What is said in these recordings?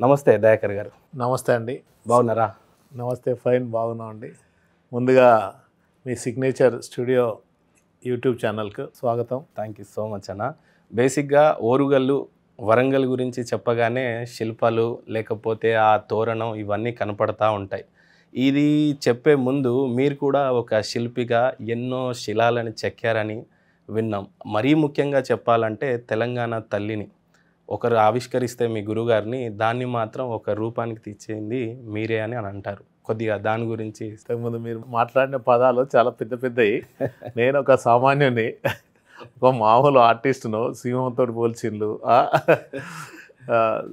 నమస్తే దయాకర్ గారు. నమస్తే అండి. బాగున్నారా? నమస్తే ఫైన్ బాగున్నాం అండి. ముందుగా మీ సిగ్నేచర్ స్టూడియో యూట్యూబ్ ఛానల్కు స్వాగతం. థ్యాంక్ యూ సో మచ్ అన్న. బేసిక్గా ఓరుగల్లు వరంగల్ గురించి చెప్పగానే శిల్పాలు లేకపోతే ఆ తోరణం ఇవన్నీ కనపడతా ఉంటాయి. ఇది చెప్పే ముందు మీరు కూడా ఒక శిల్పిగా ఎన్నో శిలాలని చెక్కారని విన్నాం. మరీ ముఖ్యంగా చెప్పాలంటే తెలంగాణ తల్లిని. ఒకరు ఆవిష్కరిస్తే మీ గురుగారిని దాన్ని మాత్రం ఒక రూపానికి తెచ్చింది మీరే అని అని అంటారు. కొద్దిగా దాని గురించి ఇంతకుముందు మీరు మాట్లాడిన పదాలు చాలా పెద్ద పెద్దవి నేను ఒక సామాన్యుని ఒక మామూలు ఆర్టిస్ట్ను సింహంతో పోల్చిండ్లు.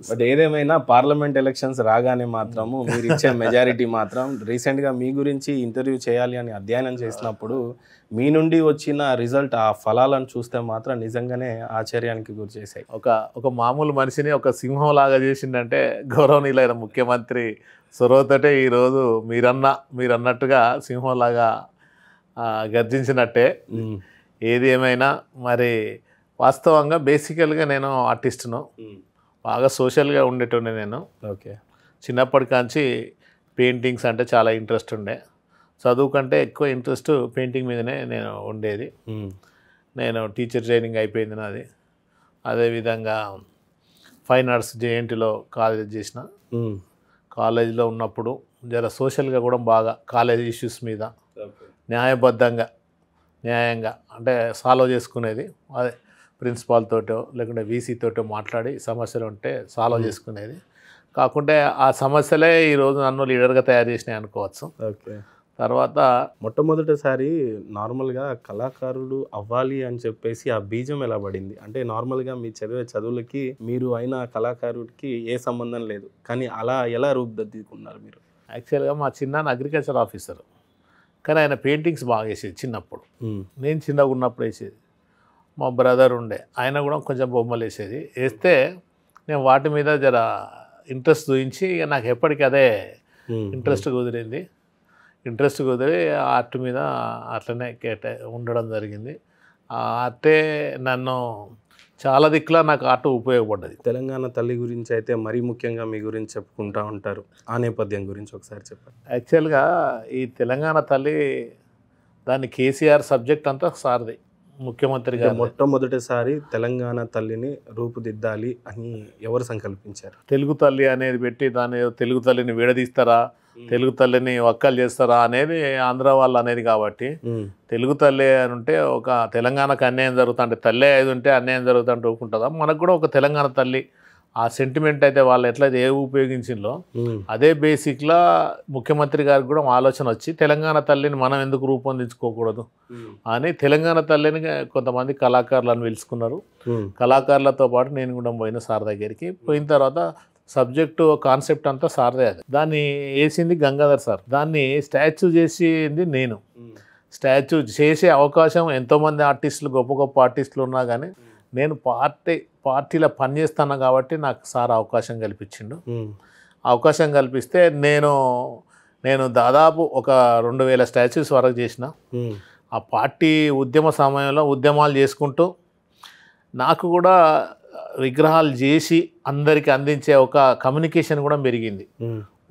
బట్ ఏదేమైనా పార్లమెంట్ ఎలక్షన్స్ రాగానే మాత్రము మీరు ఇచ్చే మెజారిటీ మాత్రం రీసెంట్గా మీ గురించి ఇంటర్వ్యూ చేయాలి అని అధ్యయనం చేసినప్పుడు మీ నుండి వచ్చిన రిజల్ట్ ఆ ఫలాలను చూస్తే మాత్రం నిజంగానే ఆశ్చర్యానికి గురి చేశాయి. ఒక ఒక మామూలు మనిషిని ఒక సింహం లాగా చేసిండంటే గౌరవనీయులైన ముఖ్యమంత్రి చొరవతోటే ఈరోజు మీరన్న మీరు అన్నట్టుగా సింహంలాగా గర్జించినట్టే. ఏది ఏమైనా మరి వాస్తవంగా బేసికల్గా నేను ఆర్టిస్ట్ను బాగా సోషల్గా ఉండేటోనే నేను. ఓకే. చిన్నప్పటి కాంచి పెయింటింగ్స్ అంటే చాలా ఇంట్రెస్ట్ ఉండే. చదువు కంటే ఎక్కువ ఇంట్రెస్ట్ పెయింటింగ్ మీదనే నేను ఉండేది. నేను టీచర్ ట్రైనింగ్ అయిపోయింది నాది. అదేవిధంగా ఫైన్ ఆర్ట్స్ జేఎన్టీలో కాలేజ్ చేసిన. కాలేజీలో ఉన్నప్పుడు జర సోషల్గా కూడా బాగా కాలేజ్ ఇష్యూస్ మీద న్యాయబద్ధంగా న్యాయంగా అంటే సాల్వ్ చేసుకునేది. అదే ప్రిన్సిపాల్ తోటో లేకుంటే వీసీ తోటో మాట్లాడి సమస్యలు ఉంటే సాల్వ్ Hmm. చేసుకునేది. కాకుంటే ఆ సమస్యలే ఈరోజు నన్ను లీడర్గా తయారు చేసినాయి అనుకోవచ్చు. ఓకే. తర్వాత మొట్టమొదటిసారి నార్మల్గా కళాకారుడు అవ్వాలి అని చెప్పేసి ఆ బీజం ఎలా పడింది? అంటే నార్మల్గా మీ చదివే చదువులకి మీరు అయిన కళాకారుడికి ఏ సంబంధం లేదు. కానీ అలా ఎలా రూపుదిద్దుకున్నారు మీరు? యాక్చువల్గా మా చిన్నాన్న అగ్రికల్చర్ ఆఫీసర్ కానీ ఆయన పెయింటింగ్స్ బాగా వేసేది చిన్నప్పుడు. నేను చిన్నగా ఉన్నప్పుడు వేసేది. మా బ్రదర్ ఉండే ఆయన కూడా కొంచెం బొమ్మలు వేసేది వేస్తే నేను వాటి మీద జర ఇంట్రెస్ట్ చూపించి ఇక నాకు ఎప్పటికీ అదే ఇంట్రెస్ట్ కుదిరింది. ఇంట్రెస్ట్ కుదిరి ఆర్ట్ మీద అట్లనే కేటా ఉండడం జరిగింది. ఆ ఆర్టే నన్ను చాలా దిక్కులా నాకు ఆర్ట్ ఉపయోగపడ్డది. తెలంగాణ తల్లి గురించి అయితే మరీ ముఖ్యంగా మీ గురించి చెప్పుకుంటా ఉంటారు. ఆ నేపథ్యం గురించి ఒకసారి చెప్పండి. యాక్చువల్గా ఈ తెలంగాణ తల్లి దాన్ని కేసీఆర్ సబ్జెక్ట్ అంతా సార్ది. ముఖ్యమంత్రి అంటే గారు మొట్టమొదటిసారి తెలంగాణ తల్లిని రూపుదిద్దాలి అని ఎవరు సంకల్పించారు? తెలుగు తల్లి అనేది పెట్టి దాన్ని తెలుగు తల్లిని విడదీస్తారా? తెలుగు తల్లిని వక్కలు చేస్తారా అనేది ఆంధ్ర వాళ్ళు అనేది కాబట్టి తెలుగు తల్లి అని ఉంటే ఒక తెలంగాణకు అన్యాయం జరుగుతుంటే తల్లి ఏది ఉంటే అన్యాయం జరుగుతుంటే ఊరుకుంటుందా? మనకు కూడా ఒక తెలంగాణ తల్లి ఆ సెంటిమెంట్ అయితే వాళ్ళు ఎట్లయితే ఏ ఉపయోగించిందో అదే బేసిక్లా ముఖ్యమంత్రి గారికి కూడా ఆలోచన వచ్చి తెలంగాణ తల్లిని మనం ఎందుకు రూపొందించుకోకూడదు? అని తెలంగాణ తల్లిని కొంతమంది కళాకారులను పిలుచుకున్నారు. కళాకారులతో పాటు నేను కూడా పోయిన సార్ దగ్గరికి పోయిన తర్వాత సబ్జెక్టు కాన్సెప్ట్ అంతా సార్దే అది. దాన్ని వేసింది గంగాధర్ సార్. దాన్ని స్టాచ్యూ చేసింది నేను. స్టాచ్యూ చేసే అవకాశం ఎంతోమంది ఆర్టిస్టులు గొప్ప గొప్ప ఆర్టిస్టులు ఉన్నా కానీ నేను పార్టీ పార్టీలో పనిచేస్తాను కాబట్టి నాకు సార్ అవకాశం కల్పించిండు. అవకాశం కల్పిస్తే నేను నేను దాదాపు ఒక రెండు వేల స్టాచ్యూస్ వరకు చేసిన. ఆ పార్టీ ఉద్యమ సమయంలో ఉద్యమాలు చేసుకుంటూ నాకు కూడా విగ్రహాలు చేసి అందరికీ అందించే ఒక కమ్యూనికేషన్ కూడా పెరిగింది.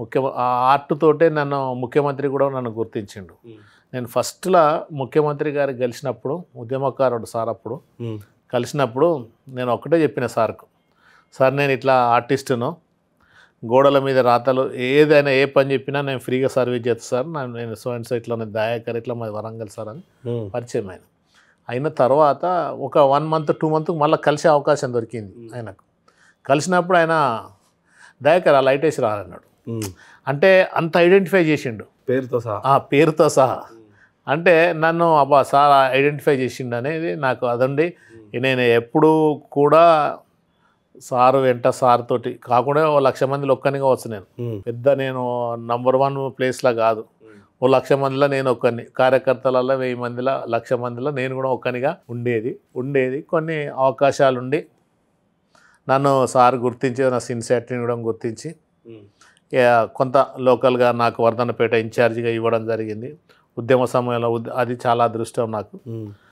ముఖ్య ఆ ఆర్ట్ తోటే నన్ను ముఖ్యమంత్రి కూడా నన్ను గుర్తించిండు. నేను ఫస్ట్లో ముఖ్యమంత్రి గారికి కలిసినప్పుడు ఉద్యమకారుడు సార్ అప్పుడు కలిసినప్పుడు నేను ఒకటే చెప్పిన సార్కు సార్ నేను ఇట్లా ఆర్టిస్టును గోడల మీద రాతలు ఏదైనా ఏ పని చెప్పినా నేను ఫ్రీగా సర్వీస్ చేస్తాను సార్ నేను సో అండ్ సో ఇట్లా దయాకర్ ఇట్లా మాది వరంగల్ సార్ అని పరిచయం ఆయన అయిన తర్వాత ఒక వన్ మంత్ టూ మంత్ మళ్ళీ కలిసే అవకాశం దొరికింది ఆయనకు. కలిసినప్పుడు ఆయన దయాకర్ ఆ లైట్ వేసి రాలన్నాడు. అంటే అంత ఐడెంటిఫై చేసిండు. పేరుతో సహా. ఆ పేరుతో సహా. అంటే నన్ను అబ్బా సార్ ఐడెంటిఫై చేసిండు అనేది నాకు అదండి. నేను ఎప్పుడు కూడా సారు వెంట సార్ తోటి కాకుండా ఓ లక్ష మందిలో ఒక్కనిగా వచ్చు నేను. పెద్ద నేను నంబర్ వన్ ప్లేస్లో కాదు. ఓ లక్ష మందిలో నేను ఒక్కని కార్యకర్తలలో వెయ్యి మందిలో లక్ష మందిలో నేను కూడా ఒక్కనిగా ఉండేది. ఉండేది. కొన్ని అవకాశాలు ఉండి నన్ను సార్ గుర్తించి నా సిన్సియారిటీని కూడా గుర్తించి కొంత లోకల్గా నాకు వర్ధనపేట ఇన్ఛార్జిగా ఇవ్వడం జరిగింది. ఉద్యమ సమయంలో అది చాలా అదృష్టం నాకు.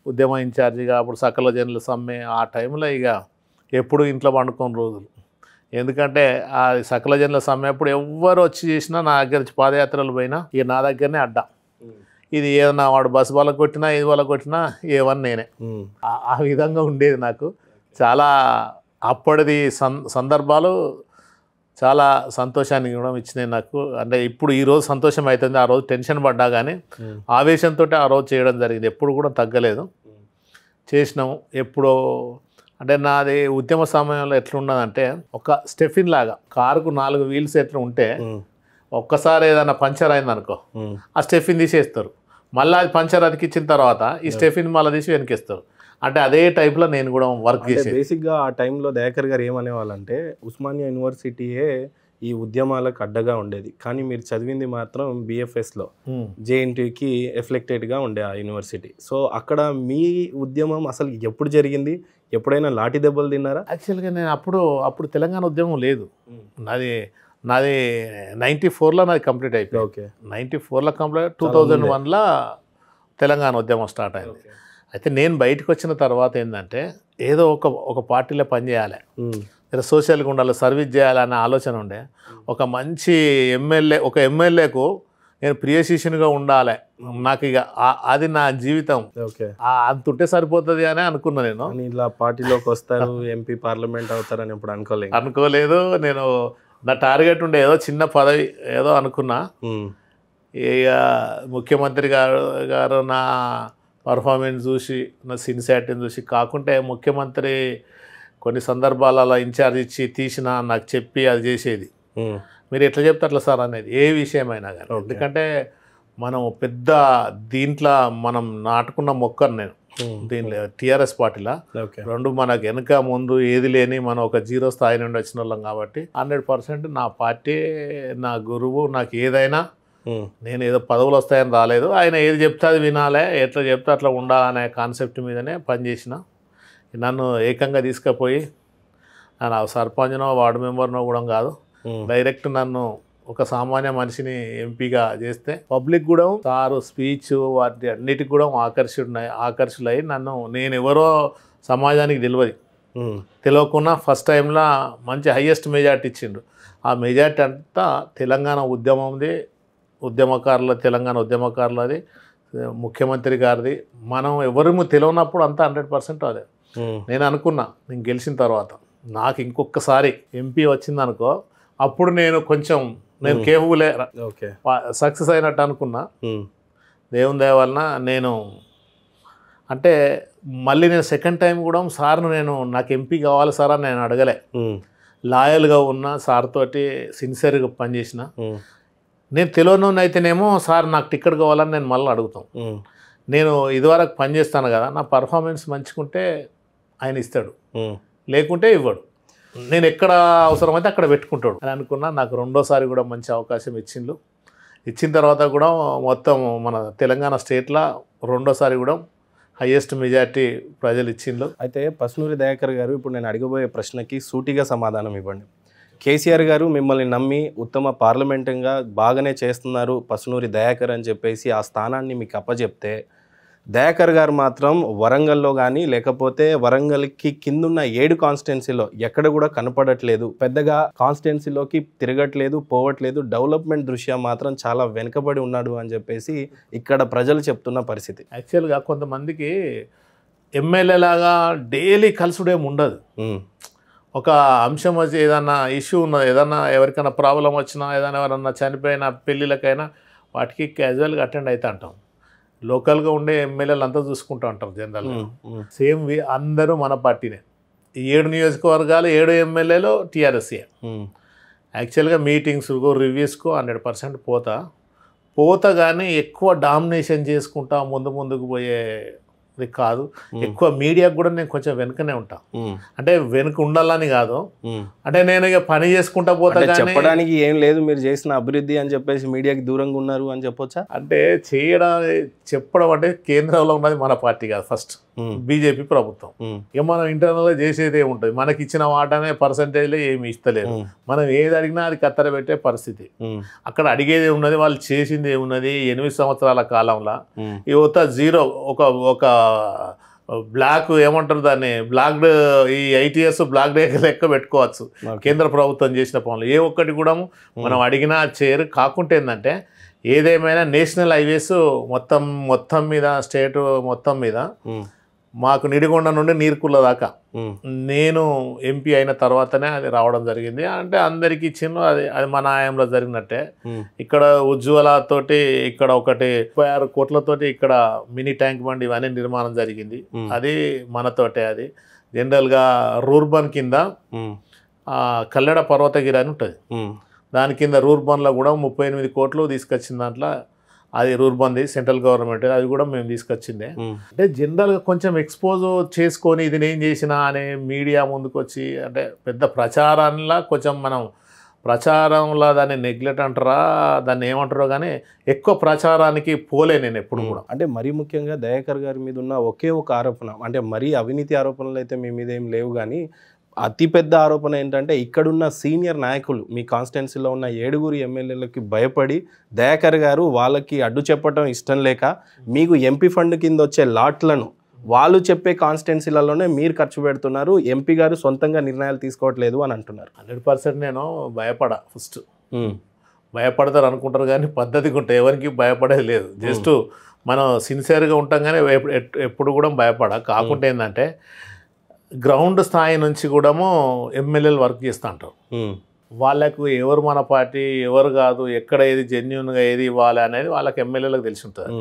ఉద్యమ ఇన్ఛార్జిగా అప్పుడు సకల జనుల సమ్మె ఆ టైంలో ఇక ఎప్పుడు ఇంట్లో పండుకొని రోజులు. ఎందుకంటే ఆ సకల జనుల సమయం అప్పుడు ఎవ్వరు వచ్చి చేసినా నా దగ్గర నుంచి పాదయాత్రలు పోయినా ఇక నా దగ్గరనే అడ్డా. ఇది ఏదన్నా వాడు బస్సు వాళ్ళ కొట్టినా ఇది వాళ్ళ కొట్టినా ఏవన్నీ నేనే. ఆ- విధంగా ఉండేది నాకు. చాలా అప్పటిది సందర్భాలు చాలా సంతోషాన్ని కూడా ఇచ్చినాయి నాకు. అంటే ఇప్పుడు ఈ రోజు సంతోషం అవుతుంది ఆ రోజు టెన్షన్ పడ్డా కానీ. ఆవేశంతో ఆ రోజు చేయడం జరిగింది. ఎప్పుడు కూడా తగ్గలేదు. చేసినాము. ఎప్పుడో అంటే నాది ఉద్యమ సమయంలో ఎట్లున్నదంటే ఒక స్టెఫిన్ లాగా కారుకు నాలుగు వీల్స్ ఎట్లా ఉంటే. ఒక్కసారి ఏదైనా పంచర్ అయింది అనుకో. ఆ స్టెఫిన్ తీసేస్తారు. మళ్ళీ అది పంచర్ అతికిచ్చిన తర్వాత ఈ స్టెఫిన్ మళ్ళీ తీసి వెనకిస్తారు. అంటే అదే టైప్లో నేను కూడా వర్క్ చేసేది. బేసిక్గా ఆ టైంలో దయాకర్ గారు ఏమనేవాళ్ళంటే ఉస్మానియా యూనివర్సిటీయే ఈ ఉద్యమాలకు అడ్డగా ఉండేది. కానీ మీరు చదివింది మాత్రం బిఎఫ్ఎస్లో. జేఎన్టీకి ఎఫ్లెక్టెడ్గా ఉండే ఆ యూనివర్సిటీ. సో అక్కడ మీ ఉద్యమం అసలు ఎప్పుడు జరిగింది? ఎప్పుడైనా లాఠీ దెబ్బలు తిన్నారా? యాక్చువల్గా నేను అప్పుడు అప్పుడు తెలంగాణ ఉద్యమం లేదు. నాది నాది నైంటీ ఫోర్లో నాది కంప్లీట్ అయిపోయింది. ఓకే. నైంటీ ఫోర్లో కంప్లీట్ టూ థౌజండ్ వన్లో తెలంగాణ ఉద్యమం స్టార్ట్ అయింది. అయితే నేను బయటకు వచ్చిన తర్వాత ఏంటంటే ఏదో ఒక ఒక పార్టీలో పనిచేయాలి లేదా సోషల్గా ఉండాలి సర్వీస్ చేయాలనే ఆలోచన ఉండే. ఒక మంచి ఎమ్మెల్యే ఒక ఎమ్మెల్యేకు నేను ప్రియ శిష్యునిగా ఉండాలి. నాకు ఇక అది నా జీవితం. అంత ఉంటే సరిపోతుంది అని అనుకున్నా నేను. ఇలా పార్టీలోకి వస్తారు ఎంపీ పార్లమెంట్ అవుతారని ఎప్పుడు అనుకోలేదు. అనుకోలేదు. నేను నా టార్గెట్ ఉండే ఏదో చిన్న పదవి ఏదో అనుకున్నా. ఇక ముఖ్యమంత్రి గారు గారు నా పర్ఫార్మెన్స్ చూసి నా సిన్సియారిటీని చూసి కాకుంటే ముఖ్యమంత్రి కొన్ని సందర్భాలలో ఇన్ఛార్జ్ ఇచ్చి తీసిన నాకు చెప్పి అది చేసేది. మీరు ఎట్లా చెప్తే అట్లా సార్ అనేది ఏ విషయమైనా కానీ. ఎందుకంటే మనం పెద్ద దీంట్లో మనం నాటుకున్న మొక్కను నేను. దీనిలో టీఆర్ఎస్ పార్టీలో. రెండు మనకు వెనక ముందు ఏది లేని మనం ఒక జీరో స్థాయి నుండి వచ్చిన వాళ్ళం కాబట్టి హండ్రెడ్ పర్సెంట్ నా పార్టీ నా గురువు నాకు ఏదైనా నేను ఏదో పదవులు వస్తాయని రాలేదు. ఆయన ఏది చెప్తే అది వినాలే ఎట్లా చెప్తే అట్లా ఉండాలనే కాన్సెప్ట్ మీదనే పనిచేసిన. నన్ను ఏకంగా తీసుకుపోయి నా సర్పంచ్నో వార్డు మెంబర్నో కూడా కాదు డైరెక్ట్ నన్ను ఒక సామాన్య మనిషిని ఎంపీగా చేస్తే పబ్లిక్ కూడా సారు స్పీచ్ వాటి అన్నిటికి కూడా ఆకర్షుడున్నాయి ఆకర్షులై నన్ను నేను ఎవరో సమాజానికి తెలియదు. తెలియకుండా ఫస్ట్ టైంలో మంచి హయ్యెస్ట్ మెజార్టీ ఇచ్చిండు. ఆ మెజార్టీ అంతా తెలంగాణ ఉద్యమంది ఉద్యమకారుల తెలంగాణ ఉద్యమకారులది ముఖ్యమంత్రి గారిది. మనం ఎవరు తెలియనప్పుడు అంతా హండ్రెడ్ పర్సెంట్ అదే. నేను అనుకున్నా నేను గెలిచిన తర్వాత. నాకు ఇంకొకసారి ఎంపీ వచ్చిందనుకో అప్పుడు నేను కొంచెం నేను. కేబులే ఓకే. సక్సెస్ అయినట్టు అనుకున్నా. దేవుని వలన నేను అంటే మళ్ళీ నేను సెకండ్ టైం కూడా సార్ను నేను నాకు ఎంపీ కావాలి సార్ అని నేను అడగలే. లాయల్గా ఉన్న సార్ తోటి సిన్సియర్గా పనిచేసిన. నేను తెలియని అయితేనేమో సార్ నాకు టికెట్ కావాలని నేను మళ్ళీ అడుగుతాం. నేను ఇదివరకు పని చేస్తాను కదా నా పర్ఫార్మెన్స్ మంచుకుంటే ఆయన ఇస్తాడు. లేకుంటే ఇవ్వడు. నేను ఎక్కడ అవసరమైతే అక్కడ పెట్టుకుంటాడు. అని అనుకున్నా నాకు రెండోసారి కూడా మంచి అవకాశం ఇచ్చిండు. ఇచ్చిన తర్వాత కూడా మొత్తం మన తెలంగాణ స్టేట్లో రెండోసారి కూడా హయ్యెస్ట్ మెజార్టీ ప్రజలు ఇచ్చిండ్రు అయితే పసునూరి దయాకర్ గారు ఇప్పుడు నేను అడగబోయే ప్రశ్నకి సూటిగా సమాధానం ఇవ్వండి. కేసీఆర్ గారు మిమ్మల్ని నమ్మి ఉత్తమ పార్లమెంటంగా బాగానే చేస్తున్నారు పసునూరి దయాకర్ అని చెప్పేసి ఆ స్థానాన్ని మీకు అప్పచెప్తే దయాకర్ గారు మాత్రం వరంగల్లో కానీ లేకపోతే వరంగల్కి కిందున్న ఏడు కాన్స్టిట్యున్సీలో ఎక్కడ కూడా కనపడట్లేదు. పెద్దగా కాన్స్టిట్యున్సీలోకి తిరగట్లేదు పోవట్లేదు. డెవలప్మెంట్ దృష్ట్యా మాత్రం చాలా వెనుకబడి ఉన్నాడు అని చెప్పేసి ఇక్కడ ప్రజలు చెప్తున్న పరిస్థితి. యాక్చువల్గా కొంతమందికి ఎమ్మెల్యేలాగా డైలీ కలుసుడేం ఉండదు. ఒక అంశం వచ్చి ఏదన్నా ఇష్యూ ఉన్నది ఏదన్నా ఎవరికైనా ప్రాబ్లం వచ్చినా ఏదైనా ఎవరన్నా చనిపోయినా పెళ్ళిళ్ళకైనా వాటికి క్యాజువల్గా అటెండ్ అవుతా అంటాం. లోకల్గా ఉండే ఎమ్మెల్యేలు అంతా చూసుకుంటూ ఉంటారు జనరల్గా. సేమ్ వి అందరూ మన పార్టీనే. ఏడు నియోజకవర్గాలు ఏడు ఎమ్మెల్యేలు టీఆర్ఎస్ఏ. యాక్చువల్గా మీటింగ్స్కు రివ్యూస్కు హండ్రెడ్ పర్సెంట్ పోతా. పోతా కానీ ఎక్కువ డామినేషన్ చేసుకుంటా ముందు ముందుకు పోయేది కాదు. ఎక్కువ మీడియాకు కూడా నేను కొంచెం వెనుకనే ఉంటా. అంటే వెనుక ఉండాలని కాదు. అంటే నేను ఇక పని చేసుకుంటా పోతా చెప్పడానికి ఏం లేదు మీరు చేసిన అభివృద్ధి అని చెప్పేసి మీడియాకి దూరంగా ఉన్నారు అని చెప్పొచ్చా? అంటే చేయడం చెప్పడం అంటే కేంద్రంలో ఉన్నది మన పార్టీ కాదు ఫస్ట్ బీజేపీ ప్రభుత్వం. ఉమ్, ఇక మనం ఇంటర్నల్గా చేసేది ఏముంటుంది మనకి ఇచ్చిన వాటానే పర్సంటేజ్లో ఏమి ఇస్తలేదు. ఉమ్, మనం ఏది అడిగినా అది కత్తెర పెట్టే పరిస్థితి. అక్కడ అడిగేది ఏమున్నది వాళ్ళు చేసింది ఏమున్నది ఎనిమిది సంవత్సరాల కాలంలో యువత జీరో ఒక ఒక బ్లాక్ ఏమంటారు దాన్ని? బ్లాక్డ్ ఈ ఐటీఎస్ బ్లాక్ డే లెక్క పెట్టుకోవచ్చు. కేంద్ర ప్రభుత్వం చేసిన పనులు. ఏ ఒక్కటి కూడా మనం అడిగినా చేయరు కాకుంటే ఏంటంటే ఏదేమైనా నేషనల్ హైవేస్ మొత్తం మొత్తం మీద స్టేట్ మొత్తం మీద మాకు నిడిగొండ నుండి నీర్కుల్ల దాకా. నేను ఎంపీ అయిన తర్వాతనే అది రావడం జరిగింది. అంటే అందరికీ ఇచ్చిన అది అది మన ఆయంలో జరిగినట్టే. ఇక్కడ ఉజ్వల తోటి ఇక్కడ ఒకటి ముప్పై ఆరు కోట్లతోటి ఇక్కడ మినీ ట్యాంక్ బండ్ ఇవన్నీ నిర్మాణం జరిగింది. అది మనతోటే అది. జనరల్గా రూర్బన్ కింద కల్లెడ పర్వతగిరి అని ఉంటుంది. దాని కింద రూర్బన్లో కూడా ముప్పై ఎనిమిది కోట్లు తీసుకొచ్చిన దాంట్లో అది రూర్బన్ది సెంట్రల్ గవర్నమెంట్ అది కూడా మేము తీసుకొచ్చిందే. అంటే జనరల్గా కొంచెం ఎక్స్పోజ్ చేసుకొని ఇది నేను చేసిన అనే మీడియా ముందుకు వచ్చి అంటే పెద్ద ప్రచారంలా కొంచెం మనం ప్రచారంలో దాన్ని నెగ్లెక్ట్ అంటారా దాన్ని ఏమంటారో కానీ ఎక్కువ ప్రచారానికి పోలే నేను ఎప్పుడు కూడా. అంటే మరీ ముఖ్యంగా దయాకర్ గారి మీద ఉన్న ఒకే ఒక ఆరోపణ అంటే మరీ అవినీతి ఆరోపణలు అయితే మీ మీద ఏం లేవు కానీ అతిపెద్ద ఆరోపణ ఏంటంటే ఇక్కడున్న సీనియర్ నాయకులు మీ కాన్స్టిట్యున్సీలో ఉన్న ఏడుగురు ఎమ్మెల్యేలకి భయపడి దయాకర్ గారు వాళ్ళకి అడ్డు చెప్పడం ఇష్టం లేక మీకు ఎంపీ ఫండ్ కింద వచ్చే లాట్లను వాళ్ళు చెప్పే కాన్స్టిట్యున్సీలలోనే మీరు ఖర్చు పెడుతున్నారు ఎంపీ గారు సొంతంగా నిర్ణయాలు తీసుకోవట్లేదు అని అంటున్నారు. హండ్రెడ్ పర్సెంట్ నేను భయపడా ఫస్ట్. భయపడతారు అనుకుంటారు కానీ పద్ధతిగా ఉంటాయి. ఎవరికి భయపడేది లేదు. జస్ట్ మనం సిన్సియర్గా ఉంటాం కానీ ఎప్పుడు కూడా భయపడ. కాకుండా ఏంటంటే గ్రౌండ్ స్థాయి నుంచి కూడా ఎమ్మెల్యేలు వర్క్ చేస్తూ ఉంటారు వాళ్ళకు ఎవరు మన పార్టీ ఎవరు కాదు ఎక్కడ ఏది జెన్యున్గా ఏది ఇవ్వాలి అనేది వాళ్ళకి ఎమ్మెల్యేలకు తెలిసి ఉంటుంది.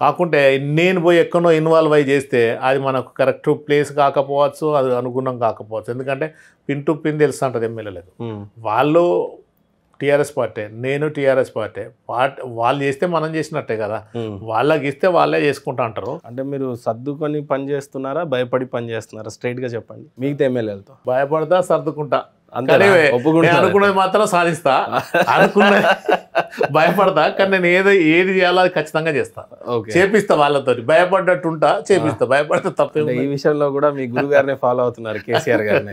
కాకుంటే నేను పోయి ఎక్కడో ఇన్వాల్వ్ అయ్యి చేస్తే అది మనకు కరెక్ట్ ప్లేస్ కాకపోవచ్చు అది అనుగుణం కాకపోవచ్చు. ఎందుకంటే పిన్ టు పిన్ తెలుస్తూ ఉంటుంది ఎమ్మెల్యేలకు. వాళ్ళు టీఆర్ఎస్ పార్టీ నేను టీఆర్ఎస్ పార్టీ. పార్టీ వాళ్ళు చేస్తే మనం చేసినట్టే కదా. వాళ్ళకి ఇస్తే వాళ్ళే చేసుకుంటా అంటారు. అంటే మీరు సర్దుకొని పని చేస్తున్నారా? భయపడి పని చేస్తున్నారా? స్ట్రైట్గా చెప్పండి. మిగతా ఎమ్మెల్యేలతో. భయపడతా సర్దుకుంటా. నేను? అనుకున్నది మాత్రం సాధిస్తా. అనుకున్న భయపడతా కానీ నేను ఏది ఏది చేయాలో అది ఖచ్చితంగా చేస్తా. చేపిస్తా వాళ్ళతో భయపడ్డట్టు ఉంటా చేపిస్తా భయపడితే తప్పే ఈ విషయంలో కూడా మీ గురువు గారినే ఫాలో అవుతున్నారు కేసీఆర్ గారిని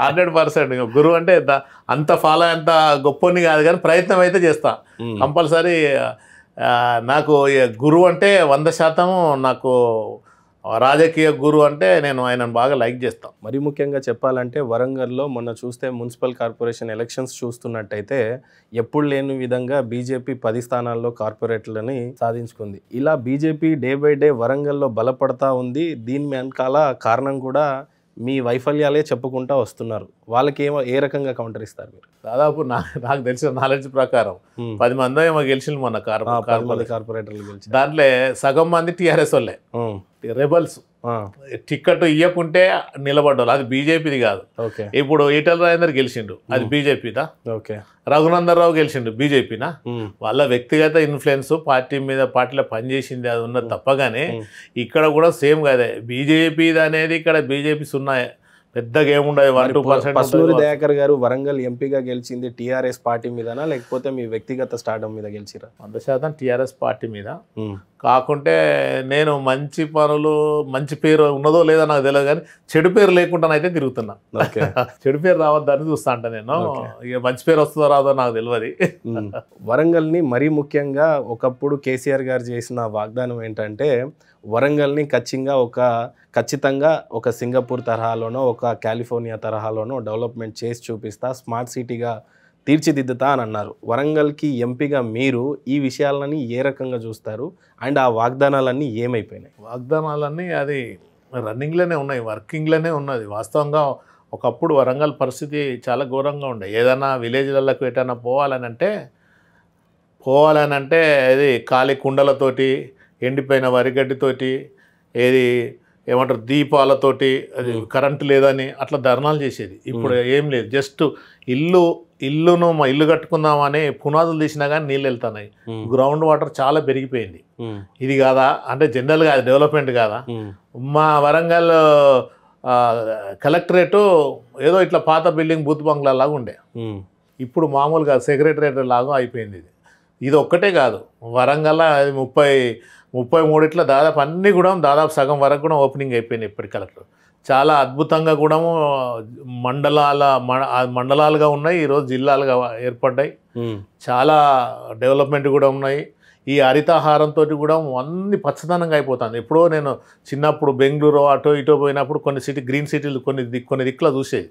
హండ్రెడ్ పర్సెంట్ గురువు అంటే అంత ఫాలో అంత గొప్పని కాదు కానీ ప్రయత్నం అయితే చేస్తా. కంపల్సరీ నాకు గురువు అంటే వంద శాతం నాకు రాజకీయ గురువు అంటే నేను ఆయనను బాగా లైక్ చేస్తాను మరి ముఖ్యంగా చెప్పాలంటే వరంగల్లో మొన్న చూస్తే మున్సిపల్ కార్పొరేషన్ ఎలక్షన్స్ చూస్తున్నట్టయితే ఎప్పుడు లేని విధంగా బీజేపీ పది స్థానాల్లో కార్పొరేట్లని సాధించుకుంది. ఇలా బీజేపీ డే బై డే వరంగల్లో బలపడతా ఉంది. దీని వెనకాల కారణం కూడా మీ వైఫల్యాలే చెప్పుకుంటా వస్తున్నారు వాళ్ళకి ఏమో ఏ రకంగా కౌంటర్ ఇస్తారు మీరు దాదాపు నా నాకు తెలిసిన నాలెడ్జ్ ప్రకారం. పది మంది ఏమో గెలిచింది మొన్న. కార్పొరేటర్లు దాంట్లో సగం మంది టీఆర్ఎస్ వాళ్ళే. రెబల్స్ ఆ, టికెట్ ఇవ్వకుంటే నిలబడ్డారు అది బీజేపీది కాదు. ఓకే. ఇప్పుడు ఈటల రాజేందర్ గెలిచిండు. అది బీజేపీదా? ఓకే. రఘునందన్ రావు గెలిచిండు బీజేపీనా. వాళ్ళ వ్యక్తిగత ఇన్ఫ్లుయెన్స్ పార్టీ మీద పార్టీలో పనిచేసింది అది ఉన్నది తప్పగానే. ఇక్కడ కూడా సేమ్ కదే. బీజేపీ అనేది ఇక్కడ బీజేపీ సున్నా పెద్దగా ఏముండదు వన్ టూ పస్లూరి పర్సెంట్ దయాకర్ గారు వరంగల్ ఎంపీగా గెలిచింది టీఆర్ఎస్ పార్టీ మీదనా లేకపోతే మీ వ్యక్తిగత స్టార్డమ్ మీద గెలిచిరా? వంద శాతం టీఆర్ఎస్ పార్టీ మీద. కాకుంటే నేను మంచి పనులు మంచి పేరు ఉన్నదో లేదో నాకు తెలియదు కానీ చెడు పేరు లేకుండానైతే తిరుగుతున్నా. ఓకే. చెడు పేరు రావద్దని చూస్తా అంట నేను. ఇక మంచి పేరు వస్తుందో రాదో నాకు తెలియదు. వరంగల్ని మరీ ముఖ్యంగా ఒకప్పుడు కేసీఆర్ గారు చేసిన వాగ్దానం ఏంటంటే వరంగల్ని ఖచ్చితంగా ఒక ఖచ్చితంగా ఒక సింగపూర్ తరహాలోనో ఒక కాలిఫోర్నియా తరహాలోనో డెవలప్మెంట్ చేసి చూపిస్తా స్మార్ట్ సిటీగా తీర్చిదిద్దుతా అని అన్నారు. వరంగల్కి ఎంపీగా మీరు ఈ విషయాలని ఏ రకంగా చూస్తారు? అండ్ ఆ వాగ్దానాలన్నీ ఏమైపోయినాయి? వాగ్దానాలన్నీ అది రన్నింగ్లోనే ఉన్నాయి వర్కింగ్లోనే ఉన్నది. వాస్తవంగా ఒకప్పుడు వరంగల్ పరిస్థితి చాలా ఘోరంగా ఉండే. ఏదైనా విలేజ్లకు ఎటైనా పోవాలని అంటే పోవాలని అంటే ఇది ఖాళీ కుండలతోటి ఎండిపోయిన వరిగడ్డితోటి ఏది ఏమంటారు దీపాలతోటి అది కరెంటు లేదని అట్లా ధర్నాలు చేసేది. ఇప్పుడు ఏం లేదు. జస్ట్ ఇల్లు ఇల్లును మా ఇల్లు కట్టుకుందామని పునాదులు తీసినా కానీ నీళ్ళు వెళ్తున్నాయి. గ్రౌండ్ వాటర్ చాలా పెరిగిపోయింది. ఇది కాదా? అంటే జనరల్గా అది డెవలప్మెంట్ కాదా. మా వరంగల్ కలెక్టరేటు ఏదో ఇట్లా పాత బిల్డింగ్ బూత్ బంగ్లా లాగా ఉండే. ఇప్పుడు మామూలుగా సెక్రటరేట్ లాగా అయిపోయింది ఇది. ఇది ఒక్కటే కాదు. వరంగల్ అది ముప్పై ముప్పై మూడిట్లో దాదాపు అన్నీ కూడా దాదాపు సగం వరకు కూడా ఓపెనింగ్ అయిపోయినాయి ఇప్పటి కలెక్టర్. చాలా అద్భుతంగా కూడా మండలాల మండలాలుగా ఉన్నాయి ఈరోజు జిల్లాలుగా ఏర్పడ్డాయి. చాలా డెవలప్మెంట్ కూడా ఉన్నాయి. ఈ హరితాహారంతో కూడా అన్ని పచ్చదనంగా అయిపోతుంది. ఎప్పుడో నేను చిన్నప్పుడు బెంగళూరు అటో ఇటో పోయినప్పుడు కొన్ని సిటీ గ్రీన్ సిటీలు కొన్ని కొన్ని దిక్కులో చూసేది.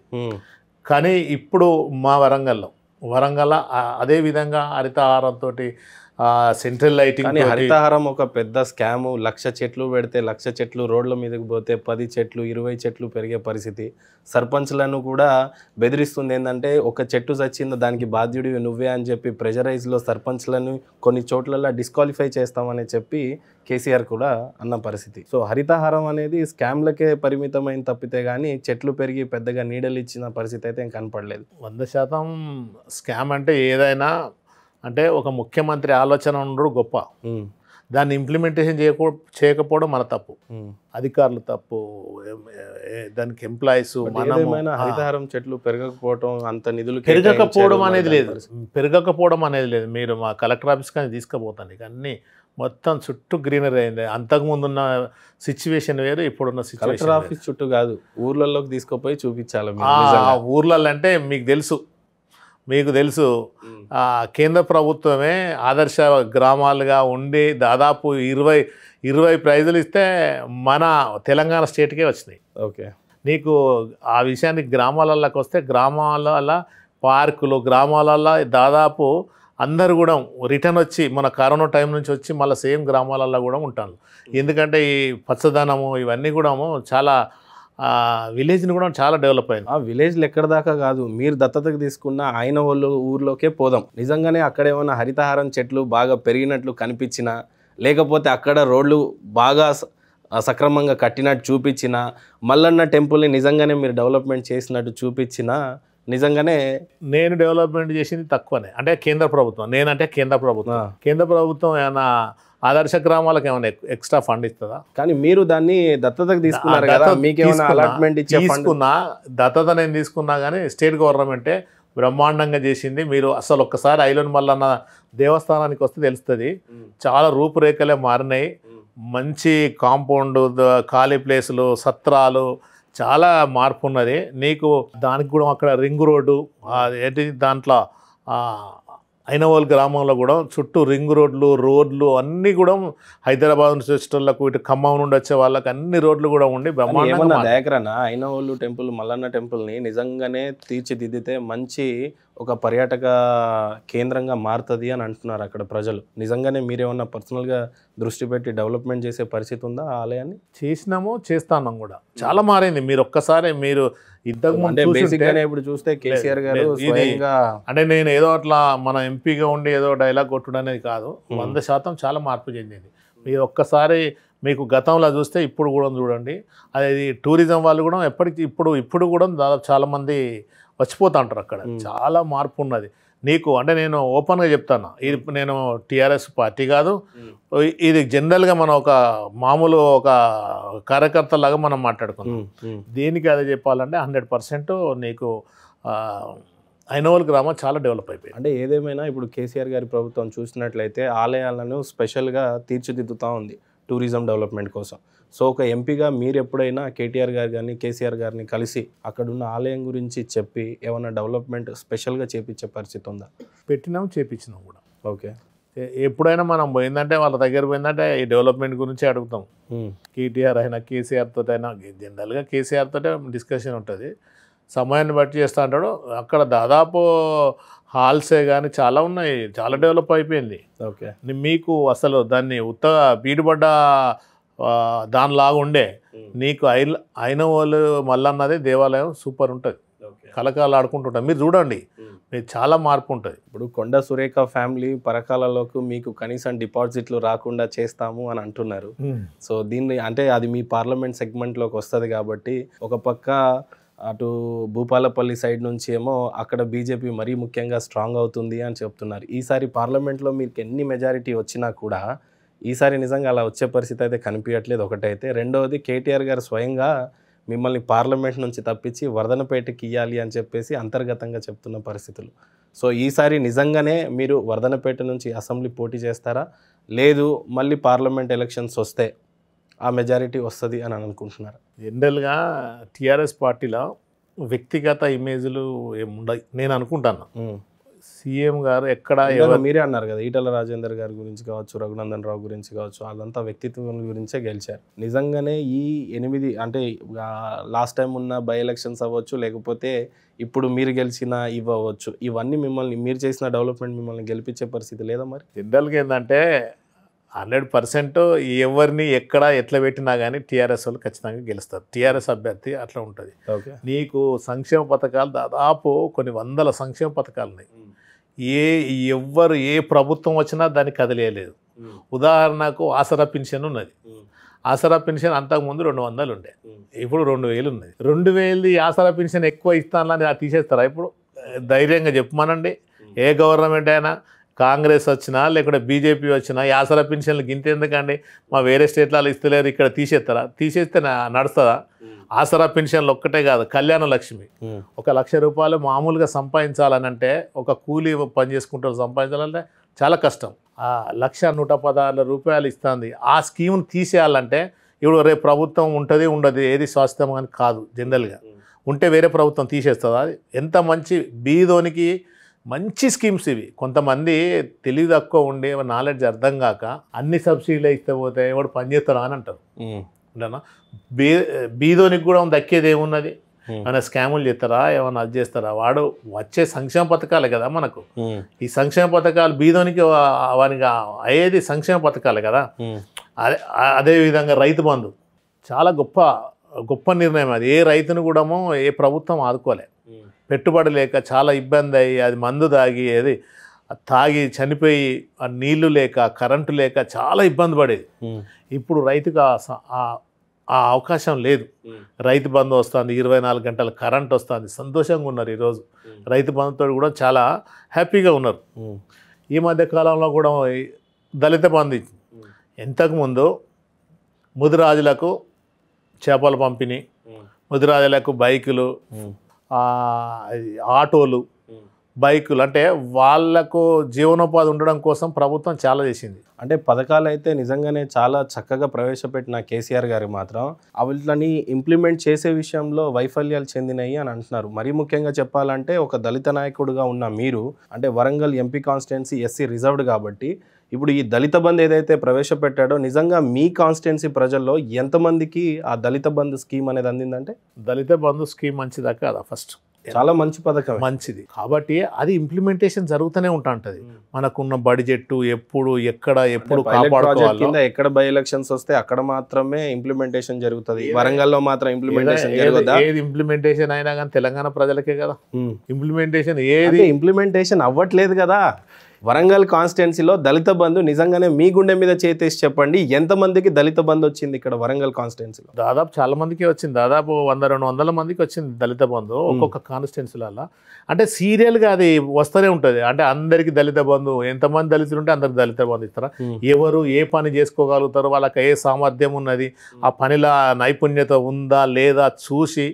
కానీ ఇప్పుడు మా వరంగల్లో వరంగల్ ఆ- అదే విధంగా హరితహారంతో సెంట్రల్ లైటింగ్ కానీ హరితహారం ఒక పెద్ద స్కాము. లక్ష చెట్లు పెడితే లక్ష చెట్లు రోడ్ల మీదకి పోతే పది చెట్లు ఇరవై చెట్లు పెరిగే పరిస్థితి. సర్పంచ్లను కూడా బెదిరిస్తుంది ఏంటంటే ఒక చెట్టు చచ్చిందో దానికి బాధ్యుడివి నువ్వే అని చెప్పి ప్రెజరైజ్లో సర్పంచ్లను కొన్ని చోట్లలో డిస్క్వాలిఫై చేస్తామని చెప్పి కేసీఆర్ కూడా అన్న పరిస్థితి. సో హరితహారం అనేది స్కామ్లకే పరిమితమైన తప్పితే కానీ చెట్లు పెరిగి పెద్దగా నీడలు ఇచ్చిన పరిస్థితి అయితే ఏం కనపడలేదు. వంద శాతం స్కామ్ అంటే ఏదైనా అంటే ఒక ముఖ్యమంత్రి ఆలోచన ఉండడు గొప్ప. దాన్ని ఇంప్లిమెంటేషన్ చేయకూ చేయకపోవడం మన తప్పు. అధికారులు తప్పు దానికి ఎంప్లాయీస్ హరితహారం చెట్లు పెరగకపోవడం అంత నిధులు పెరగకపోవడం అనేది లేదు. పెరగకపోవడం అనేది లేదు. మీరు మా కలెక్టర్ ఆఫీస్ కానీ తీసుకుపోతాను. ఇక అన్నీ మొత్తం చుట్టూ గ్రీనరీ అయింది. అంతకుముందు ఉన్న సిచ్యువేషన్ వేరు ఇప్పుడున్న కలెక్టర్ సిచ్యువేషన్ ఆఫీస్ చుట్టూ కాదు ఊర్లలోకి తీసుకుపోయి చూపించాలి. ఊర్లలో అంటే మీకు తెలుసు. మీకు తెలుసు. కేంద్ర ప్రభుత్వమే ఆదర్శ గ్రామాలుగా ఉండి దాదాపు ఇరవై ఇరవై ప్రైజులు ఇస్తే మన తెలంగాణ స్టేట్కే వచ్చినాయి. ఓకే. నీకు ఆ విషయానికి గ్రామాలలోకి వస్తే గ్రామాల పార్కులు గ్రామాలలో దాదాపు అందరు కూడా రిటర్న్ వచ్చి మన కరోనా టైం నుంచి వచ్చి మళ్ళీ సేమ్ గ్రామాలలో కూడా ఉంటాను ఎందుకంటే ఈ పచ్చదనము ఇవన్నీ కూడా చాలా విలేజ్ని కూడా చాలా డెవలప్ అయింది. ఆ విలేజ్లు ఎక్కడ దాకా కాదు మీరు దత్తతకు తీసుకున్న ఆయన వాళ్ళు ఊర్లోకే పోదాం. నిజంగానే అక్కడ ఏమైనా హరితహారం చెట్లు బాగా పెరిగినట్లు కనిపించినా లేకపోతే అక్కడ రోడ్లు బాగా ఆ సక్రమంగా కట్టినట్టు చూపించినా మల్లన్న టెంపుల్ని నిజంగానే మీరు డెవలప్మెంట్ చేసినట్టు చూపించినా నిజంగానే నేను డెవలప్మెంట్ చేసింది తక్కువనే. అంటే కేంద్ర ప్రభుత్వం. నేనంటే కేంద్ర ప్రభుత్వం. ఆ, కేంద్ర ప్రభుత్వం ఏమైనా ఆదర్శ గ్రామాలకు ఏమైనా ఎక్- ఎక్స్ట్రా ఫండ్ ఇస్తుందా కానీ మీరు దాన్ని దత్తతకు తీసుకున్నారు కదా దత్తత మీకేమైనా అలాట్మెంట్ ఇచ్చే తీసుకున్నా దత్తత నేను తీసుకున్నా కానీ స్టేట్ గవర్నమెంటే బ్రహ్మాండంగా చేసింది. మీరు అసలు ఒక్కసారి ఐలోన్ మల్లన్న దేవస్థానానికి వస్తే తెలుస్తుంది. చాలా రూపురేఖలే మారినాయి. మంచి కాంపౌండ్ ఖాళీ ప్లేసులు సత్రాలు చాలా మార్పు ఉన్నది నీకు దానికి కూడా అక్కడ రింగ్ రోడ్డు ఏంటి దాంట్లో ఆ, ఐనవోల్ గ్రామంలో కూడా చుట్టూ రింగ్ రోడ్లు రోడ్లు అన్నీ కూడా హైదరాబాద్ నుంచి వచ్చేటోళ్ళకు ఇటు ఖమ్మం నుండి వచ్చే వాళ్ళకి అన్ని రోడ్లు కూడా ఉండి బ్రహ్మాండంగా. దయాకరణ అయిన వాళ్ళు టెంపుల్ మల్లన్న టెంపుల్ని నిజంగానే తీర్చిదిద్దితే మంచి ఒక పర్యాటక కేంద్రంగా మారుతుంది అని అంటున్నారు అక్కడ ప్రజలు. నిజంగానే మీరేమన్నా పర్సనల్గా దృష్టి పెట్టి డెవలప్మెంట్ చేసే పరిస్థితి ఉందా ఆ ఆలయాన్ని? చేసినాము చేస్తాన్నాం కూడా. చాలా మారింది. మీరు ఒక్కసారి మీరు ఇంతకు అంటే గానే ఇప్పుడు చూస్తే కేసీఆర్ గారు అంటే నేను ఏదో అట్లా మన ఎంపీగా ఉండి ఏదో డైలాగ్ కొట్టుడు అనేది కాదు. వంద శాతం చాలా మార్పు చెందింది. మీరు ఒక్కసారి మీకు గతంలో చూస్తే ఇప్పుడు కూడా చూడండి. అది టూరిజం వాళ్ళు కూడా ఎప్పటికీ ఇప్పుడు ఇప్పుడు కూడా దాదాపు చాలామంది వచ్చిపోతా ఉంటారు అక్కడ. చాలా మార్పు ఉన్నది నీకు అంటే నేను ఓపెన్గా చెప్తాను ఇది నేను టీఆర్ఎస్ పార్టీ కాదు. ఇది జనరల్గా మనం ఒక మామూలు ఒక కార్యకర్త లాగా మనం ఉమ్, దేనికి అదే చెప్పాలంటే హండ్రెడ్ పర్సెంట్ నీకు ఆ, ఐనోల్ గ్రామం చాలా డెవలప్ అయిపోయింది. అంటే ఏదేమైనా ఇప్పుడు కేసీఆర్ గారి ప్రభుత్వం చూసినట్లయితే ఆలయాలను స్పెషల్గా తీర్చిదిద్దుతూ ఉంది టూరిజం డెవలప్మెంట్ కోసం. సో ఒక ఎంపీగా మీరు ఎప్పుడైనా కేటీఆర్ గారు కానీ కేసీఆర్ గారిని కలిసి అక్కడున్న ఆలయం గురించి చెప్పి ఏమైనా డెవలప్మెంట్ స్పెషల్గా చేపించే పరిస్థితి ఉందా? పెట్టినాం చేపించినాం కూడా. ఓకే. ఎప్పుడైనా మనం పోయిందంటే వాళ్ళ దగ్గర పోయిందంటే ఈ డెవలప్మెంట్ గురించి అడుగుతాం. కేటీఆర్ అయినా కేసీఆర్ తోటి అయినా జనరల్గా కేసీఆర్ తోటే డిస్కషన్ ఉంటుంది. సమయాన్ని బట్టి చేస్తూ అంటాడు. అక్కడ దాదాపు హాల్సే కానీ చాలా ఉన్నాయి. చాలా డెవలప్ అయిపోయింది. ఓకే. మీకు అసలు దాన్ని ఉత్తగా బీడుపడ్డ ఆ, దానిలాగా ఉండే. నీకు ఐ అయిన వాళ్ళు మల్లన్నదే దేవాలయం సూపర్ ఉంటుంది. ఓకే. కలకాలు ఆడుకుంటుంటారు మీరు చూడండి. మీకు చాలా మార్పు ఉంటుంది. ఇప్పుడు కొండ సురేఖ ఫ్యామిలీ పరకాలలోకి మీకు కనీసం డిపాజిట్లు రాకుండా చేస్తాము అని అంటున్నారు. సో దీన్ని అంటే అది మీ పార్లమెంట్ సెగ్మెంట్లోకి వస్తుంది కాబట్టి ఒక పక్క అటు భూపాలపల్లి సైడ్ నుంచి ఏమో అక్కడ బీజేపీ మరీ ముఖ్యంగా స్ట్రాంగ్ అవుతుంది అని చెప్తున్నారు. ఈసారి పార్లమెంట్లో మీకు ఎన్ని మెజారిటీ వచ్చినా కూడా ఈసారి నిజంగా అలా వచ్చే పరిస్థితి అయితే కనిపించట్లేదు. ఒకటైతే రెండవది కేటీఆర్ గారు స్వయంగా మిమ్మల్ని పార్లమెంట్ నుంచి తప్పించి వర్ధనపేటకి ఇవ్వాలి అని చెప్పేసి అంతర్గతంగా చెప్తున్న పరిస్థితులు. సో ఈసారి నిజంగానే మీరు వర్ధనపేట నుంచి అసెంబ్లీ పోటీ చేస్తారా? లేదు మళ్ళీ పార్లమెంట్ ఎలక్షన్స్ వస్తే ఆ మెజారిటీ వస్తుంది అని అనుకుంటున్నారు? జనరల్గా టీఆర్ఎస్ పార్టీలో వ్యక్తిగత ఇమేజ్లు ఏముండవు నేను అనుకుంటాను. సీఎం గారు ఎక్కడ మీరే అన్నారు కదా ఈటల రాజేందర్ గారి గురించి కావచ్చు రఘునందన్ రావు గురించి కావచ్చు అదంతా వ్యక్తిత్వం గురించే గెలిచారు. నిజంగానే ఈ ఎనిమిది అంటే లాస్ట్ టైం ఉన్న బై ఎలక్షన్స్ అవ్వచ్చు లేకపోతే ఇప్పుడు మీరు గెలిచిన ఇవి అవ్వచ్చు ఇవన్నీ మిమ్మల్ని మీరు చేసిన డెవలప్మెంట్ మిమ్మల్ని గెలిపించే పరిస్థితి లేదా మరి? జనరల్గా ఏంటంటే హండ్రెడ్ పర్సెంట్ ఎవరిని ఎక్కడ ఎట్లా పెట్టినా కానీ టీఆర్ఎస్ వాళ్ళు ఖచ్చితంగా గెలుస్తారు. టీఆర్ఎస్ అభ్యర్థి అట్లా ఉంటుంది. ఓకే. నీకు సంక్షేమ పథకాలు దాదాపు కొన్ని వందల సంక్షేమ పథకాలు ఉన్నాయి ఏ ఎవ్వరు ఏ ప్రభుత్వం వచ్చినా దాన్ని కదిలేయలేదు. ఉదాహరణకు ఆసరా పెన్షన్ ఉన్నది. ఆసరా పెన్షన్ అంతకుముందు రెండు వందలు ఉండే. ఇప్పుడు రెండు వేలు ఉన్నది. రెండు వేలది ఆసరా పెన్షన్ ఎక్కువ ఇస్తానని అది తీసేస్తారా ఇప్పుడు? ధైర్యంగా చెప్పమనండి. ఏ గవర్నమెంట్ అయినా కాంగ్రెస్ వచ్చినా లేకుంటే బీజేపీ వచ్చినా ఈ ఆసరా పెన్షన్లు గింత ఎందుకండి మా వేరే స్టేట్లలో ఇస్తలేరు ఇక్కడ తీసేస్తారా? తీసేస్తే నడుస్తుందా? ఆసరా పెన్షన్లు ఒక్కటే కాదు కళ్యాణ లక్ష్మి. ఒక లక్ష రూపాయలు మామూలుగా సంపాదించాలని అంటే ఒక కూలీ పని చేసుకుంటారు సంపాదించాలంటే చాలా కష్టం. ఆ లక్ష నూట పదహారు రూపాయలు ఇస్తుంది. ఆ స్కీమ్ని తీసేయాలంటే ఇప్పుడు రేపు ప్రభుత్వం ఉంటుంది ఉండదు ఏది శాశ్వతం అని కాదు జనరల్గా. ఉంటే వేరే ప్రభుత్వం తీసేస్తుందా? ఎంత మంచి బీదోనికి మంచి స్కీమ్స్ ఇవి. కొంతమంది తెలివి తక్కువ ఉండి నాలెడ్జ్ అర్థం కాక అన్ని సబ్సిడీలు ఇస్తే పోతే ఎవడు పని చేస్తాడా అని అంటారు. బీ బీదోనికి కూడా దక్కేది ఏమున్నది? ఏమైనా స్కాములు చేస్తారా? ఏమైనా అది చేస్తారా? వాడు వచ్చే సంక్షేమ పథకాలే కదా మనకు. ఈ సంక్షేమ పథకాలు బీదోనికి వానికి అయ్యేది సంక్షేమ పథకాలే కదా. అదే అదే విధంగా రైతు బంధు. చాలా గొప్ప గొప్ప నిర్ణయం అది. ఏ రైతును కూడా ఏ ప్రభుత్వం ఆదుకోలే. పెట్టుబడి లేక చాలా ఇబ్బంది అయ్యి అది మందు తాగి ఏది తాగి చనిపోయి ఆ నీళ్ళు లేక కరెంటు లేక చాలా ఇబ్బంది పడేది. ఇప్పుడు రైతుకు ఆ అవకాశం లేదు. రైతు బంధు వస్తుంది ఇరవై నాలుగు గంటల కరెంట్ వస్తుంది సంతోషంగా ఉన్నారు ఈరోజు. రైతు బంధుతో కూడా చాలా హ్యాపీగా ఉన్నారు. ఈ మధ్య కాలంలో కూడా దళిత బంధు. ఇంతకుముందు ముదిరాజులకు చేపల పంపిణీ ముదిరాజులకు బైకులు ఆటోలు బైకులు అంటే వాళ్ళకు జీవనోపాధి ఉండడం కోసం ప్రభుత్వం చాలా చేసింది. అంటే పథకాలు అయితే నిజంగానే చాలా చక్కగా ప్రవేశపెట్టిన కేసీఆర్ గారు మాత్రం వీటిని ఇంప్లిమెంట్ చేసే విషయంలో వైఫల్యాలు చెందినాయి అని అంటున్నారు. మరీ ముఖ్యంగా చెప్పాలంటే ఒక దళిత నాయకుడుగా ఉన్న మీరు అంటే Warangal MP constituency SC reserved కాబట్టి ఇప్పుడు ఈ దళిత బంద్ ఏదైతే ప్రవేశపెట్టాడో నిజంగా మీ కాన్స్టిట్యున్సీ ప్రజల్లో ఎంతమందికి ఆ దళిత బంద్ స్కీమ్ అనేది అందిందంటే? దళిత బంధు స్కీమ్ మంచిదా కాదా ఫస్ట్? చాలా మంచి పథకం మంచిది. కాబట్టి అది ఇంప్లిమెంటేషన్ జరుగుతూనే ఉంటా ఉంటది మనకున్న బడ్జెట్ ఎప్పుడు ఎక్కడ ఎప్పుడు కాపాడుకోవాలో? కింద ఎక్కడ బై ఎలక్షన్స్ వస్తే అక్కడ మాత్రమే ఇంప్లిమెంటేషన్ జరుగుతుంది. వరంగల్లో మాత్రం ఇంప్లిమెంటేషన్ ఏది- ఇంప్లిమెంటేషన్ అయినా కానీ తెలంగాణ ప్రజలకే కదా. ఇంప్లిమెంటేషన్ ఏది ఇంప్లిమెంటేషన్ అవ్వట్లేదు కదా. వరంగల్ కాన్స్టిట్యున్సీలో దళిత బంధు నిజంగానే మీ గుండె మీద చేతేసి చెప్పండి. ఎంతమందికి దళిత బంధు వచ్చింది ఇక్కడ వరంగల్ కాన్స్టిట్యున్సీలో? దాదాపు చాలా మందికి వచ్చింది. దాదాపు వంద రెండు వందల మందికి వచ్చింది దళిత బంధు ఒక్కొక్క కాన్స్టిట్యున్సీలలో అంటే సీరియల్గా అది వస్తూనే ఉంటుంది. అంటే అందరికి దళిత బంధు ఎంతమంది దళితులు ఉంటే అందరికి దళిత బంధు ఇస్తారా? ఎవరు ఏ పని చేసుకోగలుగుతారు వాళ్ళకి ఏ సామర్థ్యం ఉన్నది ఆ పనిలో నైపుణ్యత ఉందా లేదా చూసి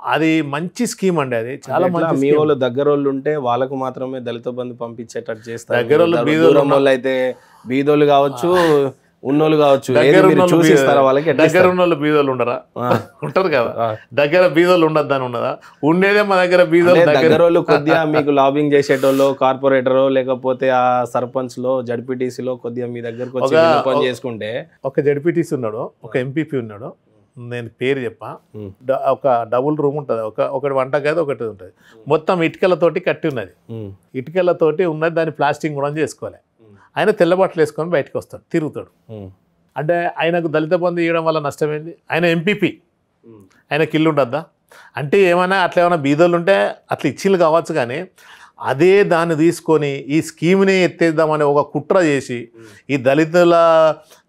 అది మంచి స్కీమ్ అండి అది. చాలా మంచి మీ. వాళ్ళు దగ్గరోళ్ళు ఉంటే వాళ్ళకు మాత్రమే దళిత బంధు పంపించేటట్టు చేస్తారు. బీదోళ్ళు వాళ్ళు అయితే బీదోళ్ళు కావచ్చు ఉన్నోళ్ళు కావచ్చు ఏది దగ్గర మీరు ఉన్నోళ్ళు చూసి బీద- ఇస్తారా వాళ్ళకి? దగ్గర ఇస్తారు? ఉన్న వాళ్ళు బీదోళ్ళు ఉండరా. ఉంటారు కదా. దగ్గర బీదోళ్ళు ఉండద్దని ఉన్నదా? ఉండేదే మా దగ్గర బీదోళ్ళు దగ్గర దగ్గరోళ్ళు కొద్దిగా మీకు లాబింగ్ చేసేటోళ్ళు కార్పొరేటర్ లేకపోతే ఆ సర్పంచ్లో జడ్పీటీసీ లో కొద్దిగా మీ దగ్గరకు వచ్చి విన్నపం చేసుకుంటే ఒక జడ్పీటీసీ ఉన్నాడు ఒక ఎంపీపీ ఉన్నాడు. నేను పేరు చెప్పా. ఒక డబుల్ రూమ్ ఉంటుంది. ఒక ఒకటి వంట గది ఒకటి ఉంటుంది. మొత్తం ఇటుకలతోటి కట్టి ఉన్నది. ఇటుకలతోటి ఉన్నది దాన్ని ప్లాస్టింగ్ కూడా చేసుకోవాలి ఆయన తెల్ల బట్టలు వేసుకొని బయటకు వస్తాడు తిరుగుతాడు. అంటే ఆయనకు దళిత బంధు ఇవ్వడం వల్ల నష్టమైంది ఆయన ఎంపీపీ. ఆయనకి ఇల్లు ఉండద్దా? అంటే ఏమైనా అట్లా ఏమైనా బీదోళ్ళు ఉంటే అట్లా ఇచ్చిళ్ళు కావచ్చు కానీ అదే దాన్ని తీసుకొని ఈ స్కీమ్ని ఎత్తేద్దామని ఒక కుట్ర చేసి ఈ దళితుల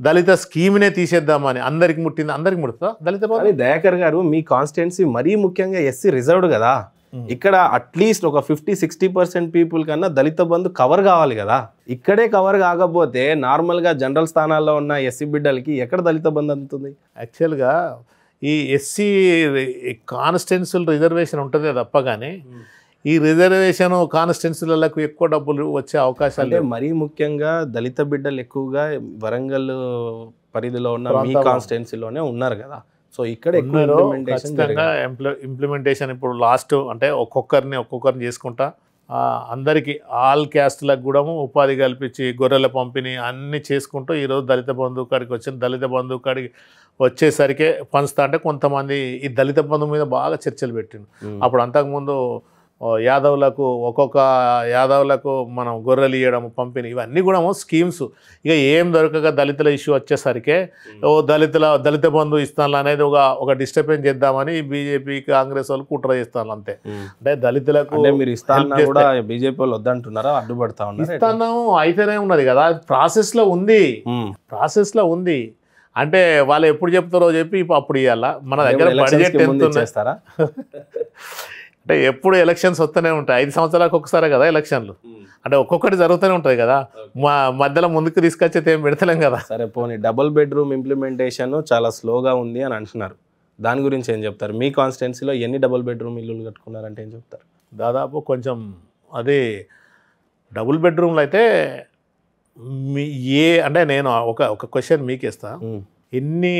దళిత స్కీమ్నే తీసేద్దామని అందరికి ముట్టింది. అందరికి ముడుతుందా దళిత దయాకర్ గారు మీ కాన్స్టిట్యున్సీ మరీ ముఖ్యంగా ఎస్సీ రిజర్వ్డ్ కదా. ఇక్కడ అట్లీస్ట్ ఒక ఫిఫ్టీ సిక్స్టీ పర్సెంట్ పీపుల్ కన్నా దళిత బంధు కవర్ కావాలి కదా. ఇక్కడే కవర్ కాకపోతే నార్మల్గా జనరల్ స్థానాల్లో ఉన్న ఎస్సీ బిడ్డలకి ఎక్కడ దళిత బంధు అందుతుంది? యాక్చువల్గా ఈ ఎస్సీ కాన్స్టిట్యున్సీలు రిజర్వేషన్ ఉంటుంది తప్ప కానీ ఈ రిజర్వేషన్ కాన్స్టిట్యున్సీలకు ఎక్కువ డబ్బులు వచ్చే అవకాశాలు. మరీ ముఖ్యంగా దళిత బిడ్డలు ఎక్కువగా వరంగల్ పరిధిలో ఉన్న మీ. కాన్స్టిట్యున్సీలోనే ఉన్నారు కదా సో ఇక్కడ ఇంప్లిమెంటేషన్ ఇప్పుడు లాస్ట్ అంటే ఒక్కొక్కరిని ఒక్కొక్కరిని చేసుకుంటా అందరికీ ఆల్ క్యాస్ట్లకు కూడా ఉపాధి కల్పించి గొర్రెల పంపిణీ అన్నీ చేసుకుంటూ ఈరోజు దళిత బంధువు కాడికి వచ్చిన దళిత బంధువు కాడికి వచ్చేసరికి పంచుతా అంటే కొంతమంది ఈ దళిత బంధువు మీద బాగా చర్చలు పెట్టిండు. అప్పుడు అంతకుముందు యాదవులకు ఒక్కొక్క యాదవులకు మనం గొర్రెలు ఇవ్వడం పంపిణీ ఇవన్నీ కూడా స్కీమ్స్. ఇక ఏం దొరకక దళితుల ఇష్యూ వచ్చేసరికి ఓ దళితుల దళిత బంధు ఇస్తాను అనేది ఒక ఒక డిస్టర్బెన్స్ చేద్దామని బీజేపీ కాంగ్రెస్ వాళ్ళు కుట్ర చేస్తాను అంతే. అంటే దళితులకు మీరు ఇస్తా help అన్నా చేస్తే- కూడా బీజేపీ వాళ్ళు వద్దంటున్నారా? అడ్డుపడతా ఉన్నారు ఇస్తాను అయితేనే ఉన్నది కదా. ప్రాసెస్లో ఉంది. ప్రాసెస్లో ఉంది. అంటే వాళ్ళు ఎప్పుడు చెప్తారో చెప్పి ఇప్పుడు అప్పుడు ఇవ్వాల మన దగ్గర బడ్జెట్ ఎంత చేస్తారా అంటే ఎప్పుడు ఎలక్షన్స్ వస్తూనే ఉంటాయి. ఐదు సంవత్సరాలకు ఒకసారి కదా ఎలక్షన్లు. అంటే ఒక్కొక్కటి జరుగుతూనే ఉంటుంది కదా. మా మధ్యలో ముందుకు తీసుకొచ్చేది ఏం పెడతలేం కదా. సరే పోనీ డబుల్ బెడ్రూమ్ ఇంప్లిమెంటేషన్ చాలా స్లోగా ఉంది అని అంటున్నారు. దాని గురించి ఏం చెప్తారు? మీ కాన్స్టిట్యున్సీలో ఎన్ని డబుల్ బెడ్రూమ్ ఇల్లులు కట్టుకున్నారంటే ఏం చెప్తారు? దాదాపు కొంచెం అది డబుల్ బెడ్రూమ్లు అయితే మీ ఏ అంటే నేను ఒక ఒక క్వశ్చన్ మీకు ఇస్తా ఉమ్. ఎన్ని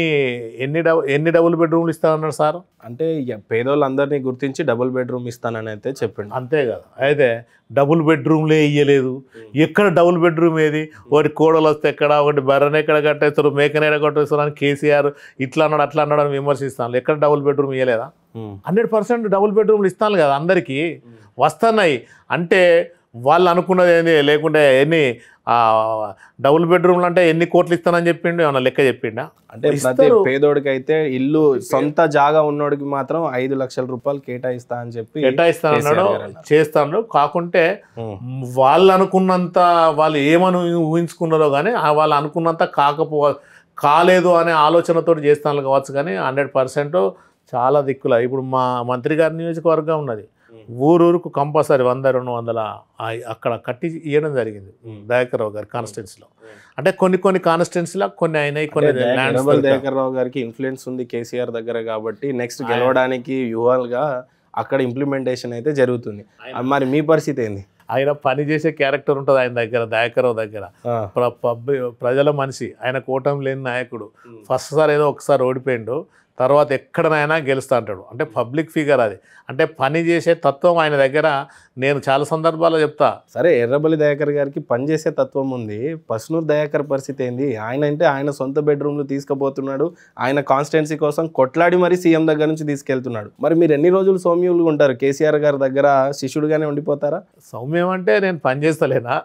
ఎన్ని డబు ఎన్ని డబుల్ బెడ్రూమ్లు ఇస్తానన్నారు సార్? అంటే ఇక పేదోళ్ళందరినీ గుర్తించి డబుల్ బెడ్రూమ్ ఇస్తానని అయితే చెప్పిండు. అంతే కదా. అయితే డబుల్ బెడ్రూమ్లే ఇయ్యలేదు. ఎక్కడ డబుల్ బెడ్రూమ్ ఏది? ఒకటి కోడలు వస్తే ఎక్కడ? ఒకటి బర్రెని ఎక్కడ కట్టేస్తారు? మేకని ఎక్కడ కట్టేస్తారు? అని కేసీఆర్ ఇట్లా అన్నాడు అట్లా అన్నాడు అని విమర్శిస్తాను. ఎక్కడ డబుల్ బెడ్రూమ్ ఇయ్యలేదా? ఉమ్. హండ్రెడ్ పర్సెంట్ డబుల్ బెడ్రూమ్లు ఇస్తాను కదా అందరికీ. వస్తున్నాయి. అంటే వాళ్ళు అనుకున్నది ఏంది? లేకుంటే ఎన్ని డబుల్ బెడ్రూమ్లు అంటే ఎన్ని కోట్లు ఇస్తానని చెప్పిండు ఏమన్నా లెక్క చెప్పిండా అంటే ప్రతి. పేదోడికి అయితే ఇల్లు సొంత జాగా ఉన్నోడికి మాత్రం ఐదు లక్షల రూపాయలు కేటాయిస్తా అని చెప్పి కేటాయిస్తానన్నాడు. చేస్తాను కాకుంటే. వాళ్ళు అనుకున్నంత వాళ్ళు ఏమని ఊహించుకున్నారో కానీ వాళ్ళు అనుకున్నంత కాకపో కాలేదు అనే ఆలోచనతో చేస్తాను కావచ్చు కానీ హండ్రెడ్ పర్సెంట్ చాలా దిక్కుల ఇప్పుడు మా మంత్రి గారి నియోజకవర్గం ఉన్నది ఊరూరుకు కంపల్సరీ వంద రెండు వందల అక్కడ కట్టి ఇవ్వడం జరిగింది. దయాకర్రావు గారి కాన్స్టిట్యున్సీలో. అంటే కొన్ని కొన్ని కాన్స్టిట్యున్సీలో కొన్ని అయినాయి కొన్ని అంటే ల్యాండ్స్ ఎర్రబల్ దొరకవు. దయాకర్ రావు గారికి ఇన్ఫ్లుయెన్స్ ఉంది కేసీఆర్ దగ్గర కాబట్టి నెక్స్ట్ గెలవడానికి యువాలుగా అక్కడ ఇంప్లిమెంటేషన్ అయితే జరుగుతుంది. మరి మీ పరిస్థితి ఏంది? ఆయన పని చేసే క్యారెక్టర్ ఉంటుంది ఆయన దగ్గర దయాకర్రావు దగ్గర. ప్రజల మనిషి ఆయన కూటమి లేని నాయకుడు. ఫస్ట్ సారి ఏదో ఒకసారి ఓడిపోయిండు. తర్వాత ఎక్కడనైనా గెలుస్తా అంటాడు. అంటే పబ్లిక్ ఫిగర్ అది. అంటే పని చేసే తత్వం ఆయన దగ్గర నేను చాలా సందర్భాల్లో చెప్తా. సరే ఎర్రబలి దయాకర్ గారికి పనిచేసే తత్వం ఉంది. పస్నూర్ దయాకర్ పరిస్థితి ఏంది? ఆయన అంటే ఆయన సొంత బెడ్రూమ్లు తీసుకుపోతున్నాడు. ఆయన కాన్స్టిట్యున్సీ కోసం కొట్లాడి మరి సీఎం దగ్గర నుంచి తీసుకెళ్తున్నాడు. మరి మీరు ఎన్ని రోజులు సౌమ్యులుగా ఉంటారు? కేసీఆర్ గారి దగ్గర శిష్యుడుగానే ఉండిపోతారా? సౌమ్యం అంటే నేను పని చేస్తలేనా?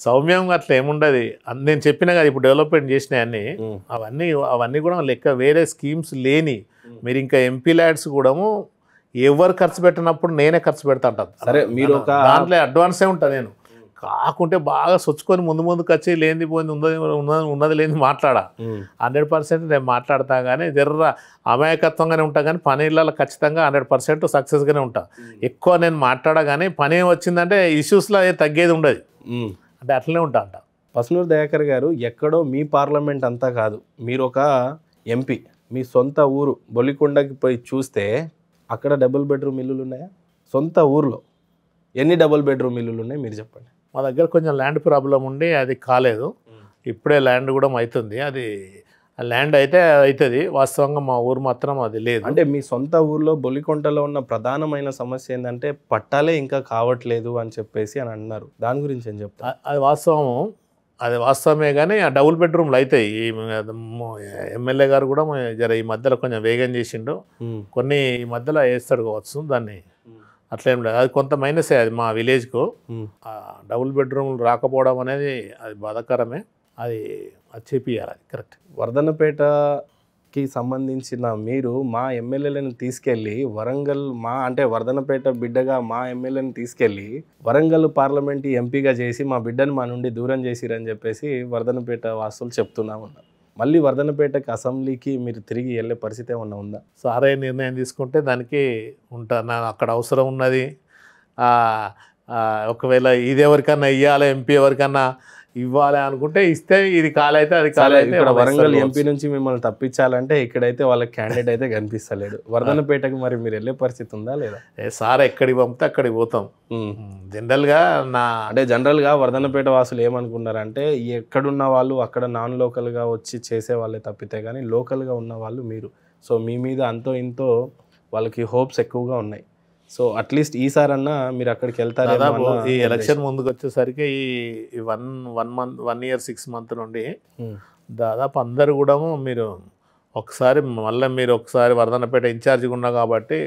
సౌమ్యం అట్లా ఏముండదు. నేను చెప్పిన కదా ఇప్పుడు డెవలప్మెంట్ చేసినాయన్నీ ఉమ్. అవన్నీ అవన్నీ కూడా లెక్క వేరే స్కీమ్స్ లేని. మీరు ఇంకా ఎంపీ ల్యాడ్స్ కూడా ఎవరు ఖర్చు పెట్టినప్పుడు నేనే ఖర్చు పెడతా అంటాను సరే, మీరు ఒక- దాంట్లో అడ్వాన్సే ఉంటా నేను. కాకుంటే బాగా సొచ్చుకొని ముందు ముందుకు వచ్చి లేనిది పోయింది ఉన్నది ఉన్నది ఉన్నది లేని మాట్లాడా. హండ్రెడ్ పర్సెంట్ నేను మాట్లాడతా కానీ జర్ర అమాయకత్వంగానే ఉంటా కానీ పని ఇళ్ళలో ఖచ్చితంగా హండ్రెడ్ పర్సెంట్ సక్సెస్గానే ఉంటా. ఎక్కువ నేను మాట్లాడా కానీ పని వచ్చిందంటే ఇష్యూస్లో తగ్గేది ఉండదు. అంటే అట్లనే ఉంటా అంట. పసునూరు దయాకర్ గారు ఎక్కడో మీ పార్లమెంట్ అంతా కాదు మీరు ఒక ఎంపీ మీ సొంత ఊరు బొలికొండకి పోయి చూస్తే అక్కడ డబుల్ బెడ్రూమ్ ఇల్లులు ఉన్నాయా? సొంత ఊర్లో ఎన్ని డబుల్ బెడ్రూమ్ ఇల్లులు ఉన్నాయి మీరు చెప్పండి. మా దగ్గర కొంచెం ల్యాండ్ ప్రాబ్లం ఉండి అది కాలేదు. ఇప్పుడే ల్యాండ్ కూడా అవుతుంది అది ల్యాండ్ అయితే అవుతుంది వాస్తవంగా మా ఊరు మాత్రం అది లేదు. అంటే మీ సొంత ఊర్లో బొలికొంటలో ఉన్న ప్రధానమైన సమస్య ఏంటంటే పట్టాలే ఇంకా కావట్లేదు అని చెప్పేసి అని అన్నారు. దాని గురించి ఏం చెప్తారు? ఆ- అది వాస్తవం అది వాస్తవమే కానీ ఆ డబుల్ బెడ్రూమ్లు అవుతాయి ఈ ఎమ్మెల్యే గారు కూడా జర ఈ మధ్యలో కొంచెం వేగం చేసిండు. కొన్ని ఈ మధ్యలో వేస్తాడు కావచ్చు దాన్ని. అట్లేం లేదు. అది కొంత మైనసే అది మా విలేజ్కు. డబుల్ బెడ్రూమ్లు రాకపోవడం అనేది అది బాధాకరమే. అది అది చేపియాలి అది కరెక్ట్ వర్ధనపేటకి సంబంధించిన మీరు మా ఎమ్మెల్యేలను తీసుకెళ్ళి వరంగల్ మా అంటే వర్ధనపేట బిడ్డగా మా ఎమ్మెల్యేని తీసుకెళ్ళి వరంగల్ పార్లమెంట్ ఎంపీగా చేసి మా బిడ్డను మా నుండి దూరం చేసిరని చెప్పేసి వర్ధనపేట వాసులు చెప్తున్నా ఉన్నారు. మళ్ళీ వర్ధనపేటకి అసెంబ్లీకి మీరు తిరిగి వెళ్ళే పరిస్థితి ఏమన్నా ఉందా? సారే నిర్ణయం తీసుకుంటే దానికి ఉంటా నా అక్కడ అవసరం ఉన్నది. ఒకవేళ ఇది ఎవరికన్నా ఇవ్వాలి ఎంపీ ఎవరికన్నా ఇవ్వాలి అనుకుంటే ఇస్తే ఇది కాలైతే అది కాలైతే ఇక్కడ వరంగల్ ఎంపీ నుంచి మిమ్మల్ని తప్పించాలంటే ఇక్కడైతే వాళ్ళ క్యాండిడేట్ అయితే కనిపిస్తలేడు. వర్ధనపేటకి మరి మీరు వెళ్ళే పరిస్థితి ఉందా లేదా? ఏ సార్ ఎక్కడికి పంపితే అక్కడికి పోతాం. జనరల్గా నా అంటే జనరల్గా వర్ధనపేట వాసులు ఏమనుకున్నారంటే ఎక్కడున్న వాళ్ళు అక్కడ నాన్ లోకల్గా వచ్చి చేసే వాళ్ళే తప్పితే కానీ లోకల్గా ఉన్న వాళ్ళు మీరు. సో మీ మీద అంతో ఇంతో వాళ్ళకి హోప్స్ ఎక్కువగా ఉన్నాయి. సో అట్లీస్ట్ ఈసారన్నా మీరు అక్కడికి అన్న ఈ ఎలక్షన్ ముందుకు వచ్చేసరికి ఈ one one month one year six month నుండి ఉమ్, దాదాపు అందరు కూడా మీరు ఒకసారి మళ్ళీ మీరు ఒకసారి వర్ధనపేట ఇన్ఛార్జిగా ఉన్నా కాబట్టి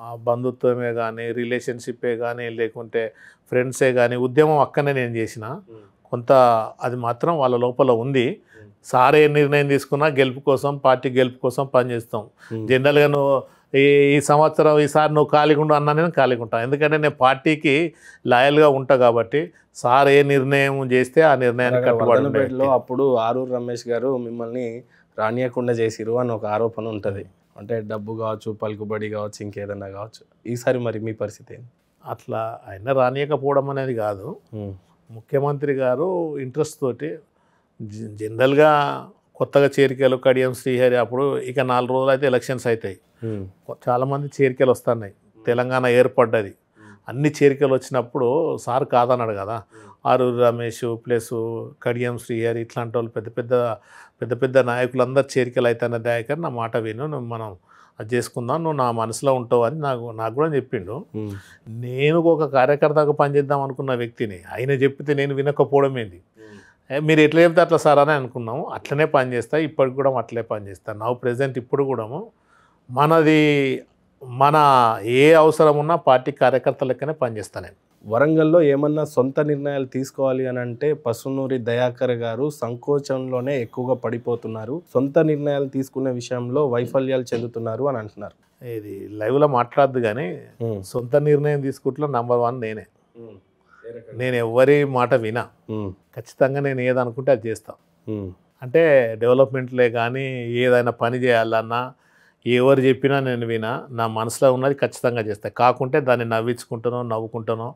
ఆ బంధుత్వమే కానీ రిలేషన్షిప్పే కానీ లేకుంటే ఫ్రెండ్సే కానీ ఉద్యమం అక్కనే నేను చేసిన. ఉమ్, కొంత అది మాత్రం వాళ్ళ లోపల ఉంది. సార్ ఏ నిర్ణయం తీసుకున్నా గెలుపు కోసం పార్టీ గెలుపు కోసం పనిచేస్తాం. జనరల్గా నువ్వు ఈ ఈ సంవత్సరం ఈసారి నువ్వు ఖాళీగా ఉండు అన్నా నేను ఖాళీగా ఉంటాను ఎందుకంటే నేను పార్టీకి లాయల్గా ఉంటా కాబట్టి సార్ ఏ నిర్ణయం చేస్తే ఆ నిర్ణయానికి కట్టుబడి ఉండే వర్ధనపేటలో వ్యక్తి. అప్పుడు ఆరూరు రమేష్ గారు మిమ్మల్ని రానియకుండా చేసిరు అని ఒక ఆరోపణ ఉంటుంది. అంటే డబ్బు కావచ్చు పలుకుబడి కావచ్చు ఇంకేదన్నా కావచ్చు. ఈసారి మరి మీ పరిస్థితి ఏంటి అట్లా ఆయన రానియకపోవడం అనేది కాదు. ముఖ్యమంత్రి గారు ఇంట్రెస్ట్ తోటి జనరల్గా కొత్తగా చేరికలు కడియం శ్రీహరి అప్పుడు ఇక నాలుగు రోజులు అయితే ఎలక్షన్స్ అవుతాయి చాలామంది చేరికలు వస్తున్నాయి. తెలంగాణ ఏర్పడ్డది. అన్ని చేరికలు వచ్చినప్పుడు సార్ కాదన్నాడు కదా. ఆరూరు రమేష్ ప్లస్ కడియం శ్రీహరి ఇట్లాంటి వాళ్ళు పెద్ద పెద్ద పెద్ద పెద్ద నాయకులందరూ చేరికలు అవుతున్న దయాకర్ నా మాట విను నువ్వు మనం అది చేసుకుందాం నువ్వు నా మనసులో ఉంటావు అని నాకు నాకు కూడా చెప్పిండు. నేను ఒక కార్యకర్తగా పనిచేద్దాం అనుకున్న వ్యక్తిని ఆయన చెప్తే నేను వినకపోవడం ఏంది? మీరు ఎట్లా చెప్తే అట్లా సార్ అని అనుకున్నాము. అట్లనే పనిచేస్తా ఇప్పటికి కూడా అట్లే పనిచేస్తా నా ప్రజెంట్ ఇప్పుడు కూడా మనది మన ఏ అవసరం ఉన్నా పార్టీ కార్యకర్త లెక్కనే పనిచేస్తా నేను. వరంగల్లో ఏమన్నా సొంత నిర్ణయాలు తీసుకోవాలి అని అంటే పసునూరి దయాకర్ గారు సంకోచంలోనే ఎక్కువగా పడిపోతున్నారు. సొంత నిర్ణయాలు తీసుకునే విషయంలో వైఫల్యాలు చెందుతున్నారు అని అంటున్నారు. ఇది లైవ్లో మాట్లాడద్దు కానీ సొంత నిర్ణయం తీసుకుంటున్న నంబర్ వన్ నేనే. నేను ఎవరి మాట వినా. ఖచ్చితంగా నేను ఏదనుకుంటే అది చేస్తా. ఉమ్, అంటే డెవలప్మెంట్లే కానీ ఏదైనా పని చేయాలన్నా ఎవరు చెప్పినా నేను వినా నా మనసులో ఉన్నది ఖచ్చితంగా చేస్తా. కాకుంటే దాన్ని నవ్వించుకుంటానో నవ్వుకుంటానో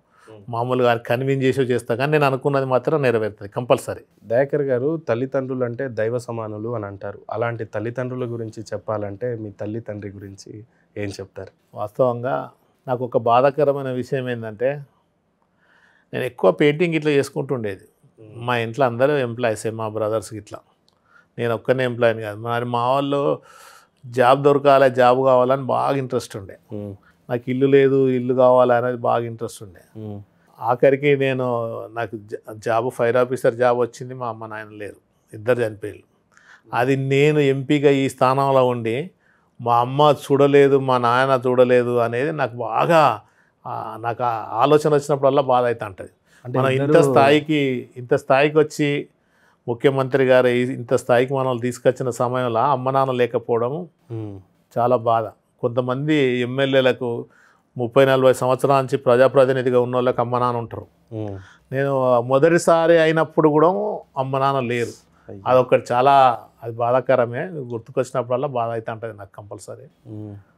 మామూలుగా కన్విన్స్ చేసో చేస్తా కానీ నేను అనుకున్నది మాత్రం నెరవేరుతుంది కంపల్సరీ. దయాకర్ గారు తల్లిదండ్రులు అంటే దైవ సమానులు అని అంటారు. అలాంటి తల్లిదండ్రుల గురించి చెప్పాలంటే మీ తల్లి తండ్రి గురించి ఏం చెప్తారు? వాస్తవంగా నాకు ఒక బాధాకరమైన విషయం ఏంటంటే నేను ఎక్కువ పెయింటింగ్ ఇట్లా చేసుకుంటుండేది. మా ఇంట్లో అందరూ ఎంప్లాయీసే మా బ్రదర్స్ ఇట్లా నేను ఒక్కనే ఎంప్లాయీని కాదు. మరి మా వాళ్ళు జాబ్ దొరకాలి జాబ్ కావాలని బాగా ఇంట్రెస్ట్ ఉండే. నాకు ఇల్లు లేదు ఇల్లు కావాలి అనేది బాగా ఇంట్రెస్ట్ ఉండే. ఆఖరికి నేను నాకు జాబ్ ఫైర్ ఆఫీసర్ జాబ్ వచ్చింది మా అమ్మ నాయన లేరు. ఇద్దరు చనిపోయారు అది నేను ఎంపీగా ఈ స్థానంలో ఉండి మా అమ్మ చూడలేదు మా నాయన చూడలేదు అనేది నాకు బాగా నాకు ఆ ఆలోచన వచ్చినప్పుడల్లా బాధ అయితే ఉంటుంది. అంటే మనం ఇంత స్థాయికి ఇంత స్థాయికి వచ్చి ముఖ్యమంత్రి గారు ఇంత స్థాయికి మనం తీసుకొచ్చిన సమయంలో అమ్మ నాన్న లేకపోవడము ఉమ్, చాలా బాధ. కొంతమంది ఎమ్మెల్యేలకు ముప్పై నలభై సంవత్సరాల నుంచి ప్రజాప్రతినిధిగా ఉన్న వాళ్ళకి అమ్మ నాన్న ఉంటారు. నేను మొదటిసారి అయినప్పుడు కూడా అమ్మ నాన్న లేరు. అదొకటి చాలా అది బాధాకరమే. గుర్తుకొచ్చినప్పుడల్లా బాధ అయితే ఉంటుంది నాకు కంపల్సరీ.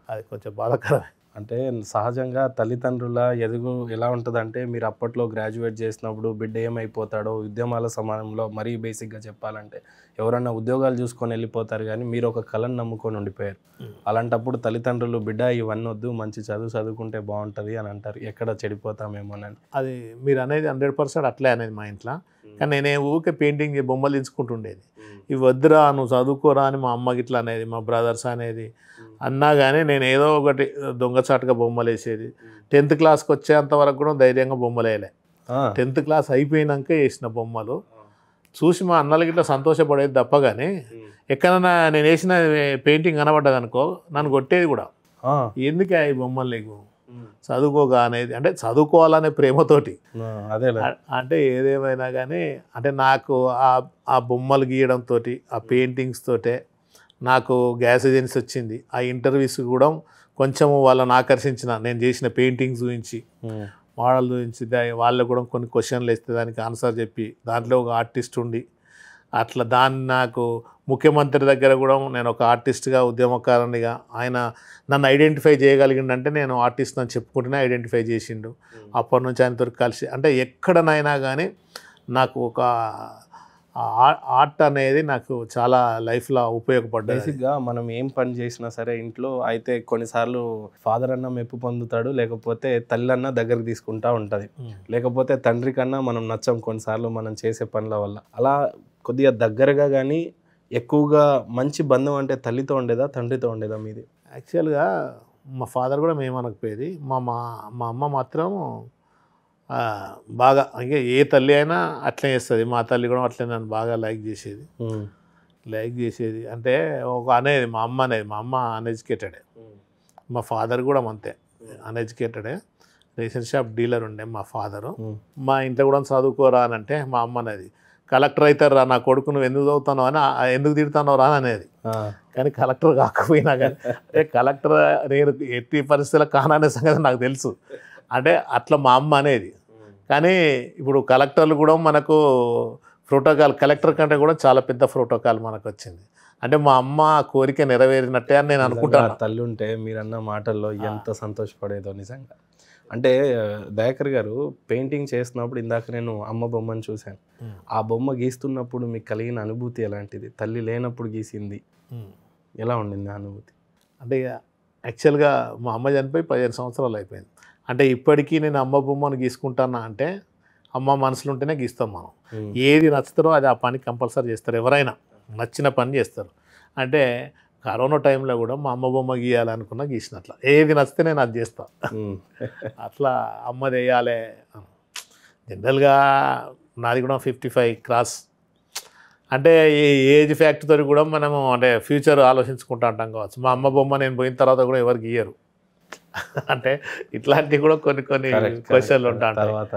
అది కొంచెం బాధాకరమే. అంటే సహజంగా తల్లిదండ్రుల ఎదుగు ఎలా ఉంటుందంటే మీరు అప్పట్లో గ్రాడ్యుయేట్ చేసినప్పుడు బిడ్డ ఏమైపోతాడో ఉద్యమాల సమానంలో మరీ బేసిక్గా చెప్పాలంటే ఎవరన్నా ఉద్యోగాలు చూసుకొని వెళ్ళిపోతారు కానీ మీరు ఒక కళను నమ్ముకొని ఉండిపోయారు. అలాంటప్పుడు తల్లిదండ్రులు బిడ్డ ఇవన్నీ వద్దు మంచి చదువు చదువుకుంటే బాగుంటుంది అని అంటారు. ఎక్కడ చెడిపోతామేమోనని అది మీరు అనేది హండ్రెడ్ పర్సెంట్ అట్లే అనేది మా ఇంట్లో. కానీ నేనే ఊరికే పెయింటింగ్ బొమ్మలు ఎంచుకుంటుండేది ఇవి వద్దురా నువ్వు చదువుకోరా అని మా అమ్మకి ఇట్లా అనేది మా బ్రదర్స్ అనేది అన్నా కానీ నేను ఏదో ఒకటి దొంగచాటుగా బొమ్మలు వేసేది. టెన్త్ క్లాస్కి వచ్చేంత వరకు కూడా ధైర్యంగా బొమ్మలు వేయలే. టెన్త్ క్లాస్ అయిపోయినాక వేసిన బొమ్మలు. చూసి మా అన్నలకి ఇట్లా సంతోషపడేది తప్ప కానీ ఎక్కడన్నా నేను వేసిన పెయింటింగ్ కనబడ్డది అనుకో నన్ను కొట్టేది కూడా. ఎందుకే ఈ బొమ్మలు నీకు? చదువుకోగా అనేది అంటే చదువుకోవాలనే ప్రేమతోటి. ఆ, అదేలే. అ- అంటే ఏదేమైనా కానీ అంటే నాకు ఆ ఆ బొమ్మలు గీయడంతో ఆ పెయింటింగ్స్ తోటే నాకు గ్యాస్ ఏజెన్సీ వచ్చింది. ఆ ఇంటర్వ్యూస్ కూడా కొంచెం వాళ్ళని ఆకర్షించిన నేను చేసిన పెయింటింగ్స్ గురించి మోడల్ గురించి దా- వాళ్ళకు కూడా కొన్ని క్వశ్చన్లు ఇస్తే దానికి ఆన్సర్ చెప్పి దాంట్లో ఒక ఆర్టిస్ట్ ఉండి అట్లా దాన్ని నాకు ముఖ్యమంత్రి దగ్గర కూడా నేను ఒక ఆర్టిస్ట్గా ఉద్యమకారునిగా ఆయన నన్ను ఐడెంటిఫై చేయగలిగిండంటే నేను ఆర్టిస్ట్ అని చెప్పుకుంటేనే ఐడెంటిఫై చేసిండు. అప్పటి నుంచి ఆయనతో కలిసి అంటే ఎక్కడనైనా కానీ నాకు ఒక ఆర్ట్ అనేది నాకు చాలా లైఫ్లో ఉపయోగపడ్డది. బేసిక్గా మనం ఏం పని చేసినా సరే ఇంట్లో అయితే కొన్నిసార్లు ఫాదర్ అన్న మెప్పు పొందుతాడు లేకపోతే తల్లి అన్న దగ్గరికి తీసుకుంటా ఉంటుంది. లేకపోతే తండ్రి కన్నా మనం నచ్చం కొన్నిసార్లు మనం చేసే పనుల వల్ల. అలా కొద్దిగా దగ్గరగా కానీ ఎక్కువగా మంచి బంధం అంటే తల్లితో ఉండేదా తండ్రితో ఉండేదా మీది? యాక్చువల్గా మా ఫాదర్ కూడా మేము అనకపోయేది. మా మా అమ్మ మాత్రం బాగా ఇంకా ఏ తల్లి అయినా అట్లే చేస్తుంది. మా తల్లి కూడా అట్లే నన్ను బాగా లైక్ చేసేది. లైక్ చేసేది. అంటే ఒక అనేది మా అమ్మ అనేది మా అమ్మ అన్ఎడ్యుకేటెడే. మా ఫాదర్ కూడా అంతే. అన్ఎడ్యుకేటెడే. రేషన్ షాప్ డీలర్ ఉండే మా ఫాదరు. మా ఇంట్లో కూడా చదువుకోరా అని అంటే మా అమ్మ అనేది. కలెక్టర్ అవుతారా నా కొడుకు నువ్వు ఎందుకు చదువుతావు అని ఎందుకు తిడుతున్నావు రా అని అనేది. కానీ కలెక్టర్ కాకపోయినా కానీ అంటే కలెక్టర్ నేను ఎట్టి పరిస్థితుల్లో కాననే సంగతి నాకు తెలుసు. అంటే అట్లా మా అమ్మ అనేది. కానీ ఇప్పుడు కలెక్టర్లు కూడా మనకు ప్రోటోకాల్ కలెక్టర్ కంటే కూడా చాలా పెద్ద ప్రోటోకాల్ మనకు వచ్చింది అంటే మా అమ్మ కోరిక నెరవేరినట్టే అని నేను అనుకుంటాను. తల్లి ఉంటే మీరన్న మాటల్లో ఎంత సంతోషపడేదో నిజంగా. అంటే దయాకర్ గారు పెయింటింగ్ చేస్తున్నప్పుడు ఇందాక నేను అమ్మ బొమ్మను చూశాను. ఆ బొమ్మ గీస్తున్నప్పుడు మీకు కలిగిన అనుభూతి ఎలాంటిది? తల్లి లేనప్పుడు గీసింది. ఎలా ఉండింది ఆ అనుభూతి? అంటే ఇక యాక్చువల్గా మా అమ్మ చనిపోయి పదిహేను సంవత్సరాలు అయిపోయింది. అంటే ఇప్పటికీ నేను అమ్మ బొమ్మను గీసుకుంటానా అంటే అమ్మ మనసులో ఉంటేనే గీస్తాం మనం. ఏది నచ్చుతారో అది ఆ పని కంపల్సరీ చేస్తారు. ఎవరైనా నచ్చిన పని చేస్తారు. అంటే కరోనా టైంలో కూడా మా అమ్మ బొమ్మ గీయాలనుకున్నా గీసినట్ల. ఏది నచ్చితే నేను అది చేస్తా. అట్లా అమ్మ వేయాలి జనరల్గా నాది కూడా ఫిఫ్టీ ఫైవ్ క్రాస్. అంటే ఈ ఏజ్ ఫ్యాక్టరీతో కూడా మనము అంటే ఫ్యూచర్ ఆలోచించుకుంటా అంటాం కావచ్చు. మా అమ్మ బొమ్మ నేను పోయిన తర్వాత కూడా ఎవరు గీయరు. అంటే ఇట్లాంటివి కూడా కొన్ని కొన్ని క్వశ్చన్లు ఉంటాయి. తర్వాత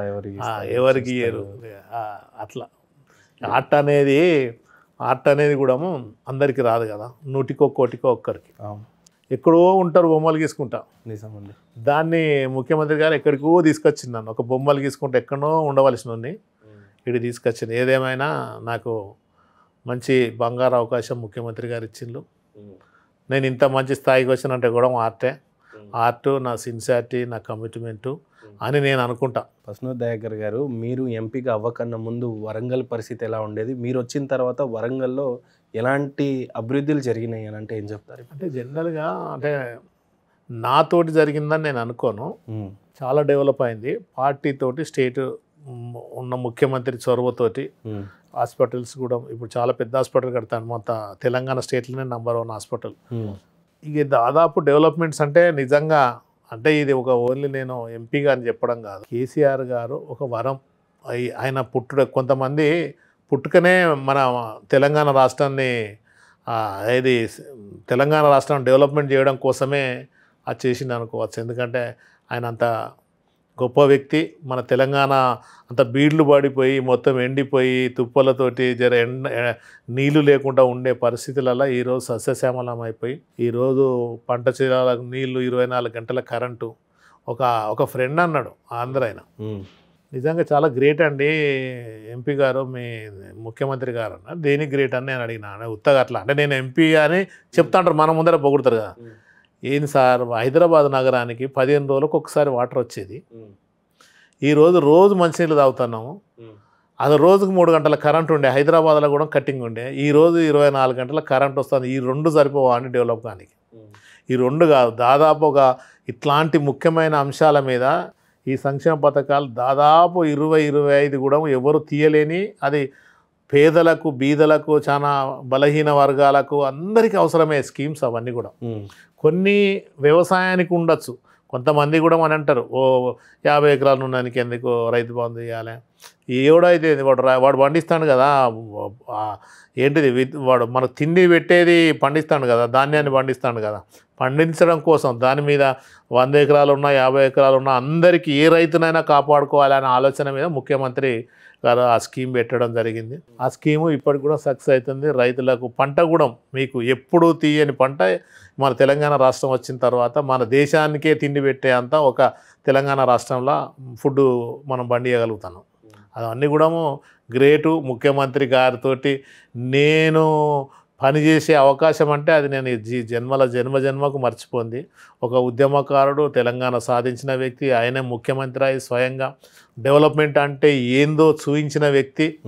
ఎవరికి. ఇయ్యరు. అట్లా. ఆర్ట్ అనేది ఆర్ట్ అనేది కూడా అందరికీ రాదు కదా. నూటికో కోటికో ఒక్కరికి. ఎక్కడో ఉంటారు బొమ్మలు గీసుకుంటా. నిజమండి. దాన్ని ముఖ్యమంత్రి గారు ఎక్కడికో తీసుకొచ్చింది నన్ను. ఒక బొమ్మలు గీసుకుంటే ఎక్కడో ఉండవలసిన ఇక్కడికి తీసుకొచ్చింది ఏదేమైనా నాకు మంచి బంగారు అవకాశం ముఖ్యమంత్రి గారు ఇచ్చిండ్రు నేను ఇంత మంచి స్థాయికి వచ్చినంటే కూడా ఆర్టే. ఆర్ట్ నా సిన్సియారిటీ నా కమిట్మెంటు అని నేను అనుకుంటా. ప్రశ్నోత్ దయాకర్ గారు మీరు ఎంపీగా అవ్వకన్నా ముందు వరంగల్ పరిస్థితి ఎలా ఉండేది? మీరు వచ్చిన తర్వాత వరంగల్లో ఎలాంటి అభివృద్ధులు జరిగినాయి అని అంటే ఏం చెప్తారు? అంటే జనరల్గా అంటే నాతోటి జరిగిందని నేను అనుకోను. ఉమ్. చాలా డెవలప్ అయింది. పార్టీ తోటి స్టేట్ ఉన్న ముఖ్యమంత్రి చొరవతోటి. హాస్పిటల్స్ కూడా ఇప్పుడు చాలా పెద్ద హాస్పిటల్ కడతాను. మొత్తం తెలంగాణ స్టేట్లోనే నెంబర్ వన్ హాస్పిటల్. ఇక దాదాపు డెవలప్మెంట్స్ అంటే నిజంగా అంటే ఇది ఒక ఓన్లీ నేను ఎంపీగా అని చెప్పడం కాదు. కేసీఆర్ గారు ఒక వరం. అయి- ఆయన పుట్టుడ కొంతమంది పుట్టుకనే మన తెలంగాణ రాష్ట్రాన్ని ఇది తెలంగాణ రాష్ట్రం డెవలప్మెంట్ చేయడం కోసమే అది చేసింది అనుకోవచ్చు. ఎందుకంటే ఆయన అంత గొప్ప వ్యక్తి. మన తెలంగాణ అంత బీడ్లు పడిపోయి మొత్తం ఎండిపోయి తుప్పలతోటి జర ఎండ నీళ్ళు లేకుండా ఉండే పరిస్థితులలో ఈరోజు సస్యశ్యామలం అయిపోయి ఈరోజు పంట చీరాలకు నీళ్ళు ఇరవై నాలుగు గంటల కరెంటు. ఒక ఒక ఫ్రెండ్ అన్నాడు ఆంధ్ర ఆయన. నిజంగా చాలా గ్రేట్ అండి ఎంపీ గారు మీ ముఖ్యమంత్రి గారు అన్న దేనికి గ్రేట్ అని నేను అడిగిన ఉత్తగా అట్లా. అంటే నేను ఎంపీ అని చెప్తా అంటారు మన ముందర పొగుడతారు కదా. ఏంది సార్ హైదరాబాద్ నగరానికి పదిహేను రోజులకు ఒకసారి వాటర్ వచ్చేది. ఈరోజు రోజు మంచినీళ్ళు తాగుతున్నాము. అది రోజుకు మూడు గంటల కరెంట్ ఉండే హైదరాబాద్లో కూడా కట్టింగ్ ఉండే ఈ రోజు ఇరవై నాలుగు గంటల కరెంట్ వస్తుంది ఈ రెండు సరిపోవా అని డెవలప్ కానీ. ఈ రెండు కాదు దాదాపు ఒక ఇట్లాంటి ముఖ్యమైన అంశాల మీద ఈ సంక్షేమ పథకాలు దాదాపు ఇరవై ఇరవై ఐదు కూడా ఎవరు తీయలేని అది పేదలకు బీదలకు చాలా బలహీన వర్గాలకు అందరికీ అవసరమే స్కీమ్స్ అవన్నీ కూడా. కొన్ని వ్యవసాయానికి ఉండొచ్చు. కొంతమంది కూడా మన అంటారు ఓ యాభై ఎకరాలు ఉన్నానికి ఎందుకు రైతు బంధు చేయాలి? ఏంది, వాడు వాడు పండిస్తాడు కదా ఏంటిది వాడు మనకు తిండి పెట్టేది పండిస్తాడు కదా ధాన్యాన్ని పండిస్తాడు కదా. పండించడం కోసం దాని మీద వంద ఎకరాలు ఉన్నా యాభై ఎకరాలు ఉన్నా అందరికీ ఏ రైతునైనా కాపాడుకోవాలనే ఆలోచన మీద ముఖ్యమంత్రి గారు ఆ స్కీమ్ పెట్టడం జరిగింది. ఆ స్కీము ఇప్పటికి కూడా సక్సెస్ అవుతుంది. రైతులకు పంట కూడా మీకు ఎప్పుడూ తీయని పంట మన తెలంగాణ రాష్ట్రం వచ్చిన తర్వాత మన దేశానికే తిండి పెట్టే అంత ఒక తెలంగాణ రాష్ట్రంలో ఫుడ్ మనం పండియగలుగుతాను అవన్నీ కూడా గ్రేటు ముఖ్యమంత్రి గారితో నేను పనిచేసే అవకాశం అంటే అది నేను జీ- జన్మల జన్మ జన్మకు మర్చిపోంది. ఒక ఉద్యమకారుడు తెలంగాణ సాధించిన వ్యక్తి ఆయనే ముఖ్యమంత్రి అయి స్వయంగా డెవలప్మెంట్ అంటే ఏందో చూయించిన వ్యక్తి.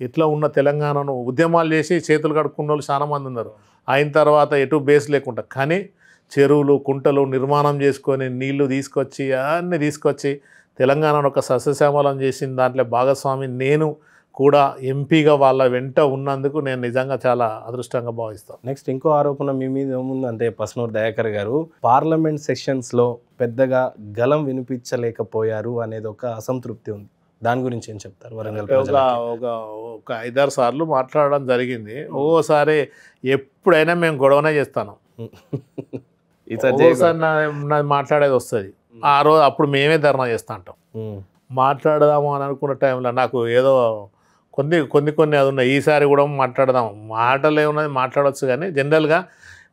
ఇట్లా ఉన్న తెలంగాణను ఉద్యమాలు చేసి చేతులు కడుక్కున్న వాళ్ళు చాలా మంది ఉన్నారు. అయిన తర్వాత ఎటు బేస్ లేకుండా కానీ చెరువులు కుంటలు నిర్మాణం చేసుకొని నీళ్ళు తీసుకొచ్చి అన్నీ తీసుకొచ్చి తెలంగాణను ఒక సస్యశ్యామలం చేసిన దాంట్లో భాగస్వామి నేను. కూడా ఎంపీగా వాళ్ళ వెంట ఉన్నందుకు నేను నిజంగా చాలా అదృష్టంగా భావిస్తాను నెక్స్ట్ ఇంకో ఆరోపణ మీ మీద ఏముందంటే పస్నూర్ దయాకర్ గారు పార్లమెంట్ సెషన్స్లో పెద్దగా గలం వినిపించలేకపోయారు అనేది ఒక అసంతృప్తి ఉంది. దాని గురించి ఏం చెప్తారు వరంగల్ ఒక? ఒక ఐదారు సార్లు మాట్లాడడం జరిగింది. ఓసారి ఎప్పుడైనా మేము గొడవనే చేస్తాను. ఈసారి మాట్లాడేది వస్తుంది. ఆ రోజు అప్పుడు మేమే ధర్నా చేస్తా అంటాం. మాట్లాడదాము అని అనుకున్న టైంలో నాకు ఏదో కొన్ని కొన్ని కొన్ని అది ఉన్నాయి. ఈసారి కూడా మాట్లాడదాం. మాటలు ఏమున్నది మాట్లాడవచ్చు కానీ జనరల్గా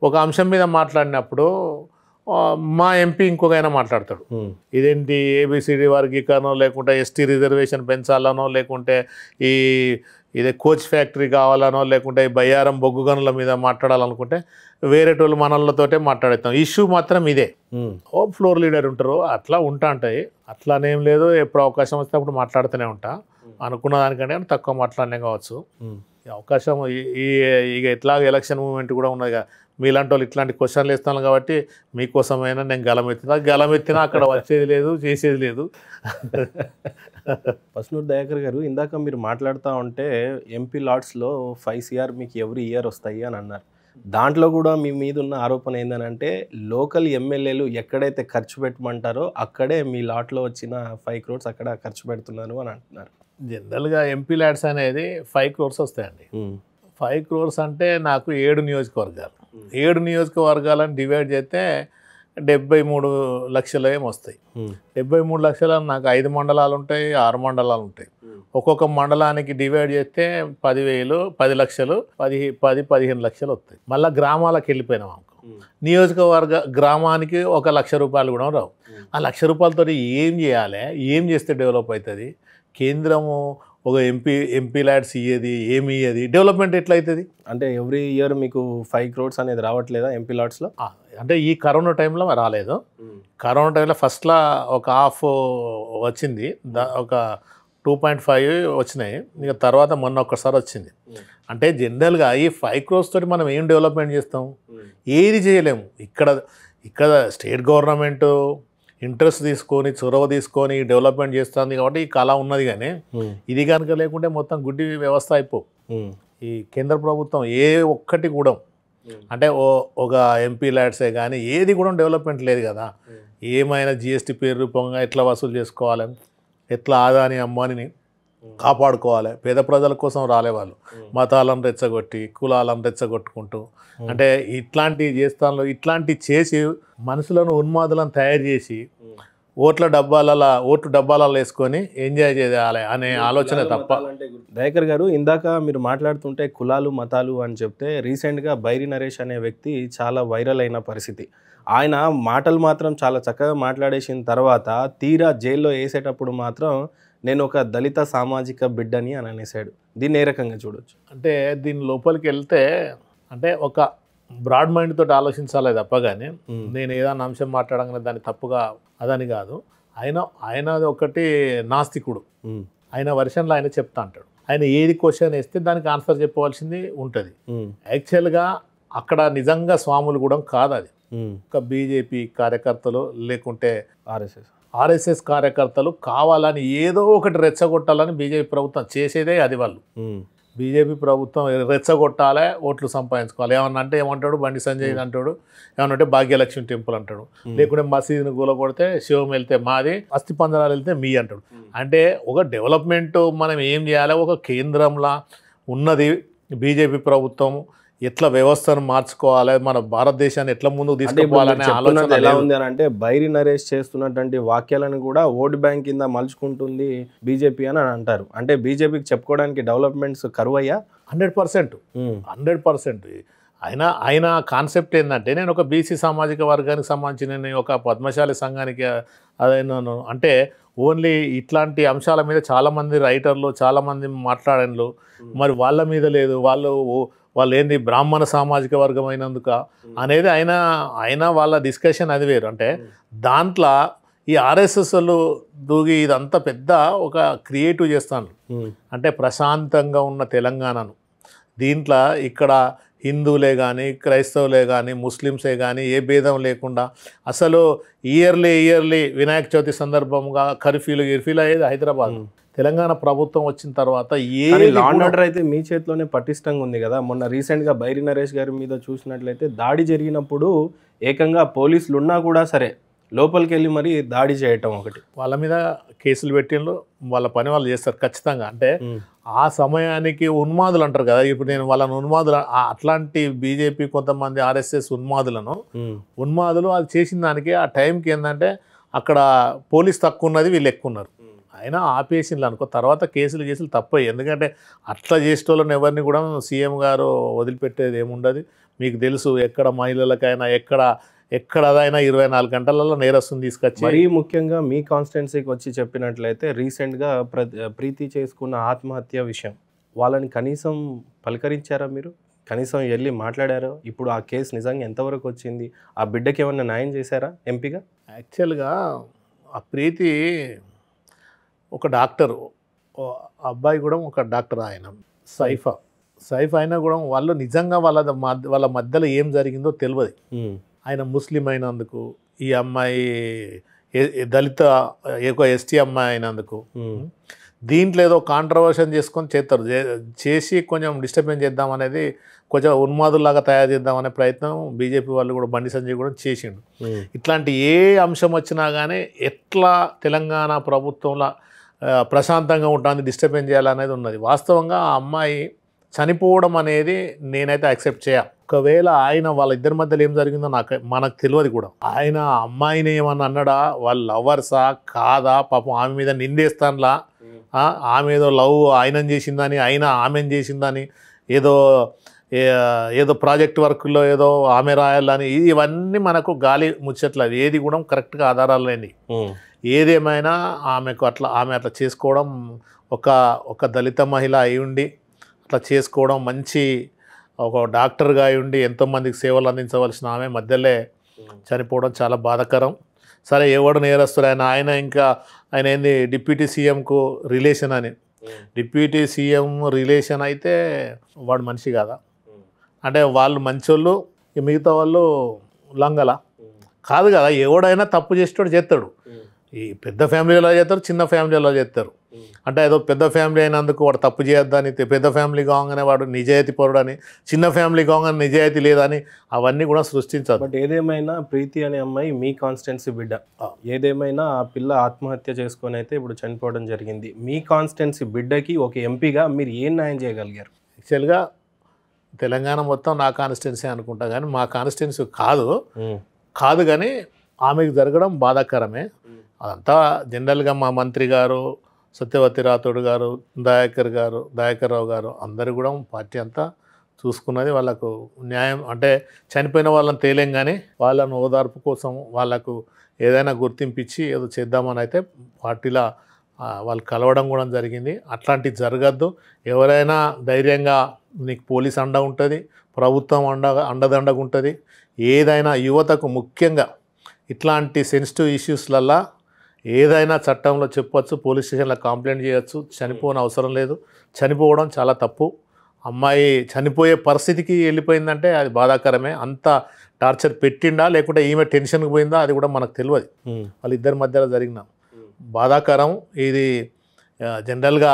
ఒక అంశం మీద మాట్లాడినప్పుడు మా ఎంపీ ఇంకొక ఆయన మాట్లాడతాడు. ఇదేంటి ఏబిసిడి వర్గీకరణ లేకుంటే ఎస్టీ రిజర్వేషన్ పెంచాలనో లేకుంటే ఈ ఇదే కోచ్ ఫ్యాక్టరీ కావాలనో లేకుంటే ఈ బయ్యారం బొగ్గు గనుల మీద మాట్లాడాలనుకుంటే వేరే టోళ్ళు మనలతోటే మాట్లాడేస్తాం ఇష్యూ మాత్రం ఇదే. ఓ ఫ్లోర్ లీడర్ ఉంటారు. అట్లా ఉంటా ఉంటాయి అట్లానేం లేదు. ఎప్పుడు అవకాశం వస్తే అప్పుడు మాట్లాడుతూనే ఉంటా. అనుకున్న దానికంటే తక్కువ మాట్లాడినే కావచ్చు. ఈ అవకాశం ఈ- ఇక ఎట్లాగ ఎలక్షన్ మూమెంట్ కూడా ఉన్నది కదా. మీలాంటి వాళ్ళు ఇట్లాంటి క్వశ్చన్లు ఇస్తాను కాబట్టి మీకోసమైనా నేను గలం ఎత్తినా గలం ఎత్తినా అక్కడ వచ్చేది లేదు చేసేది లేదు. పస్నూర్ దయాకర్ గారు ఇందాక మీరు మాట్లాడుతూ ఉంటే ఎంపీ లాట్స్లో ఫైవ్ సిఆర్ మీకు ఎవ్రీ ఇయర్ వస్తాయి అని అన్నారు. దాంట్లో కూడా మీ మీద ఉన్న ఆరోపణ ఏంటంటే లోకల్ ఎమ్మెల్యేలు ఎక్కడైతే ఖర్చు పెట్టమంటారో అక్కడే మీ లాట్లో వచ్చిన ఫైవ్ క్రోడ్స్ అక్కడ ఖర్చు పెడుతున్నారు అని అంటున్నారు. జనరల్గా ఎంపీ ల్యాడ్స్ అనేది ఫైవ్ క్రోర్స్ వస్తాయండి. ఫైవ్ క్రోర్స్ అంటే నాకు ఏడు నియోజకవర్గాలు. ఏడు నియోజకవర్గాలను డివైడ్ చేస్తే డెబ్బై మూడు లక్షలు ఏమి వస్తాయి. డెబ్బై మూడు లక్షలు నాకు ఐదు మండలాలు ఉంటాయి ఆరు మండలాలు ఉంటాయి. ఒక్కొక్క మండలానికి డివైడ్ చేస్తే పదివేలు పది లక్షలు పది పది పదిహేను లక్షలు వస్తాయి. మళ్ళీ గ్రామాలకు వెళ్ళిపోయినాం అనుకో. నియోజకవర్గ గ్రామానికి ఒక లక్ష రూపాయలు కూడా రావు. ఆ లక్ష రూపాయలతో ఏం చేయాలి? ఏం చేస్తే డెవలప్ అవుతుంది? కేంద్రము ఒక ఎంపీ ఎంపీ ల్యాడ్స్ ఇయ్యేది ఏమి ఇయ్యేది? డెవలప్మెంట్ ఎట్లా అవుతుంది అంటే ఎవ్రీ ఇయర్ మీకు ఫైవ్ క్రోడ్స్ అనేది రావట్లేదా ఎంపీ లాట్స్లో ఆ, అంటే ఈ కరోనా టైంలో రాలేదు. కరోనా టైంలో ఫస్ట్లో ఒక హాఫ్ వచ్చింది. దా ఒక టూ పాయింట్ ఫైవ్ వచ్చినాయి. ఇక తర్వాత మొన్న ఒక్కసారి వచ్చింది. అంటే జనరల్గా ఈ ఫైవ్ క్రోర్స్ తోటి మనం ఏం డెవలప్మెంట్ చేస్తాం? ఏది చేయలేము. ఇక్కడ ఇక్కడ స్టేట్ గవర్నమెంట్ ఇంట్రెస్ట్ తీసుకొని చొరవ తీసుకొని డెవలప్మెంట్ చేస్తుంది కాబట్టి ఈ కళ ఉన్నది కానీ ఇది కనుక లేకుంటే మొత్తం గుడ్డి వ్యవస్థ అయిపో. ఈ కేంద్ర ప్రభుత్వం ఏ ఒక్కటి కూడా అంటే ఓ ఒక ఎంపీ ల్యాడ్సే కానీ ఏది కూడా డెవలప్మెంట్ లేదు కదా. ఏమైనా జిఎస్టీ పేరు రూపంగా ఎట్లా వసూలు చేసుకోవాలి? ఎట్లా ఆదాని అమ్మానిని కాపాడుకోవాలి. పేద ప్రజల కోసం రాలే వాళ్ళు మతాలను రెచ్చగొట్టి కులాలను రెచ్చగొట్టుకుంటూ. అంటే ఇట్లాంటి చేస్తాను ఇట్లాంటి చేసి మనుషులను ఉన్మాదులను తయారు చేసి ఓట్ల డబ్బాలలో ఓట్లు డబ్బాలలో వేసుకొని ఎంజాయ్ చేయాలి అనే ఆలోచన తప్ప. దయాకర్ గారు ఇందాక మీరు మాట్లాడుతుంటే కులాలు మతాలు అని చెప్తే రీసెంట్గా బైరి నరేష్ అనే వ్యక్తి చాలా వైరల్ అయిన పరిస్థితి. ఆయన మాటలు మాత్రం చాలా చక్కగా మాట్లాడేసిన తర్వాత తీరా జైల్లో వేసేటప్పుడు మాత్రం నేను ఒక దళిత సామాజిక బిడ్డని అని అనేసాడు దీన్ని ఏ రకంగా చూడొచ్చు? అంటే దీని లోపలికి వెళ్తే అంటే ఒక బ్రాడ్ మైండ్ తోటి ఆలోచించాలి తప్ప కానీ నేను ఏదైనా అంశం మాట్లాడగానే దాన్ని తప్పుగా అదని కాదు. ఆయన ఆయన ఒకటి నాస్తికుడు. ఆయన వర్షన్లో ఆయన చెప్తా అంటాడు. ఆయన ఏది క్వశ్చన్ వేస్తే దానికి ఆన్సర్ చెప్పవలసింది ఉంటుంది. యాక్చువల్గా అక్కడ నిజంగా స్వాములు కూడా కాదు అది. ఒక బీజేపీ కార్యకర్తలు లేకుంటే ఆర్ఎస్ఎస్. ఆర్ఎస్ఎస్ కార్యకర్తలు కావాలని ఏదో ఒకటి రెచ్చగొట్టాలని బీజేపీ ప్రభుత్వం చేసేదే అది వాళ్ళు. బీజేపీ ప్రభుత్వం రెచ్చగొట్టాలి ఓట్లు సంపాదించుకోవాలి. ఏమన్నా అంటే ఏమంటాడు? బండి సంజయ్ అంటాడు. ఏమన్నా అంటే భాగ్యలక్ష్మి టెంపుల్ అంటాడు. లేకుంటే మసీదుని కూలగొడితే శివం వెళ్తే మాది అస్థి పంజరాలు వెళ్తే మీ అంటాడు. అంటే ఒక డెవలప్మెంట్ మనం ఏం చేయాలి? ఒక కేంద్రంలా ఉన్నది బీజేపీ ప్రభుత్వం. ఎట్లా వ్యవస్థను మార్చుకోవాలి మన భారతదేశాన్ని ఎట్లా ముందుకు చెప్తున్నది ఆలోచన ఎలా. ఉంది అని అంటే బైరి నరేష్ చేస్తున్నటువంటి వాక్యాలను కూడా ఓట్ బ్యాంక్ కింద మలుచుకుంటుంది బీజేపీ అని అంటారు. అంటే బీజేపీకి చెప్పుకోవడానికి developments కరువయ్యా? Hundred percent. Hundred percent. ఆయన ఆయన కాన్సెప్ట్ ఏంటంటే నేను ఒక బీసీ సామాజిక వర్గానికి సంబంధించిన నేను ఒక పద్మశాలి సంఘానికి అదైనాను అంటే ఓన్లీ ఇట్లాంటి అంశాల మీద చాలామంది రైటర్లు చాలామంది మాట్లాడన్లు మరి వాళ్ళ మీద లేదు. వాళ్ళు వాళ్ళు ఏంది బ్రాహ్మణ సామాజిక వర్గం అయినందుక అనేది ఆయన ఆయన వాళ్ళ డిస్కషన్ అది వేరు. అంటే దాంట్లో ఈ ఆర్ఎస్ఎస్ వాళ్ళు దూగి ఇదంతా పెద్ద ఒక క్రియేటివ్ చేస్తాను. అంటే ప్రశాంతంగా ఉన్న తెలంగాణను. దీంట్లో ఇక్కడ హిందువులే కానీ క్రైస్తవులే కానీ ముస్లిమ్సే కానీ ఏ భేదం లేకుండా అసలు ఇయర్లీ ఇయర్లీ వినాయక చవితి సందర్భంగా కర్ఫ్యూలు గిర్ఫ్యూలు అయ్యేది హైదరాబాద్. తెలంగాణ ప్రభుత్వం వచ్చిన తర్వాత ఏ కానీ లా అండ్ ఆర్డర్ అయితే మీ చేతిలోనే పటిష్టంగా ఉంది కదా. మొన్న రీసెంట్గా బైరి నరేష్ గారి మీద చూసినట్లయితే దాడి జరిగినప్పుడు ఏకంగా పోలీసులు ఉన్నా కూడా సరే లోపలికి వెళ్ళి మరి దాడి చేయటం ఒకటి. వాళ్ళ మీద కేసులు పెట్టిండ్రు వాళ్ళ పని వాళ్ళు చేస్తారు ఖచ్చితంగా. అంటే ఆ సమయానికి ఉన్మాదులు అంటారు కదా. ఇప్పుడు నేను వాళ్ళని ఉన్మాదులు అట్లాంటి బీజేపీ కొంతమంది ఆర్ఎస్ఎస్ ఉన్మాదులను ఉన్మాదులు అది చేసిన దానికి ఆ టైంకి ఏంటంటే అక్కడ పోలీస్ తక్కువ ఉన్నది వీళ్ళు ఎక్కువ ఉన్నారు. అయినా ఆపేసిండ్రు అనుకో తర్వాత కేసులు కేసులు తప్పయి ఎందుకంటే అట్లా చేసేటోళ్ళని ఎవరిని కూడా సీఎం గారు వదిలిపెట్టేది ఏముండదు. మీకు తెలుసు ఎక్కడ మహిళలకైనా ఎక్కడ ఎక్కడ అదైనా ఇరవై నాలుగు గంటలలో నేరస్తుని తీసుకొచ్చి మరీ ముఖ్యంగా మీ కాన్స్టిట్యున్సీకి వచ్చి చెప్పినట్లయితే రీసెంట్గా ప్ర ప్రీతి చేసుకున్న ఆత్మహత్య విషయం. వాళ్ళని కనీసం పలకరించారా మీరు? కనీసం వెళ్ళి మాట్లాడారా? ఇప్పుడు ఆ కేసు నిజంగా ఎంతవరకు వచ్చింది? ఆ బిడ్డకి ఏమన్నా న్యాయం చేశారా ఎంపీగా? యాక్చువల్గా ఆ ప్రీతి ఒక డాక్టర్ అబ్బాయి కూడా ఒక డాక్టర్ ఆయన సైఫా. సైఫ్ అయినా కూడా వాళ్ళు నిజంగా వాళ్ళ వాళ్ళ మధ్యలో ఏం జరిగిందో తెలియదు ఆయన ముస్లిం అయినందుకు ఈ అమ్మాయి దళిత ఎక్కువ ఎస్టీ అమ్మాయి అయినందుకు దీంట్లో ఏదో కాంట్రవర్షన్ చేసుకొని చేస్తారు. చేసి కొంచెం డిస్టర్బెన్స్ చేద్దాం అనేది కొంచెం ఉన్మాదుల్లాగా తయారు చేద్దాం అనే ప్రయత్నం బీజేపీ వాళ్ళు కూడా బండి సంజయ్ కూడా చేసిండు. ఇట్లాంటి ఏ అంశం వచ్చినా కానీ ఎట్లా తెలంగాణ ప్రభుత్వంలో ప్రశాంతంగా ఉంటుంది డిస్టర్బెన్స్ చేయాలనేది ఉన్నది. వాస్తవంగా ఆ అమ్మాయి చనిపోవడం అనేది నేనైతే యాక్సెప్ట్ చేయ. ఒకవేళ ఆయన వాళ్ళ ఇద్దరి మధ్యలో ఏం జరిగిందో నాకు మనకు తెలియదు కూడా. ఆయన అమ్మాయిని ఏమన్నా అన్నాడా? వాళ్ళ లవర్సా? కాదా? పాపం ఆమె మీద నిందేస్తానులా? ఆమె ఏదో లవ్ ఆయనని చేసిందని ఆయన ఆమెను చేసిందని ఏదో ఏదో ప్రాజెక్ట్ వర్క్లో ఏదో ఆమె రాయాలని ఇవన్నీ మనకు గాలి ముచ్చట్లేదు. ఏది కూడా కరెక్ట్గా ఆధారాలు లేని ఏదేమైనా ఆమెకు అట్లా ఆమె అట్లా చేసుకోవడం ఒక ఒక దళిత మహిళ అయి ఉండి అట్లా చేసుకోవడం మంచి ఒక డాక్టర్గా అయి ఉండి ఎంతోమందికి సేవలు అందించవలసిన ఆమె మధ్యలో చనిపోవడం చాలా బాధాకరం. సరే ఎవడు నేరస్తుడు ఆయన ఆయన ఇంకా ఆయన ఏంది డిప్యూటీ సీఎంకు రిలేషన్ అని. డిప్యూటీ సీఎం రిలేషన్ అయితే వాడు మనిషి కాదా? అంటే వాళ్ళు మంచోళ్ళు ఈ మిగతా వాళ్ళు లంగల. కాదు కదా ఎవడైనా తప్పు చేసేటోడు చేస్తాడు. ఈ పెద్ద ఫ్యామిలీలో చేస్తారు చిన్న ఫ్యామిలీలో చేస్తారు? అంటే ఏదో పెద్ద ఫ్యామిలీ అయినందుకు వాడు తప్పు చేయొద్దని పెద్ద ఫ్యామిలీ కాగానే వాడు నిజాయితీ పరుడని చిన్న ఫ్యామిలీ కాగానే నిజాయితీ లేదని అవన్నీ కూడా సృష్టించదు బట్ ఏదేమైనా ప్రీతి అనే అమ్మాయి మీ కాన్స్టిట్యున్సీ బిడ్డ. ఏదేమైనా ఆ పిల్ల ఆత్మహత్య చేసుకొని అయితే ఇప్పుడు చనిపోవడం జరిగింది. మీ కాన్స్టిట్యున్సీ బిడ్డకి ఒక ఎంపీగా మీరు ఏం న్యాయం చేయగలిగారు? యాక్చువల్గా తెలంగాణ మొత్తం నా కాన్స్టిట్యున్సీ అనుకుంటా కానీ మా కాన్స్టిట్యున్సీ కాదు. కాదు కానీ ఆమెకు జరగడం బాధాకరమే. అదంతా జనరల్గా మా మంత్రి గారు సత్యవతి రాథోడ్ గారు దయాకర్ గారు దయాకర్ రావు గారు అందరు కూడా పార్టీ అంతా చూసుకున్నది వాళ్ళకు న్యాయం అంటే చనిపోయిన వాళ్ళని తేలేం కానీ వాళ్ళను ఓదార్పు కోసం వాళ్ళకు ఏదైనా గుర్తింపిచ్చి ఏదో చేద్దామని అయితే పార్టీలో వాళ్ళు కలవడం కూడా జరిగింది. అట్లాంటివి జరగద్దు. ఎవరైనా ధైర్యంగా నీకు పోలీస్ అండ ఉంటుంది ప్రభుత్వం అండగా అండదండగా ఉంటుంది. ఏదైనా యువతకు ముఖ్యంగా ఇట్లాంటి సెన్సిటివ్ ఇష్యూస్లల్లా ఏదైనా చట్టంలో చెప్పొచ్చు పోలీస్ స్టేషన్లో కంప్లైంట్ చేయొచ్చు చనిపోని అవసరం లేదు. చనిపోవడం చాలా తప్పు. అమ్మాయి చనిపోయే పరిస్థితికి వెళ్ళిపోయిందంటే అది బాధాకరమే. అంత టార్చర్ పెట్టిండా లేకుంటే ఈమె టెన్షన్కి పోయిందా అది కూడా మనకు తెలియదు వాళ్ళిద్దరి మధ్యలో జరిగిన బాధాకరం. ఇది జనరల్గా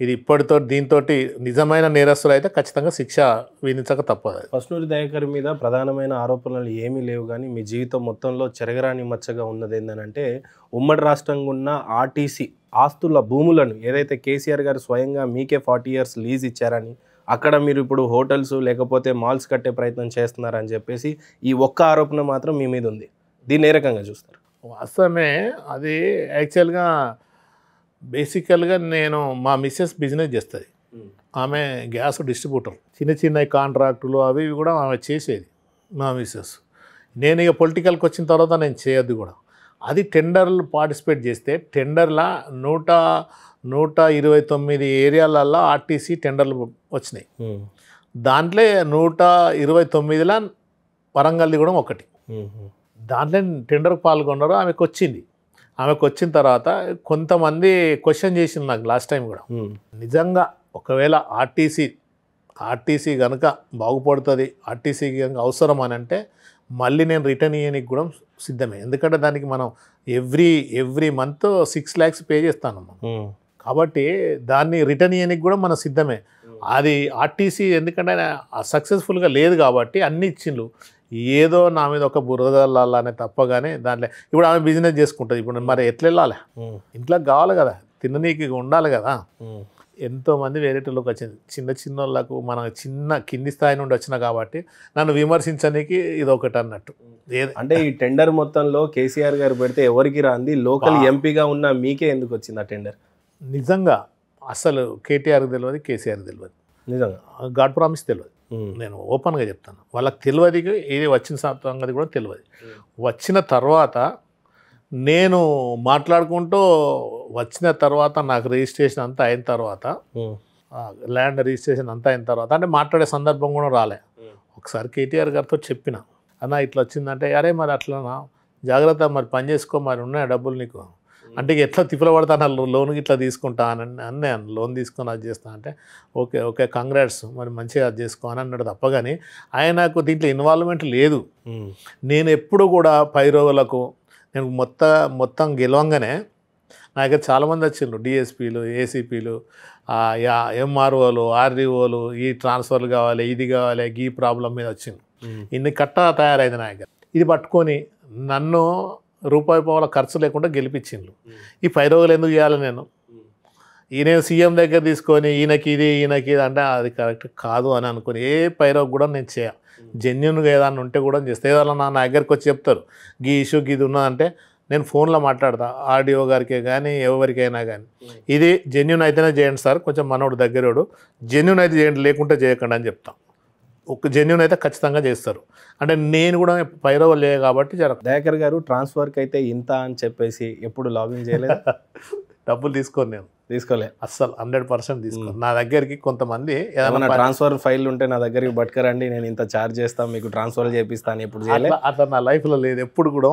ఇది ఇప్పటితో దీంతో నిజమైన నేరస్తులు అయితే ఖచ్చితంగా శిక్ష విధించక తప్పదు. ఫస్నూరి దయాకర్ మీద ప్రధానమైన ఆరోపణలు ఏమీ లేవు కానీ మీ జీవితం మొత్తంలో చెరగరాని మచ్చగా ఉన్నది ఏంటంటే ఉమ్మడి రాష్ట్రంగా ఉన్న ఆర్టీసీ ఆస్తుల భూములను ఏదైతే కేసీఆర్ గారు స్వయంగా మీకే ఫార్టీ ఇయర్స్ లీజ్ ఇచ్చారని అక్కడ మీరు ఇప్పుడు హోటల్స్ లేకపోతే మాల్స్ కట్టే ప్రయత్నం చేస్తున్నారని చెప్పేసి ఈ ఒక్క ఆరోపణ మాత్రం మీ మీద ఉంది. దీన్ని ఏ రకంగా చూస్తారు? వాస్తవమే అది యాక్చువల్గా బేసికల్గా నేను మా మిస్సెస్ బిజినెస్ చేస్తుంది. ఆమె గ్యాస్ డిస్ట్రిబ్యూటర్. చిన్న చిన్న కాంట్రాక్టులు అవి ఇవి కూడా ఆమె చేసేది మా మిస్సెస్. నేను ఇక పొలిటికల్కి వచ్చిన తర్వాత నేను చేయొద్దు కూడా. అది టెండర్లు పార్టిసిపేట్ చేస్తే టెండర్ల నూట నూట ఇరవై తొమ్మిది ఏరియాలల్లో ఆర్టీసీ టెండర్లు వచ్చినాయి. దాంట్లో నూట ఇరవై తొమ్మిదిలో వరంగల్ది కూడా ఒకటి. దాంట్లో టెండర్ పాల్గొన్నారు ఆమెకు వచ్చింది ఆమెకు వచ్చిన తర్వాత కొంతమంది క్వశ్చన్ చేసింది నాకు లాస్ట్ టైం కూడా. నిజంగా ఒకవేళ ఆర్టీసీ ఆర్టీసీ కనుక బాగుపడుతుంది ఆర్టీసీకి కనుక అవసరం అని అంటే మళ్ళీ నేను రిటర్న్ ఇయ్యడానికి కూడా సిద్ధమే. ఎందుకంటే దానికి మనం every every month six lakhs pay చేస్తాను కాబట్టి దాన్ని రిటర్న్ ఇవ్వడానికి కూడా మన సిద్ధమే. అది ఆర్టీసీ ఎందుకంటే సక్సెస్ఫుల్గా లేదు కాబట్టి అన్ని ఇచ్చిండ్రు ఏదో నా మీద ఒక బురదలాలనే తప్పగానే దాంట్లో ఇప్పుడు ఆమె బిజినెస్ చేసుకుంటుంది. ఇప్పుడు మరి ఎట్లా వెళ్ళాలి ఇంట్లో కావాలి కదా. తిననీకి ఉండాలి కదా. ఎంతోమంది వేరేటోళ్ళకి వచ్చింది. చిన్న చిన్న వాళ్ళకు మన చిన్న కింది స్థాయి నుండి వచ్చిన కాబట్టి నన్ను విమర్శించడానికి ఇది ఒకటి అన్నట్టు. అంటే ఈ టెండర్ మొత్తంలో కేసీఆర్ గారు పెడితే ఎవరికి రాంది? లోకల్. ఎంపీగా ఉన్న మీకే ఎందుకు వచ్చింది ఆ టెండర్? నిజంగా అసలు కేటీఆర్ తెలియదు కేసీఆర్ తెలియదు నిజంగా. గాడ్ ప్రామిస్ తెలియదు నేను ఓపెన్గా చెప్తాను. వాళ్ళకి తెలియదు ఏది వచ్చిన సంగతి కూడా తెలియదు వచ్చిన తర్వాత నేను మాట్లాడుకుంటూ వచ్చిన తర్వాత నాకు రిజిస్ట్రేషన్ అంతా అయిన తర్వాత ల్యాండ్ రిజిస్ట్రేషన్ అంతా అయిన తర్వాత అంటే మాట్లాడే సందర్భం కూడా రాలే. ఒకసారి కేటీఆర్ గారితో చెప్పిన అన్న ఇట్లా వచ్చిందంటే అరే మరి అట్లనా? జాగ్రత్త మరి పని చేసుకో మరి ఉన్నాయా డబ్బులు నీకు? అంటే ఇక ఎట్లా తిప్పలు పడతాను లోన్ ఇట్లా తీసుకుంటా అని అన్నే లోన్ తీసుకొని అది చేస్తా అంటే ఓకే ఓకే కంగ్రాట్స్ మరి మంచిగా అది చేసుకో అని అన్నాడు తప్ప కానీ ఆయనకు దీంట్లో ఇన్వాల్వ్మెంట్ లేదు. ఉమ్, నేను ఎప్పుడు కూడా పైరోగులకు నేను మొత్తం మొత్తం గెలవంగానే నా దగ్గర చాలామంది వచ్చిండ్రు. డిఎస్పీలు ఏసీపీలు ఎంఆర్ఓలు ఆర్డీఓలు ఈ ట్రాన్స్ఫర్లు కావాలి ఇది కావాలి ఈ ప్రాబ్లం మీద వచ్చింది ఉమ్, ఇన్ని కట్ట తయారైంది నా దగ్గర ఇది పట్టుకొని నన్ను రూపాయి పావుల ఖర్చు లేకుండా గెలిపించిండ్రు ఈ పైరోగులు ఎందుకు చేయాలి నేను? ఈయన సీఎం దగ్గర తీసుకొని ఈయనకి ఇది ఈయనకి ఇది అంటే అది కరెక్ట్ కాదు అని అనుకుని ఏ పైరోగ్ కూడా నేను చేయ. జెన్యున్గా ఏదన్నా ఉంటే కూడా చేస్తే. ఏదన్నా నా నా దగ్గరికి వచ్చి చెప్తారు. గీ ఇష్యూ ఇది ఉన్నదంటే నేను ఫోన్లో మాట్లాడతా. ఆడియో గారికి కానీ ఎవరికైనా కానీ ఇది జెన్యున్ అయితేనే చేయండి సార్. కొంచెం మనోడు దగ్గరోడు. జెన్యున్ అయితే చేయండి లేకుంటే చేయకండి అని చెప్తాం. ఒక జెన్యున్ అయితే ఖచ్చితంగా చేస్తారు. అంటే నేను కూడా పైరవలు కాబట్టి జర దయాకర్ గారు ట్రాన్స్ఫర్కి అయితే ఇంత అని చెప్పేసి ఎప్పుడు లాగిన్ చేయలేదు? డబ్బులు తీసుకోను నేను. తీసుకోలే. అస్సలు హండ్రెడ్ పర్సెంట్ తీసుకోను. నా దగ్గరికి కొంతమంది ఏదైనా ట్రాన్స్ఫర్ ఫైల్ ఉంటే నా దగ్గరికి పట్టుకరండి నేను ఇంత ఛార్జ్ చేస్తాను మీకు ట్రాన్స్ఫర్ చేపిస్తాను ఎప్పుడు చేయలే? అట్లా నా లైఫ్లో లేదు. ఎప్పుడు కూడా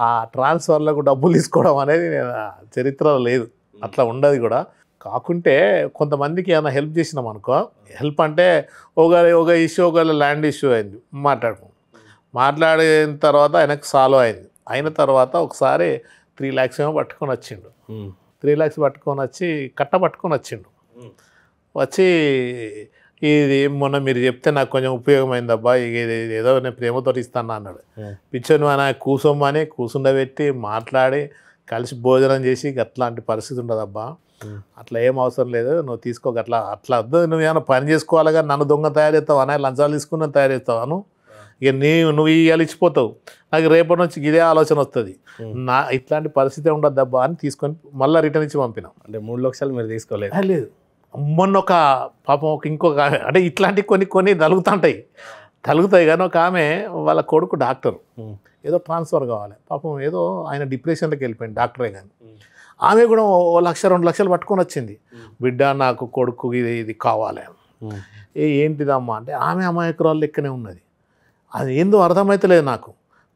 ఆ ట్రాన్స్ఫర్లకు డబ్బులు తీసుకోవడం అనేది నేను చరిత్రలో లేదు. అట్లా ఉండదు కూడా. కాకుంటే కొంతమందికి ఏమైనా హెల్ప్ చేసినాం అనుకో హెల్ప్ అంటే ఒక ఒక ఇష్యూ ఒక ల్యాండ్ ఇష్యూ అయింది మాట్లాడుకున్నాం. మాట్లాడిన తర్వాత ఆయనకు సాల్వ్ అయింది. అయిన తర్వాత ఒకసారి త్రీ ల్యాక్స్ ఏమో పట్టుకొని వచ్చిండు. త్రీ ల్యాక్స్ పట్టుకొని వచ్చి కట్ట పట్టుకొని వచ్చిండు. వచ్చి ఇది మొన్న మీరు చెప్తే నాకు కొంచెం ఉపయోగమైంది అబ్బా ఏదో నేను ప్రేమతో ఇస్తాను అన్నాడు. పిచ్చని మన కూసోమని కూసుండబెట్టి మాట్లాడి కలిసి భోజనం చేసి అట్లాంటి పరిస్థితి ఉండదబ్బా. అట్లా ఏం అవసరం లేదు నువ్వు తీసుకోక అట్లా అట్లా వద్దు. నువ్వు ఏమైనా పని చేసుకోవాలి కానీ నన్ను దొంగ తయారు చేస్తావు? అనే లంచాలు తీసుకుని తయారు చేస్తావాను ఇక నీ నువ్వు ఇవాళ ఇచ్చిపోతావు. నాకు రేపటి నుంచి ఇదే ఆలోచన వస్తుంది. నా ఇట్లాంటి పరిస్థితి ఉండద్దబ్బా అని తీసుకొని మళ్ళీ రిటర్న్ ఇచ్చి పంపినాం. అంటే మూడు లక్షలు మీరు తీసుకోలేదు. లేదు. మొన్న ఒక పాపం ఒక ఇంకొక అంటే ఇట్లాంటి కొన్ని కొన్ని తలుగుతుంటాయి. తలుగుతాయి కానీ ఒక ఆమె వాళ్ళ కొడుకు డాక్టర్. ఏదో ట్రాన్స్ఫర్ కావాలి. పాపం ఏదో ఆయన డిప్రెషన్లోకి వెళ్ళిపోయింది డాక్టరే కానీ. ఆమె కూడా ఓ లక్ష రెండు లక్షలు పట్టుకొని వచ్చింది. బిడ్డ నాకు కొడుకు ఇది ఇది కావాలి. ఏ ఏంటిదమ్మా? అంటే ఆమె అమాయకురాలు లెక్కనే ఉన్నది. అది ఏందో అర్థమవుతలేదు నాకు.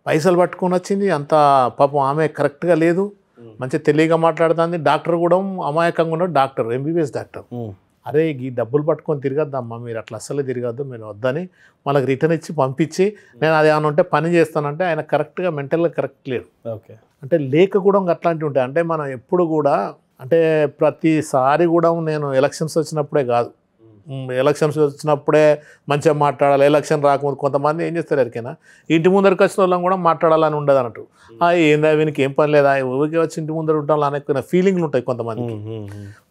పైసలు పట్టుకొని వచ్చింది అంత పాపం ఆమె కరెక్ట్గా లేదు. మంచిగా తెలియగా మాట్లాడుతుంది. డాక్టర్ కూడా అమాయకంగా ఉన్నాడు. Doctor MBBS doctor. అరే ఈ డబ్బులు పట్టుకొని తిరగద్దమ్మా మీరు అట్లా అస్సలే తిరగద్దు మీరు వద్దని వాళ్ళకి రిటర్న్ ఇచ్చి పంపించి నేను అది ఏమైనా ఉంటే పని చేస్తానంటే ఆయన కరెక్ట్గా మెంటల్గా కరెక్ట్ లేడు. ఓకే. అంటే లేక కూడా అట్లాంటివి ఉంటాయి. అంటే మనం ఎప్పుడు కూడా అంటే ప్రతిసారి కూడా నేను ఎలక్షన్స్ వచ్చినప్పుడే కాదు. ఎలక్షన్స్ వచ్చినప్పుడే మంచిగా మాట్లాడాలి. ఎలక్షన్ రాకముందు కొంతమంది ఏం చేస్తారు ఎరికైనా ఇంటి ముందరికి వచ్చిన వాళ్ళని కూడా మాట్లాడాలని ఉండదు అన్నట్టు. ఆ, ఏందా వీనికి ఏం పని లేదా? ఊరికే వచ్చి ఇంటి ముందర ఉంటాం అనే ఫీలింగ్లు ఉంటాయి కొంతమందికి.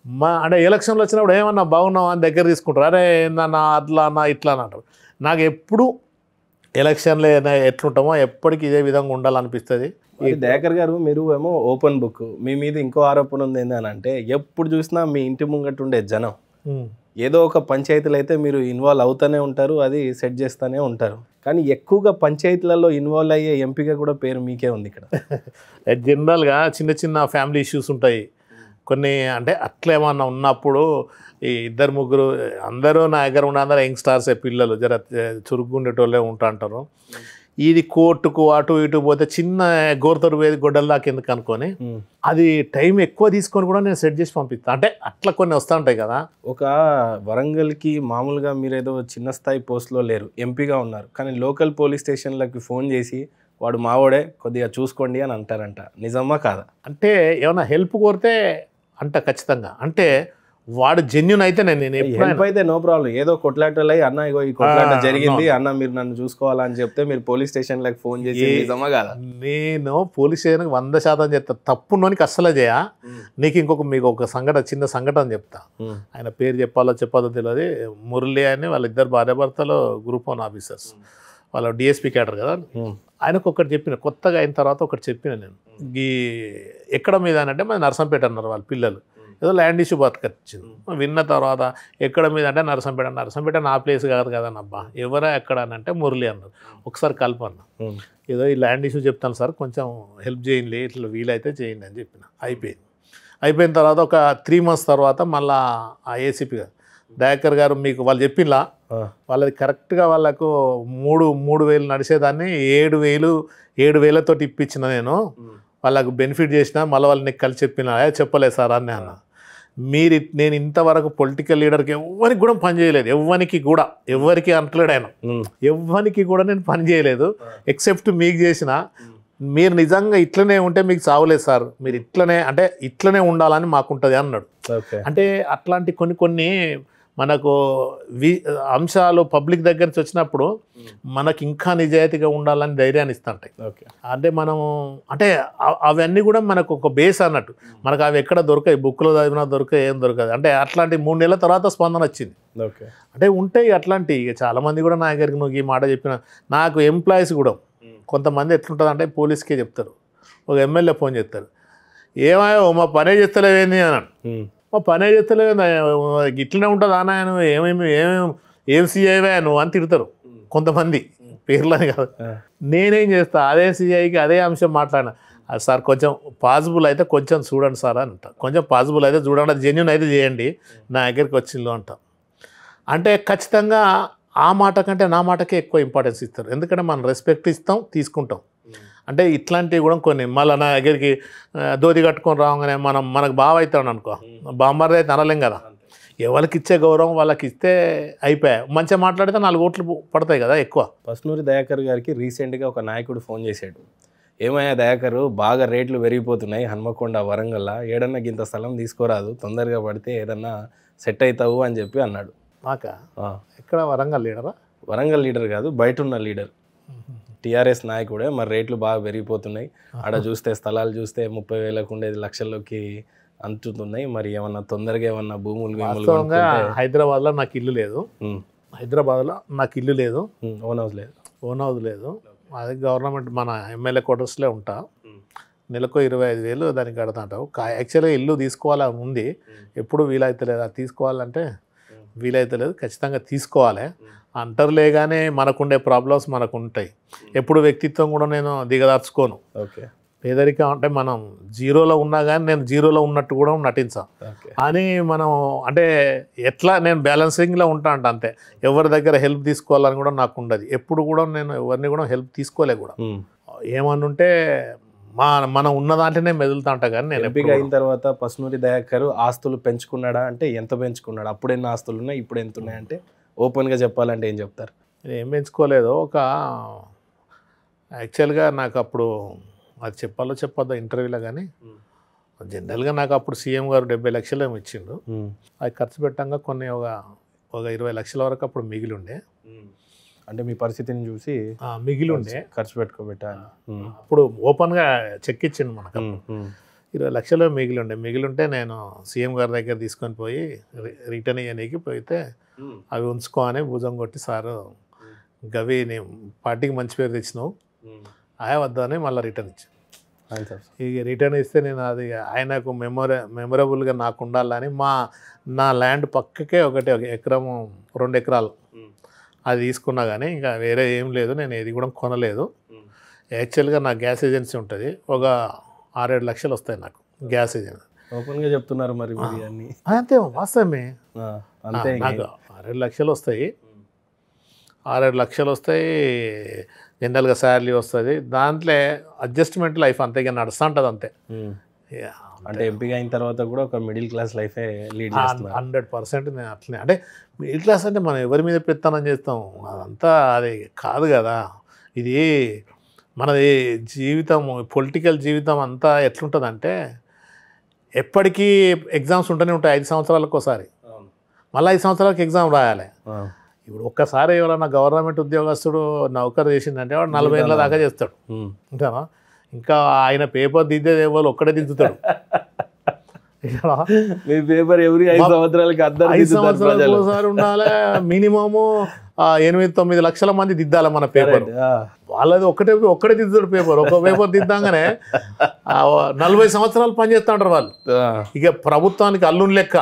మా అంటే ఎలక్షన్లు వచ్చినప్పుడు ఏమన్నా బాగున్నావు అని దగ్గర తీసుకుంటారు. అరే ఏందన్నా అట్లా అన్నా ఇట్లా అని అంటారు. నాకు ఎప్పుడు ఎలక్షన్లో ఏదైనా ఎట్లుంటామో ఎప్పటికీ ఇదే విధంగా ఉండాలనిపిస్తుంది. మరి దయాకర్ గారు మీరు ఏమో ఓపెన్ బుక్ మీ మీద ఇంకో ఆరోపణ ఉంది ఏంటంటే ఎప్పుడు చూసినా మీ ఇంటి ముంగట ఉండే జనం. ఏదో ఒక పంచాయతీలు అయితే మీరు ఇన్వాల్వ్ అవుతూనే ఉంటారు అది సెట్ చేస్తూనే ఉంటారు. కానీ ఎక్కువగా పంచాయతీలలో ఇన్వాల్వ్ అయ్యే ఎంపిక కూడా పేరు మీకే ఉంది ఇక్కడ. జనరల్గా చిన్న చిన్న ఫ్యామిలీ ఇష్యూస్ ఉంటాయి. కొన్ని అంటే అట్లా ఏమన్నా ఉన్నప్పుడు ఈ ఇద్దరు ముగ్గురు అందరూ నా దగ్గర ఉన్న అందరూ యంగ్స్టార్సే పిల్లలు జర చురుగ్గుండేటోళ్ళే ఉంటా అంటారు ఇది కోర్టుకు అటు ఇటు పోతే చిన్న గోరతరు వేది గొడ్డల దాకా ఎందుకు అనుకొని అది టైం ఎక్కువ తీసుకొని కూడా నేను సెట్ చేసి పంపిస్తాను అంటే అట్లా కొన్ని వస్తూ ఉంటాయి కదా. ఒక వరంగల్కి మామూలుగా మీరు ఏదో చిన్న స్థాయి పోస్ట్లో లేరు ఎంపీగా ఉన్నారు. కానీ లోకల్ పోలీస్ స్టేషన్లకి ఫోన్ చేసి వాడు మావోడే కొద్దిగా చూసుకోండి అని అంటారంట. నిజమా కాదా? అంటే ఏమైనా హెల్ప్ కోరితే అంట ఖచ్చితంగా. అంటే వాడు జెన్యున్ అయితే నేను హెల్ప్ అయితే నో ప్రాబ్లం ఏదో కొట్లాటలు అయ్యి అన్న ఇగో ఈ కొట్లాట జరిగింది అన్న మీరు నన్ను చూసుకోవాలని చెప్తే మీరు పోలీస్ స్టేషన్ లకి ఫోన్ చేసి ఏ- నిజమా కాదా? నేను పోలీస్ స్టేషన్కి వంద శాతం చెప్తా. తప్పున్నోనికి అస్సలే చేయ. నీకు ఇంకొక మీకు ఒక సంఘటన చిన్న సంఘటన చెప్తా. ఆయన పేరు చెప్పాలో చెప్పాలో తెలియదు. మురళి అని వాళ్ళిద్దరు భార్యాభర్తలు గ్రూప్ వన్ ఆఫీసర్స్ వాళ్ళ డిఎస్పీ క్యాడర్ కదా. ఆయనకు ఒకటి చెప్పిన కొత్తగా అయిన తర్వాత ఒకటి చెప్పిన నేను. ఈ ఎక్కడ మీద అంటే మరి నరసంపేట అన్నారు వాళ్ళ పిల్లలు. ఏదో ల్యాండ్ ఇష్యూ బతకొచ్చింది. విన్న తర్వాత ఎక్కడ మీద అంటే నరసంపేట. నరసంపేట నా ప్లేస్ కాదు కదా అబ్బా ఎవరా ఎక్కడ అని అంటే మురళి అన్నారు. ఒకసారి కలపన్న ఏదో ఈ ల్యాండ్ ఇష్యూ చెప్తాను సార్ కొంచెం హెల్ప్ చేయండి ఇట్లా వీలైతే చేయండి అని చెప్పిన. అయిపోయింది. అయిపోయిన తర్వాత ఒక త్రీ మంత్స్ తర్వాత మళ్ళా ఆ ఏసీపీ గారు దయాకర్ గారు మీకు వాళ్ళు చెప్పిలా వాళ్ళది కరెక్ట్గా వాళ్ళకు మూడు మూడు వేలు నడిచేదాన్ని ఏడు వేలు ఏడు వేలతోటి ఇప్పించిన నేను. వాళ్ళకు బెనిఫిట్ చేసిన మళ్ళీ వాళ్ళు నీకు కలిసి చెప్పిన. "ఏ, చెప్పలేదు సార్ అని అన్న. మీరు నేను ఇంతవరకు పొలిటికల్ లీడర్కి ఎవరికి కూడా పని చేయలేదు. ఎవ్వరికి కూడా. ఎవరికి అంటలేడు ఆయన ఎవ్వరికి కూడా నేను పని చేయలేదు. ఎక్సెప్ట్ మీకు చేసిన. మీరు నిజంగా ఇట్లనే ఉంటే మీకు చావలేదు సార్. మీరు ఇట్లనే అంటే ఇట్లనే ఉండాలని మాకుంటుంది అన్నాడు. అంటే అట్లాంటి కొన్ని కొన్ని మనకు వి అంశాలు పబ్లిక్ దగ్గర నుంచి వచ్చినప్పుడు మనకి ఇంకా నిజాయితీగా ఉండాలని ధైర్యాన్ని ఇస్తుంటాయి. ఓకే. అంటే మనము అంటే అవన్నీ కూడా మనకు ఒక బేస్ అన్నట్టు. మనకు అవి ఎక్కడ దొరకాయి బుక్లో చదివినా దొరకాయి ఏం దొరకదు. అంటే అట్లాంటి మూడు నెలల తర్వాత స్పందన వచ్చింది. ఓకే. అంటే ఉంటాయి అట్లాంటి ఇక చాలామంది కూడా నా దగ్గరికి నువ్వు ఈ మాట చెప్పిన నాకు ఎంప్లాయీస్ కూడా కొంతమంది ఎట్లుంటుంది అంటే పోలీస్కే చెప్తారు. ఒక ఎమ్మెల్యే ఫోన్ చేస్తారు. ఏమాయో మా పనే చేస్తలేవేంది అని మా పనే చేస్తలేదు ఇట్లనే ఉంటుంది అన్న నువ్వు ఏమేమి ఏమేమి ఏం సీఐవే నువ్వు అని తిడతారు కొంతమంది పేర్లని కాదు. నేనేం చేస్తా? అదే సీఐకి అదే అంశం మాట్లాడిన. "ఆ సార్ కొంచెం పాసిబుల్ అయితే కొంచెం చూడండి సార్ అని అంట. కొంచెం పాసిబుల్ అయితే చూడండి జెన్యున్ అయితే చేయండి నా దగ్గరికి వచ్చిందో అంట. అంటే ఖచ్చితంగా ఆ మాట కంటే నా మాటకే ఎక్కువ ఇంపార్టెన్స్ ఇస్తారు. ఎందుకంటే మనం రెస్పెక్ట్ ఇస్తాం తీసుకుంటాం. అంటే ఇట్లాంటివి కూడా కొన్ని. మళ్ళీ నా దగ్గరికి ధోతి కట్టుకొని రాగానే మనం మనకు బావ అవుతాడు అనుకో. బామ్మర్ది అయితే అనలేం కదా. ఎవరికి ఇచ్చే గౌరవం వాళ్ళకి ఇస్తే అయిపోయాయి మంచిగా మాట్లాడితే నాలుగు ఓట్లు పడతాయి కదా ఎక్కువ. పస్నూరి దయాకర్ గారికి రీసెంట్గా ఒక నాయకుడు ఫోన్ చేశాడు. ఏమయ్యా దయాకరు బాగా రేట్లు పెరిగిపోతున్నాయి హన్మకొండ వరంగల్ ఏడన్నా గింత స్థలం తీసుకోరాదు తొందరగా పడితే ఏదన్నా సెట్ అవుతావు అని చెప్పి అన్నాడు. మాకా? ఎక్కడ? వరంగల్ లీడరా? వరంగల్ లీడర్ కాదు బయట ఉన్న లీడర్. టీఆర్ఎస్ నాయకుడే మరి రేట్లు బాగా పెరిగిపోతున్నాయి. ఆడ చూస్తే స్థలాలు చూస్తే ముప్పై వేలకు ఉండేది లక్షల్లోకి అంటుతున్నాయి. మరి ఏమన్నా తొందరగా ఏమన్నా భూములు కొనుక్కుంటే- హైదరాబాద్లో నాకు ఇల్లు లేదు. ఉమ్, హైదరాబాద్లో నాకు ఇల్లు లేదు. ఓన్ హౌస్ లేదు. ఓన్ హౌస్ లేదు. అది గవర్నమెంట్ మన ఎమ్మెల్యే క్వార్టర్స్లో ఉంటా. నెలకు ఇరవై ఐదు వేలు దానికి కడతాంటావు. కా- యాక్చువల్గా ఇల్లు తీసుకోవాలని ఉంది. ఎప్పుడు వీలైతలేదు. అది తీసుకోవాలంటే వీలైతలేదు ఖచ్చితంగా తీసుకోవాలి. అంటర్లే కానీ మనకుండే ప్రాబ్లమ్స్ మనకు ఉంటాయి ఎప్పుడు వ్యక్తిత్వం కూడా నేను దిగదార్చుకోను. ఓకే. పేదరికం అంటే మనం జీరోలో ఉన్నా కానీ నేను జీరోలో ఉన్నట్టు కూడా నటించాను అని మనం అంటే ఎట్లా నేను బ్యాలెన్సింగ్లో ఉంటా అంట అంతే. ఎవరి దగ్గర హెల్ప్ తీసుకోవాలని కూడా నాకు ఉండదు. ఎప్పుడు కూడా నేను ఎవరిని కూడా హెల్ప్ తీసుకోలే కూడా. ఉమ్. ఏమనుంటే మా మనం ఉన్న దాంట్లోనే మెదులుతా ఉంటా కానీ నేను ఎప్పుడు అయిన తర్వాత పసునూరి దయాకర్ ఆస్తులు పెంచుకున్నాడా అంటే ఎంత పెంచుకున్నాడు? అప్పుడు ఎన్ని ఆస్తులు ఉన్నాయి? ఇప్పుడు ఎంత ఉన్నాయి అంటే ఓపెన్గా చెప్పాలంటే ఏం చెప్తారు? నేను ఏం పెంచుకోలేదు. ఒక యాక్చువల్గా నాకు అప్పుడు అది చెప్పాలో చెప్పొద్దా ఇంటర్వ్యూలో కానీ జనరల్గా నాకు అప్పుడు సీఎం గారు డెబ్బై లక్షలు ఏమో ఇచ్చిండు. అది ఖర్చు పెట్టంగా కొన్ని ఒక ఒక ఇరవై లక్షల వరకు అప్పుడు మిగిలి ఉండే. అంటే మీ పరిస్థితిని చూసి మిగిలి ఉండే. ఖర్చు పెట్టుకోబెట్టాలి ఉమ్. అప్పుడు ఓపెన్గా చెక్ ఇచ్చిండు మనకు ఇరవై లక్షలు మిగిలి ఉండే. మిగిలి ఉంటే నేను సీఎం గారి దగ్గర తీసుకొని పోయి రిటర్న్ ఇవ్వనీకి పోయితే అవి ఉంచుకో అని భుజం కొట్టి సారు గవి పార్టీకి మంచి పేరు తెచ్చినావు. ఆయా వద్దా అని మళ్ళీ రిటర్న్ ఇచ్చాను ఇక రిటర్న్ ఇస్తే నేను అది ఆయనకు మెమొర మెమొరబుల్గా నాకు ఉండాలని మా నా ల్యాండ్ పక్కకే ఒకటి ఒక ఎకరము రెండు ఎకరాలు. అది తీసుకున్నా కానీ ఇంకా వేరే ఏం లేదు నేను ఏది కూడా కొనలేదు. యాక్చువల్గా నా గ్యాస్ ఏజెన్సీ ఉంటుంది. ఒక ఆరేడు లక్షలు వస్తాయి నాకు గ్యాస్ ఏజెన్సీ. ఓపెన్గా చెప్తున్నారు మరి అంతే వాస్తవమే. నాకు ఆరేడు లక్షలు వస్తాయి. ఆరేడు లక్షలు వస్తాయి జనరల్గా శాలరీ వస్తుంది. దాంట్లో అడ్జస్ట్మెంట్ లైఫ్ అంతే ఇక నడుస్తూ ఉంటుంది అంతే. అంటే ఎంపిక అయిన తర్వాత కూడా ఒక మిడిల్ క్లాస్ లైఫే లీడ్ హండ్రెడ్ పర్సెంట్ నేను అట్లనే. అంటే మిడిల్ క్లాస్ అంటే మనం ఎవరి మీద పెత్తనం చేస్తాం? అదంతా అది కాదు కదా. ఇది మనది జీవితం పొలిటికల్ జీవితం అంతా ఎట్లుంటుందంటే ఎప్పటికీ ఎగ్జామ్స్ ఉంటూనే ఉంటాయి ఐదు సంవత్సరాలకు ఒకసారి. మళ్ళీ ఐదు సంవత్సరాలకు ఎగ్జామ్ రాయాలి. ఇప్పుడు ఒక్కసారి ఎవరైనా గవర్నమెంట్ ఉద్యోగస్తుడు నౌకరు చేసిందంటే వాడు నలభై ఏళ్ళ దాకా చేస్తాడు. అంతేనా ఇంకా ఆయన పేపర్ దిద్దేది ఎవరు? ఒక్కడే దిద్దుతాడు. మీ పేపర్ ఎవరి ఐదు సంవత్సరాలకి అద్దరు ఐదు సంవత్సరాలకు ప్రజలు. ఒకసారి ఉండాలి. మినిమము ఎనిమిది తొమ్మిది లక్షల మంది దిద్దాలి మన పేపర్. వాళ్ళది ఒక్కటే ఒక్కడే దిద్దుతాడు పేపర్. ఒక పేపర్ దిద్దాగానే నలభై సంవత్సరాలు పనిచేస్తుంటారు వాళ్ళు. ఇక ప్రభుత్వానికి అల్లుని లెక్క.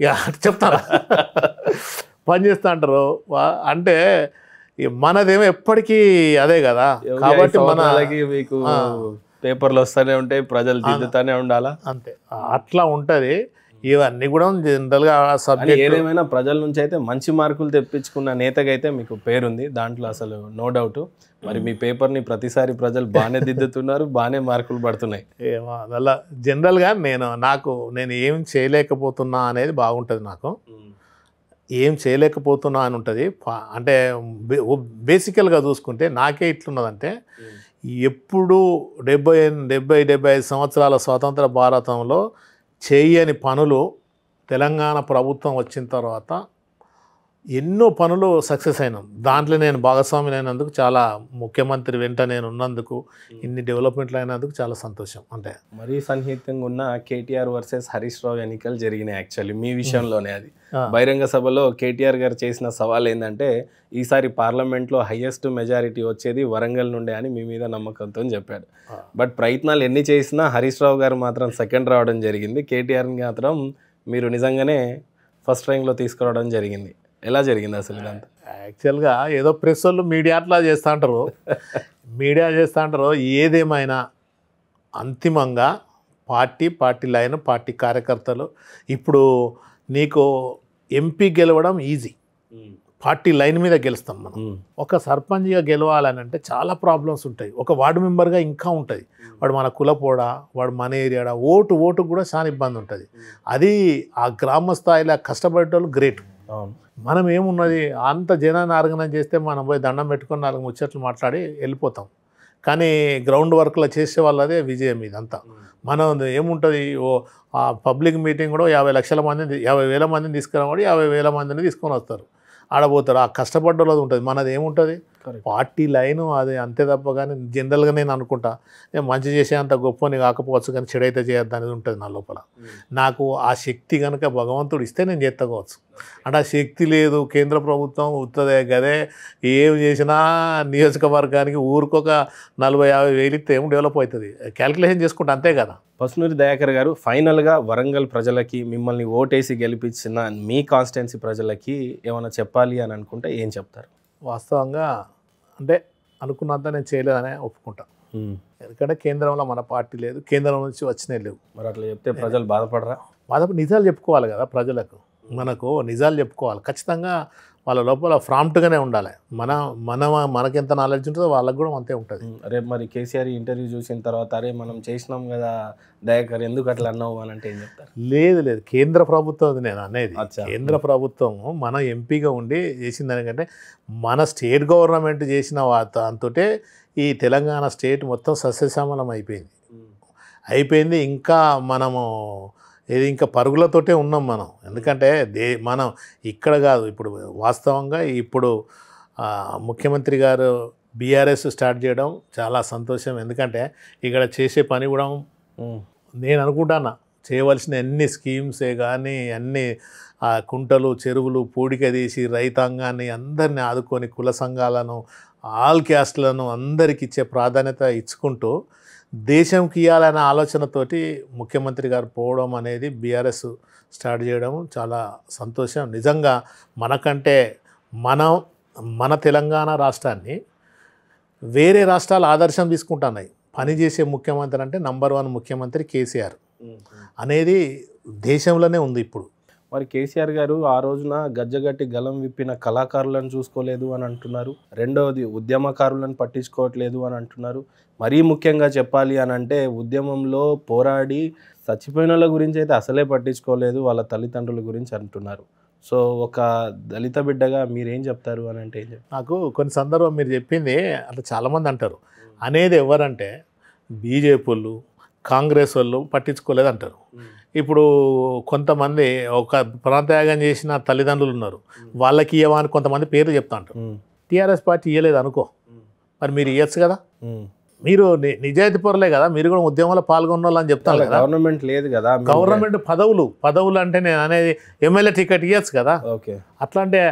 ఇక చెప్తారా? పని చేస్తా అంటారు వా- అంటే మనదేమో ఎప్పటికీ అదే కదా. కాబట్టి ఐదు మన సంవత్సరాలకి మీకు పేపర్లు వస్తూనే ఉంటాయి ప్రజలు దిద్దుతానే ఉండాలా? అంతే. అట్లా ఉంటుంది. ఇవన్నీ కూడా జనరల్గా సబ్జెక్ట్ ఏదేమైనా ప్రజల నుంచి అయితే మంచి మార్కులు తెప్పించుకున్న నేతకైతే మీకు పేరుంది. దాంట్లో అసలు నో డౌట్ మరి మీ పేపర్ని ప్రతిసారి ప్రజలు బాగానే దిద్దుతున్నారు బాగానే మార్కులు పడుతున్నాయి. అలా జనరల్గా నేను నాకు నేను ఏం చేయలేకపోతున్నా అనేది బాగుంటుంది నాకు. ఏం చేయలేకపోతున్నా అని ఉంటుంది. అంటే బేసికల్గా చూసుకుంటే నాకే ఇట్లున్నదంటే ఎప్పుడు డెబ్బై డెబ్బై డెబ్బై ఐదు సంవత్సరాల స్వతంత్ర భారతంలో చేయని పనులు తెలంగాణ ప్రభుత్వం వచ్చిన తర్వాత ఎన్నో పనులు సక్సెస్ అయినాం. దాంట్లో నేను భాగస్వామిని అయినందుకు చాలా ముఖ్యమంత్రి వెంట నేను ఉన్నందుకు ఇన్ని డెవలప్మెంట్లు అయినందుకు చాలా సంతోషం. అంటే మరీ సన్నిహితంగా ఉన్న కేటీఆర్ వర్సెస్ హరీష్ రావు ఎన్నికలు జరిగినాయి యాక్చువల్లీ మీ విషయంలోనే అది. బహిరంగ సభలో కేటీఆర్ గారు చేసిన సవాల్ ఏంటంటే ఈసారి పార్లమెంట్లో హయ్యెస్ట్ మెజారిటీ వచ్చేది వరంగల్ నుండే అని మీ మీద నమ్మకంతో చెప్పాడు. బట్ ప్రయత్నాలు ఎన్ని చేసినా హరీష్ రావు గారు మాత్రం సెకండ్ రావడం జరిగింది. కేటీఆర్ని మాత్రం మీరు నిజంగానే ఫస్ట్ ర్యాంక్లో తీసుకురావడం జరిగింది. ఎలా జరిగింది అసలు ఇదంతా? యాక్చువల్గా ఏదో ప్రెస్ వాళ్ళు మీడియా అట్లా చేస్తూ అంటారు. మీడియా చేస్తూ అంటారు ఏదేమైనా అంతిమంగా పార్టీ పార్టీ లైన్ పార్టీ కార్యకర్తలు ఇప్పుడు నీకు ఎంపీ గెలవడం ఈజీ. పార్టీ లైన్ మీద గెలుస్తాం మనం. ఒక సర్పంచ్గా గెలవాలని అంటే చాలా ప్రాబ్లమ్స్ ఉంటాయి. ఒక వార్డు మెంబర్గా ఇంకా ఉంటుంది. వాడు మన కులపోడా వాడు మన ఏరియాడా ఓటు ఓటు కూడా చాలా ఇబ్బంది ఉంటుంది. అది ఆ గ్రామ స్థాయిలో కష్టపడేటోళ్ళు గ్రేట్. మనం ఏమున్నది అంత జనాన్ని ఆర్గనైజ్ చేస్తే మనం పోయి దండం పెట్టుకొని నాలుగు ముచ్చట్లు మాట్లాడి వెళ్ళిపోతాం. కానీ గ్రౌండ్ వర్క్లో చేసే వాళ్ళదే విజయం ఇదంతా. మనం ఏముంటుంది? ఓ ఆ పబ్లిక్ మీటింగ్ కూడా యాభై లక్షల మందిని యాభై వేల మందిని తీసుకురావాలి యాభై వేల మందిని తీసుకొని వస్తారు. ఆడపోతారు ఆ కష్టపడ్డోళ్ళది ఉంటుంది. మనది ఏముంటుంది. పార్టీ లైను అది అంతే తప్ప కానీ జనరల్గా నేను అనుకుంటా నేను మంచి చేసే అంత గొప్పని కాకపోవచ్చు కానీ చెడైతే చేయొద్దు అనేది ఉంటుంది నా లోపల. నాకు ఆ శక్తి కనుక భగవంతుడు ఇస్తే నేను చేత్తకోవచ్చు. అంటే ఆ శక్తి లేదు కేంద్ర ప్రభుత్వం ఉత్తదే గదే ఏం చేసినా నియోజకవర్గానికి ఊరికొక నలభై యాభై వేలు ఇస్తే ఏం డెవలప్ అవుతుంది? క్యాల్కులేషన్ చేసుకుంటే అంతే కదా. పసునూరి దయాకర్ గారు ఫైనల్గా వరంగల్ ప్రజలకి మిమ్మల్ని ఓటేసి గెలిపించిన మీ కాన్స్టిట్యున్సీ ప్రజలకి ఏమైనా చెప్పాలి అని అనుకుంటే ఏం చెప్తారు? వాస్తవంగా అంటే అనుకున్నంత నేను చేయలేదనే ఒప్పుకుంటా. ఎందుకంటే కేంద్రంలో మన పార్టీ లేదు కేంద్రం నుంచి వచ్చినాయి లేవు. మరి అట్లా చెప్తే ప్రజలు బాధపడరా? దాదాపు నిజాలు చెప్పుకోవాలి కదా ప్రజలకు. మనకు నిజాలు చెప్పుకోవాలి. ఖచ్చితంగా వాళ్ళ లోపల ఫ్రాంప్ట్గానే ఉండాలి. మన మన మనకెంత నాలెడ్జ్ ఉంటుందో వాళ్ళకి కూడా అంతే ఉంటుంది. రేపు మరి కేసీఆర్ ఇంటర్వ్యూ చూసిన తర్వాత అరే మనం చేసినాం కదా దయాకర్ ఎందుకు అట్లా అన్నావు అని అంటే ఏం చెప్తారు? లేదు లేదు. కేంద్ర ప్రభుత్వం అది నేను అనేది. కేంద్ర ప్రభుత్వం మన ఎంపీగా ఉండి చేసిన దానికంటే మన స్టేట్ గవర్నమెంట్ చేసిన దాంతో ఈ తెలంగాణ స్టేట్ మొత్తం సస్యశ్యామలం అయిపోయింది. అయిపోయింది. ఇంకా మనము ఇది ఇంకా పరుగులతోటే ఉన్నాం మనం ఎందుకంటే దే మనం ఇక్కడ కాదు ఇప్పుడు వాస్తవంగా ఇప్పుడు ముఖ్యమంత్రి గారు బీఆర్ఎస్ స్టార్ట్ చేయడం చాలా సంతోషం ఎందుకంటే ఇక్కడ చేసే పని కూడా. నేను అనుకుంటానా చేయవలసిన అన్ని స్కీమ్సే కానీ అన్ని కుంటలు చెరువులు పూడిక తీసి రైతాంగాన్ని అందరిని ఆదుకొని కుల సంఘాలను ఆల్ క్యాస్ట్లను అందరికి ఇచ్చే ప్రాధాన్యత ఇచ్చుకుంటూ దేశంకి ఇవ్వాలనే ఆలోచనతోటి ముఖ్యమంత్రి గారు పోవడం అనేది బీఆర్ఎస్ స్టార్ట్ చేయడం చాలా సంతోషం. నిజంగా మనకంటే మనం మన తెలంగాణ రాష్ట్రాన్ని వేరే రాష్ట్రాలు ఆదర్శం తీసుకుంటున్నాయి. పనిచేసే ముఖ్యమంత్రి అంటే నంబర్ వన్ ముఖ్యమంత్రి కేసీఆర్. అనేది దేశంలోనే ఉంది ఇప్పుడు. మరి కేసీఆర్ గారు ఆ రోజున గజ్జగట్టి గలం విప్పిన కళాకారులను చూసుకోలేదు అని అంటున్నారు. రెండవది ఉద్యమకారులను పట్టించుకోవట్లేదు అని అంటున్నారు. మరీ ముఖ్యంగా చెప్పాలి అని అంటే ఉద్యమంలో పోరాడి చచ్చిపోయిన వాళ్ళ గురించి అయితే అసలే పట్టించుకోలేదు వాళ్ళ తల్లిదండ్రుల గురించి అంటున్నారు. సో ఒక దళిత బిడ్డగా మీరేం చెప్తారు అని అంటే ఏం చెప్తారు? నాకు కొన్ని సందర్భం మీరు చెప్పింది అట్లా చాలామంది అంటారు. అనేది ఎవరంటే బీజేపీలు కాంగ్రెస్ వాళ్ళు పట్టించుకోలేదు అంటారు. ఇప్పుడు కొంతమంది ఒక ప్రాంతయాగం చేసిన తల్లిదండ్రులు ఉన్నారు. వాళ్ళకి ఇవ్వమని అని కొంతమంది పేర్లు చెప్తా అంటారు టీఆర్ఎస్ పార్టీ ఇవ్వలేదు అనుకో. మరి మీరు ఇవ్వచ్చు కదా? మీరు నిజాయితీ పరులే కదా? మీరు కూడా ఉద్యమంలో పాల్గొన్న అని చెప్తాను కదా? గవర్నమెంట్ లేదు కదా గవర్నమెంట్ పదవులు పదవులు అంటే నేను అనేది ఎమ్మెల్యే టికెట్ ఇవ్వచ్చు కదా? ఓకే. అట్లా అంటే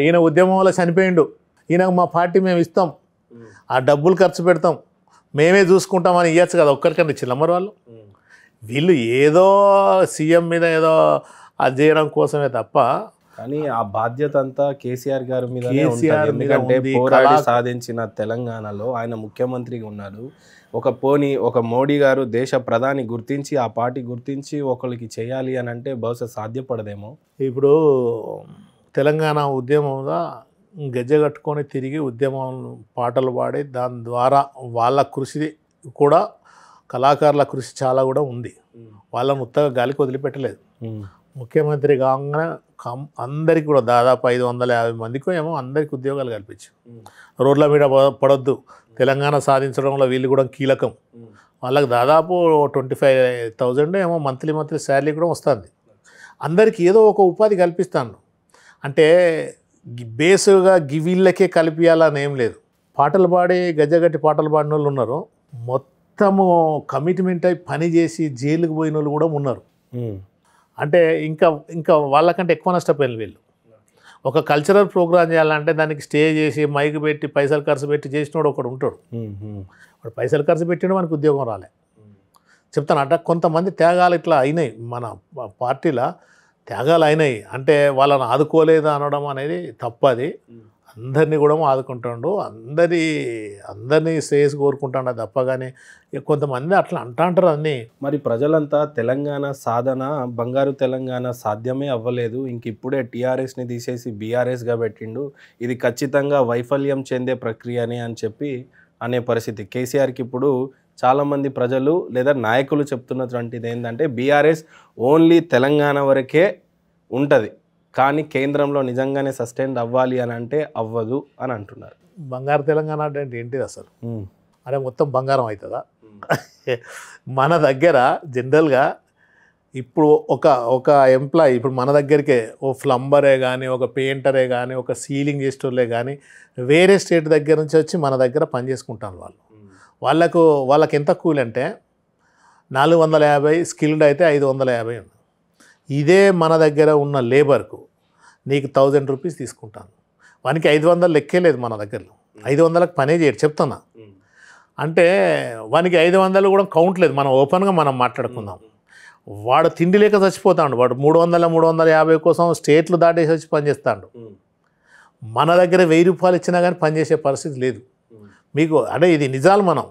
ఈయన ఉద్యమంలో చనిపోయిండు. ఈయనకు మా పార్టీ మేము ఇస్తాం. ఆ డబ్బులు ఖర్చు పెడతాం. మేమే చూసుకుంటామని ఇవ్వచ్చు కదా? ఒక్కరికన్నా ఇచ్చిన మరి వాళ్ళు? వీళ్ళు ఏదో సీఎం మీద ఏదో అది చేయడం కోసమే తప్ప కానీ ఆ బాధ్యత అంతా కేసీఆర్ గారి మీద ఎందుకంటే పోరాడి సాధించిన తెలంగాణలో ఆయన ముఖ్యమంత్రిగా ఉన్నారు. ఒక పోని ఒక మోడీ గారు దేశ ప్రధాని గుర్తించి ఆ పార్టీ గుర్తించి ఒకరికి చేయాలి అని అంటే బహుశా సాధ్యపడదేమో. ఇప్పుడు తెలంగాణ ఉద్యమంలో గజ్జె కట్టుకొని తిరిగి ఉద్యమం పాటలు పాడి దాని ద్వారా వాళ్ళ కృషి కూడా కళాకారుల కృషి చాలా కూడా ఉంది. వాళ్ళని ఉత్తగా గాలికి వదిలిపెట్టలేదు. ముఖ్యమంత్రి కాగానే కం అందరికీ కూడా దాదాపు ఐదు వందల యాభై మందికో ఏమో అందరికీ ఉద్యోగాలు కల్పించు. రోడ్ల మీద పడొద్దు. తెలంగాణ సాధించడంలో వీళ్ళు కూడా కీలకం. వాళ్ళకి దాదాపు ట్వంటీ ఫైవ్ థౌజండ్ ఏమో మంత్లీ మంత్లీ శాలరీ కూడా వస్తుంది. అందరికీ ఏదో ఒక ఉపాధి కల్పిస్తాను. అంటే బేసుగా గి వీళ్ళకే కలిపియాలని ఏం లేదు. పాటలు పాడి గజ్జగట్టి పాటలు పాడిన వాళ్ళు ఉన్నారు మొత్తము కమిట్మెంట్ అయి పని చేసి జైలుకు పోయిన వాళ్ళు కూడా ఉన్నారు. అంటే ఇంకా ఇంకా వాళ్ళకంటే ఎక్కువ నష్టపోయిన వీళ్ళు. ఒక కల్చరల్ ప్రోగ్రామ్ చేయాలంటే దానికి స్టే చేసి మైక్ పెట్టి పైసలు ఖర్చు పెట్టి చేసినోడు ఒకడు ఉంటాడు. వాడు పైసలు ఖర్చు పెట్టిన మనకు ఉద్యోగం రాలే. చెప్తాను అంటే కొంతమంది త్యాగాలు ఇట్లా అయినాయి. మన పార్టీలో త్యాగాలు అయినాయి. అంటే వాళ్ళని ఆదుకోలేదు అనడం అనేది తప్పది. అందరినీ కూడా ఆదుకుంటాడు. అందరి అందరినీ శ్రేయస్ కోరుకుంటాడు. తప్ప కానీ కొంతమంది అట్లా అంటా అంటారు మరి ప్రజలంతా తెలంగాణ సాధన బంగారు తెలంగాణ సాధ్యమే అవ్వలేదు. ఇంక ఇప్పుడే టీఆర్ఎస్ని తీసేసి బీఆర్ఎస్గా పెట్టిండు. ఇది ఖచ్చితంగా వైఫల్యం చెందే ప్రక్రియనే అని చెప్పి అనే పరిస్థితి. కేసీఆర్కి ఇప్పుడు చాలామంది ప్రజలు లేదా నాయకులు చెప్తున్నటువంటిది ఏంటంటే బీఆర్ఎస్ ఓన్లీ తెలంగాణ వరకే ఉంటుంది. కానీ కేంద్రంలో నిజంగానే సస్టైన్ అవ్వాలి అని అంటే అవ్వదు అని అంటున్నారు. బంగారు తెలంగాణ అంటే ఏంటిది అసలు? అరే మొత్తం బంగారం అవుతుందా? మన దగ్గర జనరల్గా ఇప్పుడు ఒక ఒక ఎంప్లాయీ ఇప్పుడు మన దగ్గరికే ఓ ప్లంబరే కానీ ఒక పెయింటరే కానీ ఒక సీలింగ్ చేసేటోళ్ళే కానీ వేరే స్టేట్ దగ్గర నుంచి వచ్చి మన దగ్గర పని చేసుకుంటాను వాళ్ళు. వాళ్ళకు వాళ్ళకి ఎంత కూలి అంటే నాలుగు వందల యాభై స్కిల్డ్ అయితే ఐదు వందల యాభై ఉంది. ఇదే మన దగ్గర ఉన్న లేబర్కు నీకు థౌజండ్ రూపీస్ తీసుకుంటాను. వానికి ఐదు వందలు లెక్కే లేదు మన దగ్గరలో. ఐదు వందలకు పనే చేయడు చెప్తున్నా. అంటే వానికి ఐదు వందలు కూడా కౌంట్ లేదు మనం ఓపెన్గా మనం మాట్లాడుకుందాం. వాడు తిండి లేక చచ్చిపోతాడు వాడు మూడు వందల మూడు వందల యాభై కోసం స్టేట్లు దాటేసి వచ్చి పనిచేస్తాడు మన దగ్గర వెయ్యి రూపాయలు ఇచ్చినా కానీ పనిచేసే పరిస్థితి లేదు. మీకు అంటే ఇది నిజాలు మనం.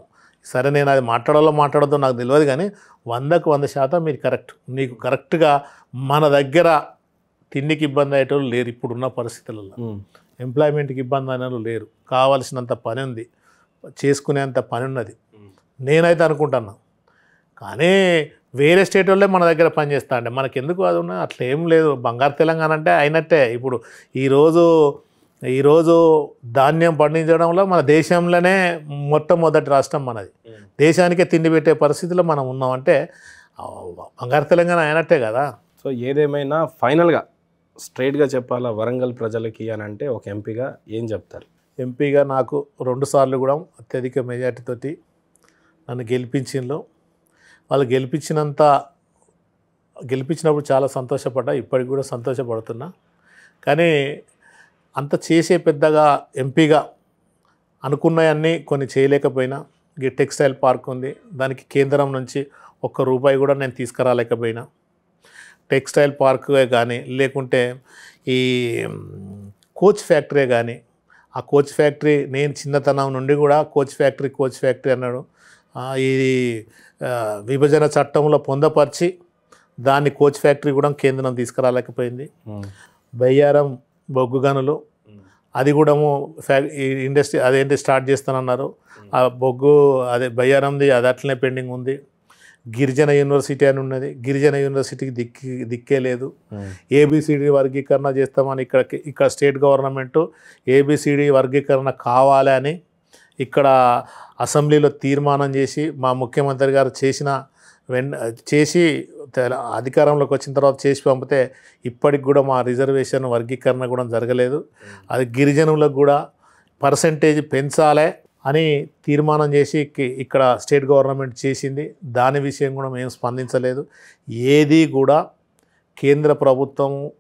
సరే నేను అది మాట్లాడాలో మాట్లాడదో నాకు తెలియదు కానీ వందకు వంద శాతం మీరు కరెక్ట్. నీకు కరెక్ట్గా మన దగ్గర తిండికి ఇబ్బంది అయ్యేటోళ్ళు లేరు ఇప్పుడున్న పరిస్థితులలో. ఎంప్లాయ్మెంట్కి ఇబ్బంది అనే వాళ్ళు లేరు. కావాల్సినంత పని ఉంది. చేసుకునేంత పని ఉన్నది. నేనైతే అనుకుంటున్నా. కానీ వేరే స్టేట్ వాళ్ళే మన దగ్గర పని చేస్తా అంటే మనకి ఎందుకు అది ఉన్నది అట్లా ఏం లేదు. బంగారు తెలంగాణ అంటే అయినట్టే. ఇప్పుడు ఈరోజు ఈరోజు ధాన్యం పండించడంలో మన దేశంలోనే మొట్టమొదటి రాష్ట్రం మనది. దేశానికే తిండి పెట్టే పరిస్థితిలో మనం ఉన్నామంటే బంగారు తెలంగాణ అయినట్టే కదా. సో ఏదేమైనా ఫైనల్గా స్ట్రైట్గా చెప్పాలా వరంగల్ ప్రజలకి అని అంటే ఒక ఎంపీగా ఏం చెప్తారు? ఎంపీగా నాకు రెండు సార్లు కూడా అత్యధిక మెజార్టీతోటి నన్ను గెలిపించిండ్రు. వాళ్ళు గెలిపించినంత గెలిపించినప్పుడు చాలా సంతోషపడ్డా ఇప్పటికి కూడా సంతోషపడుతున్నా. కానీ అంత చేసే పెద్దగా ఎంపీగా అనుకున్నవన్నీ కొన్ని చేయలేకపోయినా. ఈ టెక్స్టైల్ పార్క్ ఉంది. దానికి కేంద్రం నుంచి ఒక్క రూపాయి కూడా నేను తీసుకురాలేకపోయినా. టెక్స్టైల్ పార్కే కానీ లేకుంటే ఈ కోచ్ ఫ్యాక్టరీ కానీ ఆ కోచ్ ఫ్యాక్టరీ నేను చిన్నతనం నుండి కూడా కోచ్ ఫ్యాక్టరీ కోచ్ ఫ్యాక్టరీ అన్నాడు. ఇది ఆ, విభజన చట్టంలో పొందపరిచి దాన్ని కోచ్ ఫ్యాక్టరీ కూడా కేంద్రం తీసుకురాలేకపోయింది. బయ్యారం బొగ్గు గనులు. అది కూడా ఇండస్ట్రీ అదేంటి స్టార్ట్ చేస్తానన్నారు. ఆ బొగ్గు అదే బయ్యారంది అది అట్లనే పెండింగ్ ఉంది. గిరిజన యూనివర్సిటీ అని ఉన్నది. గిరిజన యూనివర్సిటీకి దిక్కి దిక్కే లేదు. ఏబిసిడి వర్గీకరణ చేస్తామని ఇక్కడ ఇక్కడ స్టేట్ గవర్నమెంట్ ఏబిసిడి వర్గీకరణ కావాలి అని ఇక్కడ అసెంబ్లీలో తీర్మానం చేసి మా ముఖ్యమంత్రి గారు చేసిన వెన్ చేసి అధికారంలోకి వచ్చిన తర్వాత చేసి పంపితే ఇప్పటికి కూడా మా రిజర్వేషన్ వర్గీకరణ కూడా జరగలేదు. అది గిరిజనులకు కూడా పర్సంటేజ్ పెంచాలి అని తీర్మానం చేసి ఇక్- ఇక్కడ స్టేట్ గవర్నమెంట్ చేసింది. దాని విషయం కూడా మేము స్పందించలేదు. ఏది కూడా కేంద్ర ప్రభుత్వం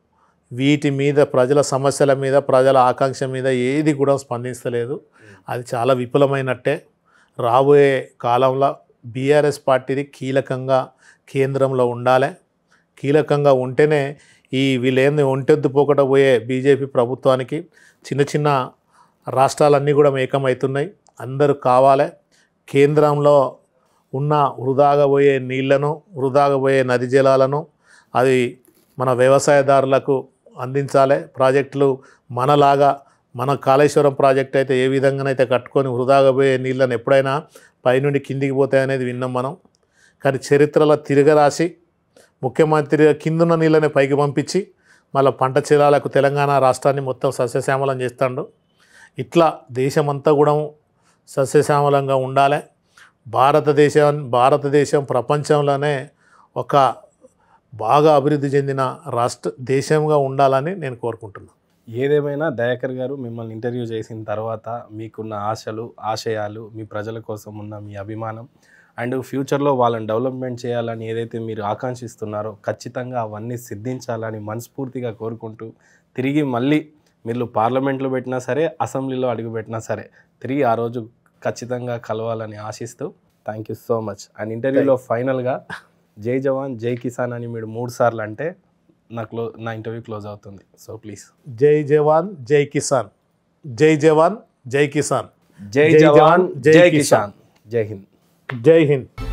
వీటి మీద ప్రజల సమస్యల మీద ప్రజల ఆకాంక్ష మీద ఏది కూడా స్పందించలేదు. అది చాలా విఫలమైనట్టే. రాబోయే కాలంలో బీఆర్ఎస్ పార్టీది కీలకంగా కేంద్రంలో ఉండాలి. కీలకంగా ఉంటేనే ఈ వీళ్ళేంది ఒంటెద్దు పోకట పోయే బీజేపీ ప్రభుత్వానికి చిన్న చిన్న రాష్ట్రాలన్నీ కూడా ఏకమవుతున్నాయి. అందరూ కావాలి. కేంద్రంలో ఉన్న వృధాగా పోయే నీళ్ళను వృధాగా పోయే నది జలాలను అది మన వ్యవసాయదారులకు అందించాలి. ప్రాజెక్టులు మనలాగా మన కాళేశ్వరం ప్రాజెక్ట్ అయితే ఏ విధంగానైతే కట్టుకొని వృధాగా పోయే నీళ్ళని ఎప్పుడైనా పైనుండి కిందికి పోతాయనేది విన్నాం మనం. కానీ చరిత్రలో తిరగరాసి ముఖ్యమంత్రి కిందున్న నీళ్ళని పైకి పంపించి మళ్ళీ పంట చెలాలకు తెలంగాణ రాష్ట్రాన్ని మొత్తం సస్యశ్యామలం చేస్తాడు. ఇట్లా దేశమంతా కూడా సస్యశ్యామలంగా ఉండాలి. భారతదేశం భారతదేశం ప్రపంచంలోనే ఒక బాగా అభివృద్ధి చెందిన రాష్ట్ర దేశంగా ఉండాలని నేను కోరుకుంటున్నాను ఏదేమైనా దయాకర్ గారు మిమ్మల్ని ఇంటర్వ్యూ చేసిన తర్వాత మీకున్న ఆశలు ఆశయాలు మీ ప్రజల కోసం ఉన్న మీ అభిమానం అండ్ ఫ్యూచర్లో వాళ్ళని డెవలప్మెంట్ చేయాలని ఏదైతే మీరు ఆకాంక్షిస్తున్నారో ఖచ్చితంగా అవన్నీ సిద్ధించాలని మనస్ఫూర్తిగా కోరుకుంటూ తిరిగి మళ్ళీ మీరు పార్లమెంట్లో పెట్టినా సరే అసెంబ్లీలో అడుగుపెట్టినా సరే తిరిగి ఆ రోజు ఖచ్చితంగా కలవాలని ఆశిస్తూ thank you so much. And ఇంటర్వ్యూలో ఫైనల్గా జై జవాన్ జై కిసాన్ అని మీరు మూడు సార్లు అంటే నా క్లో నా ఇంటర్వ్యూ క్లోజ్ అవుతుంది. So please. జై జవాన్ జై కిసాన్. జై జవాన్ జై కిసాన్. జై జై జవాన్ జై. కిసాన్. జై హింద్. జై హింద్.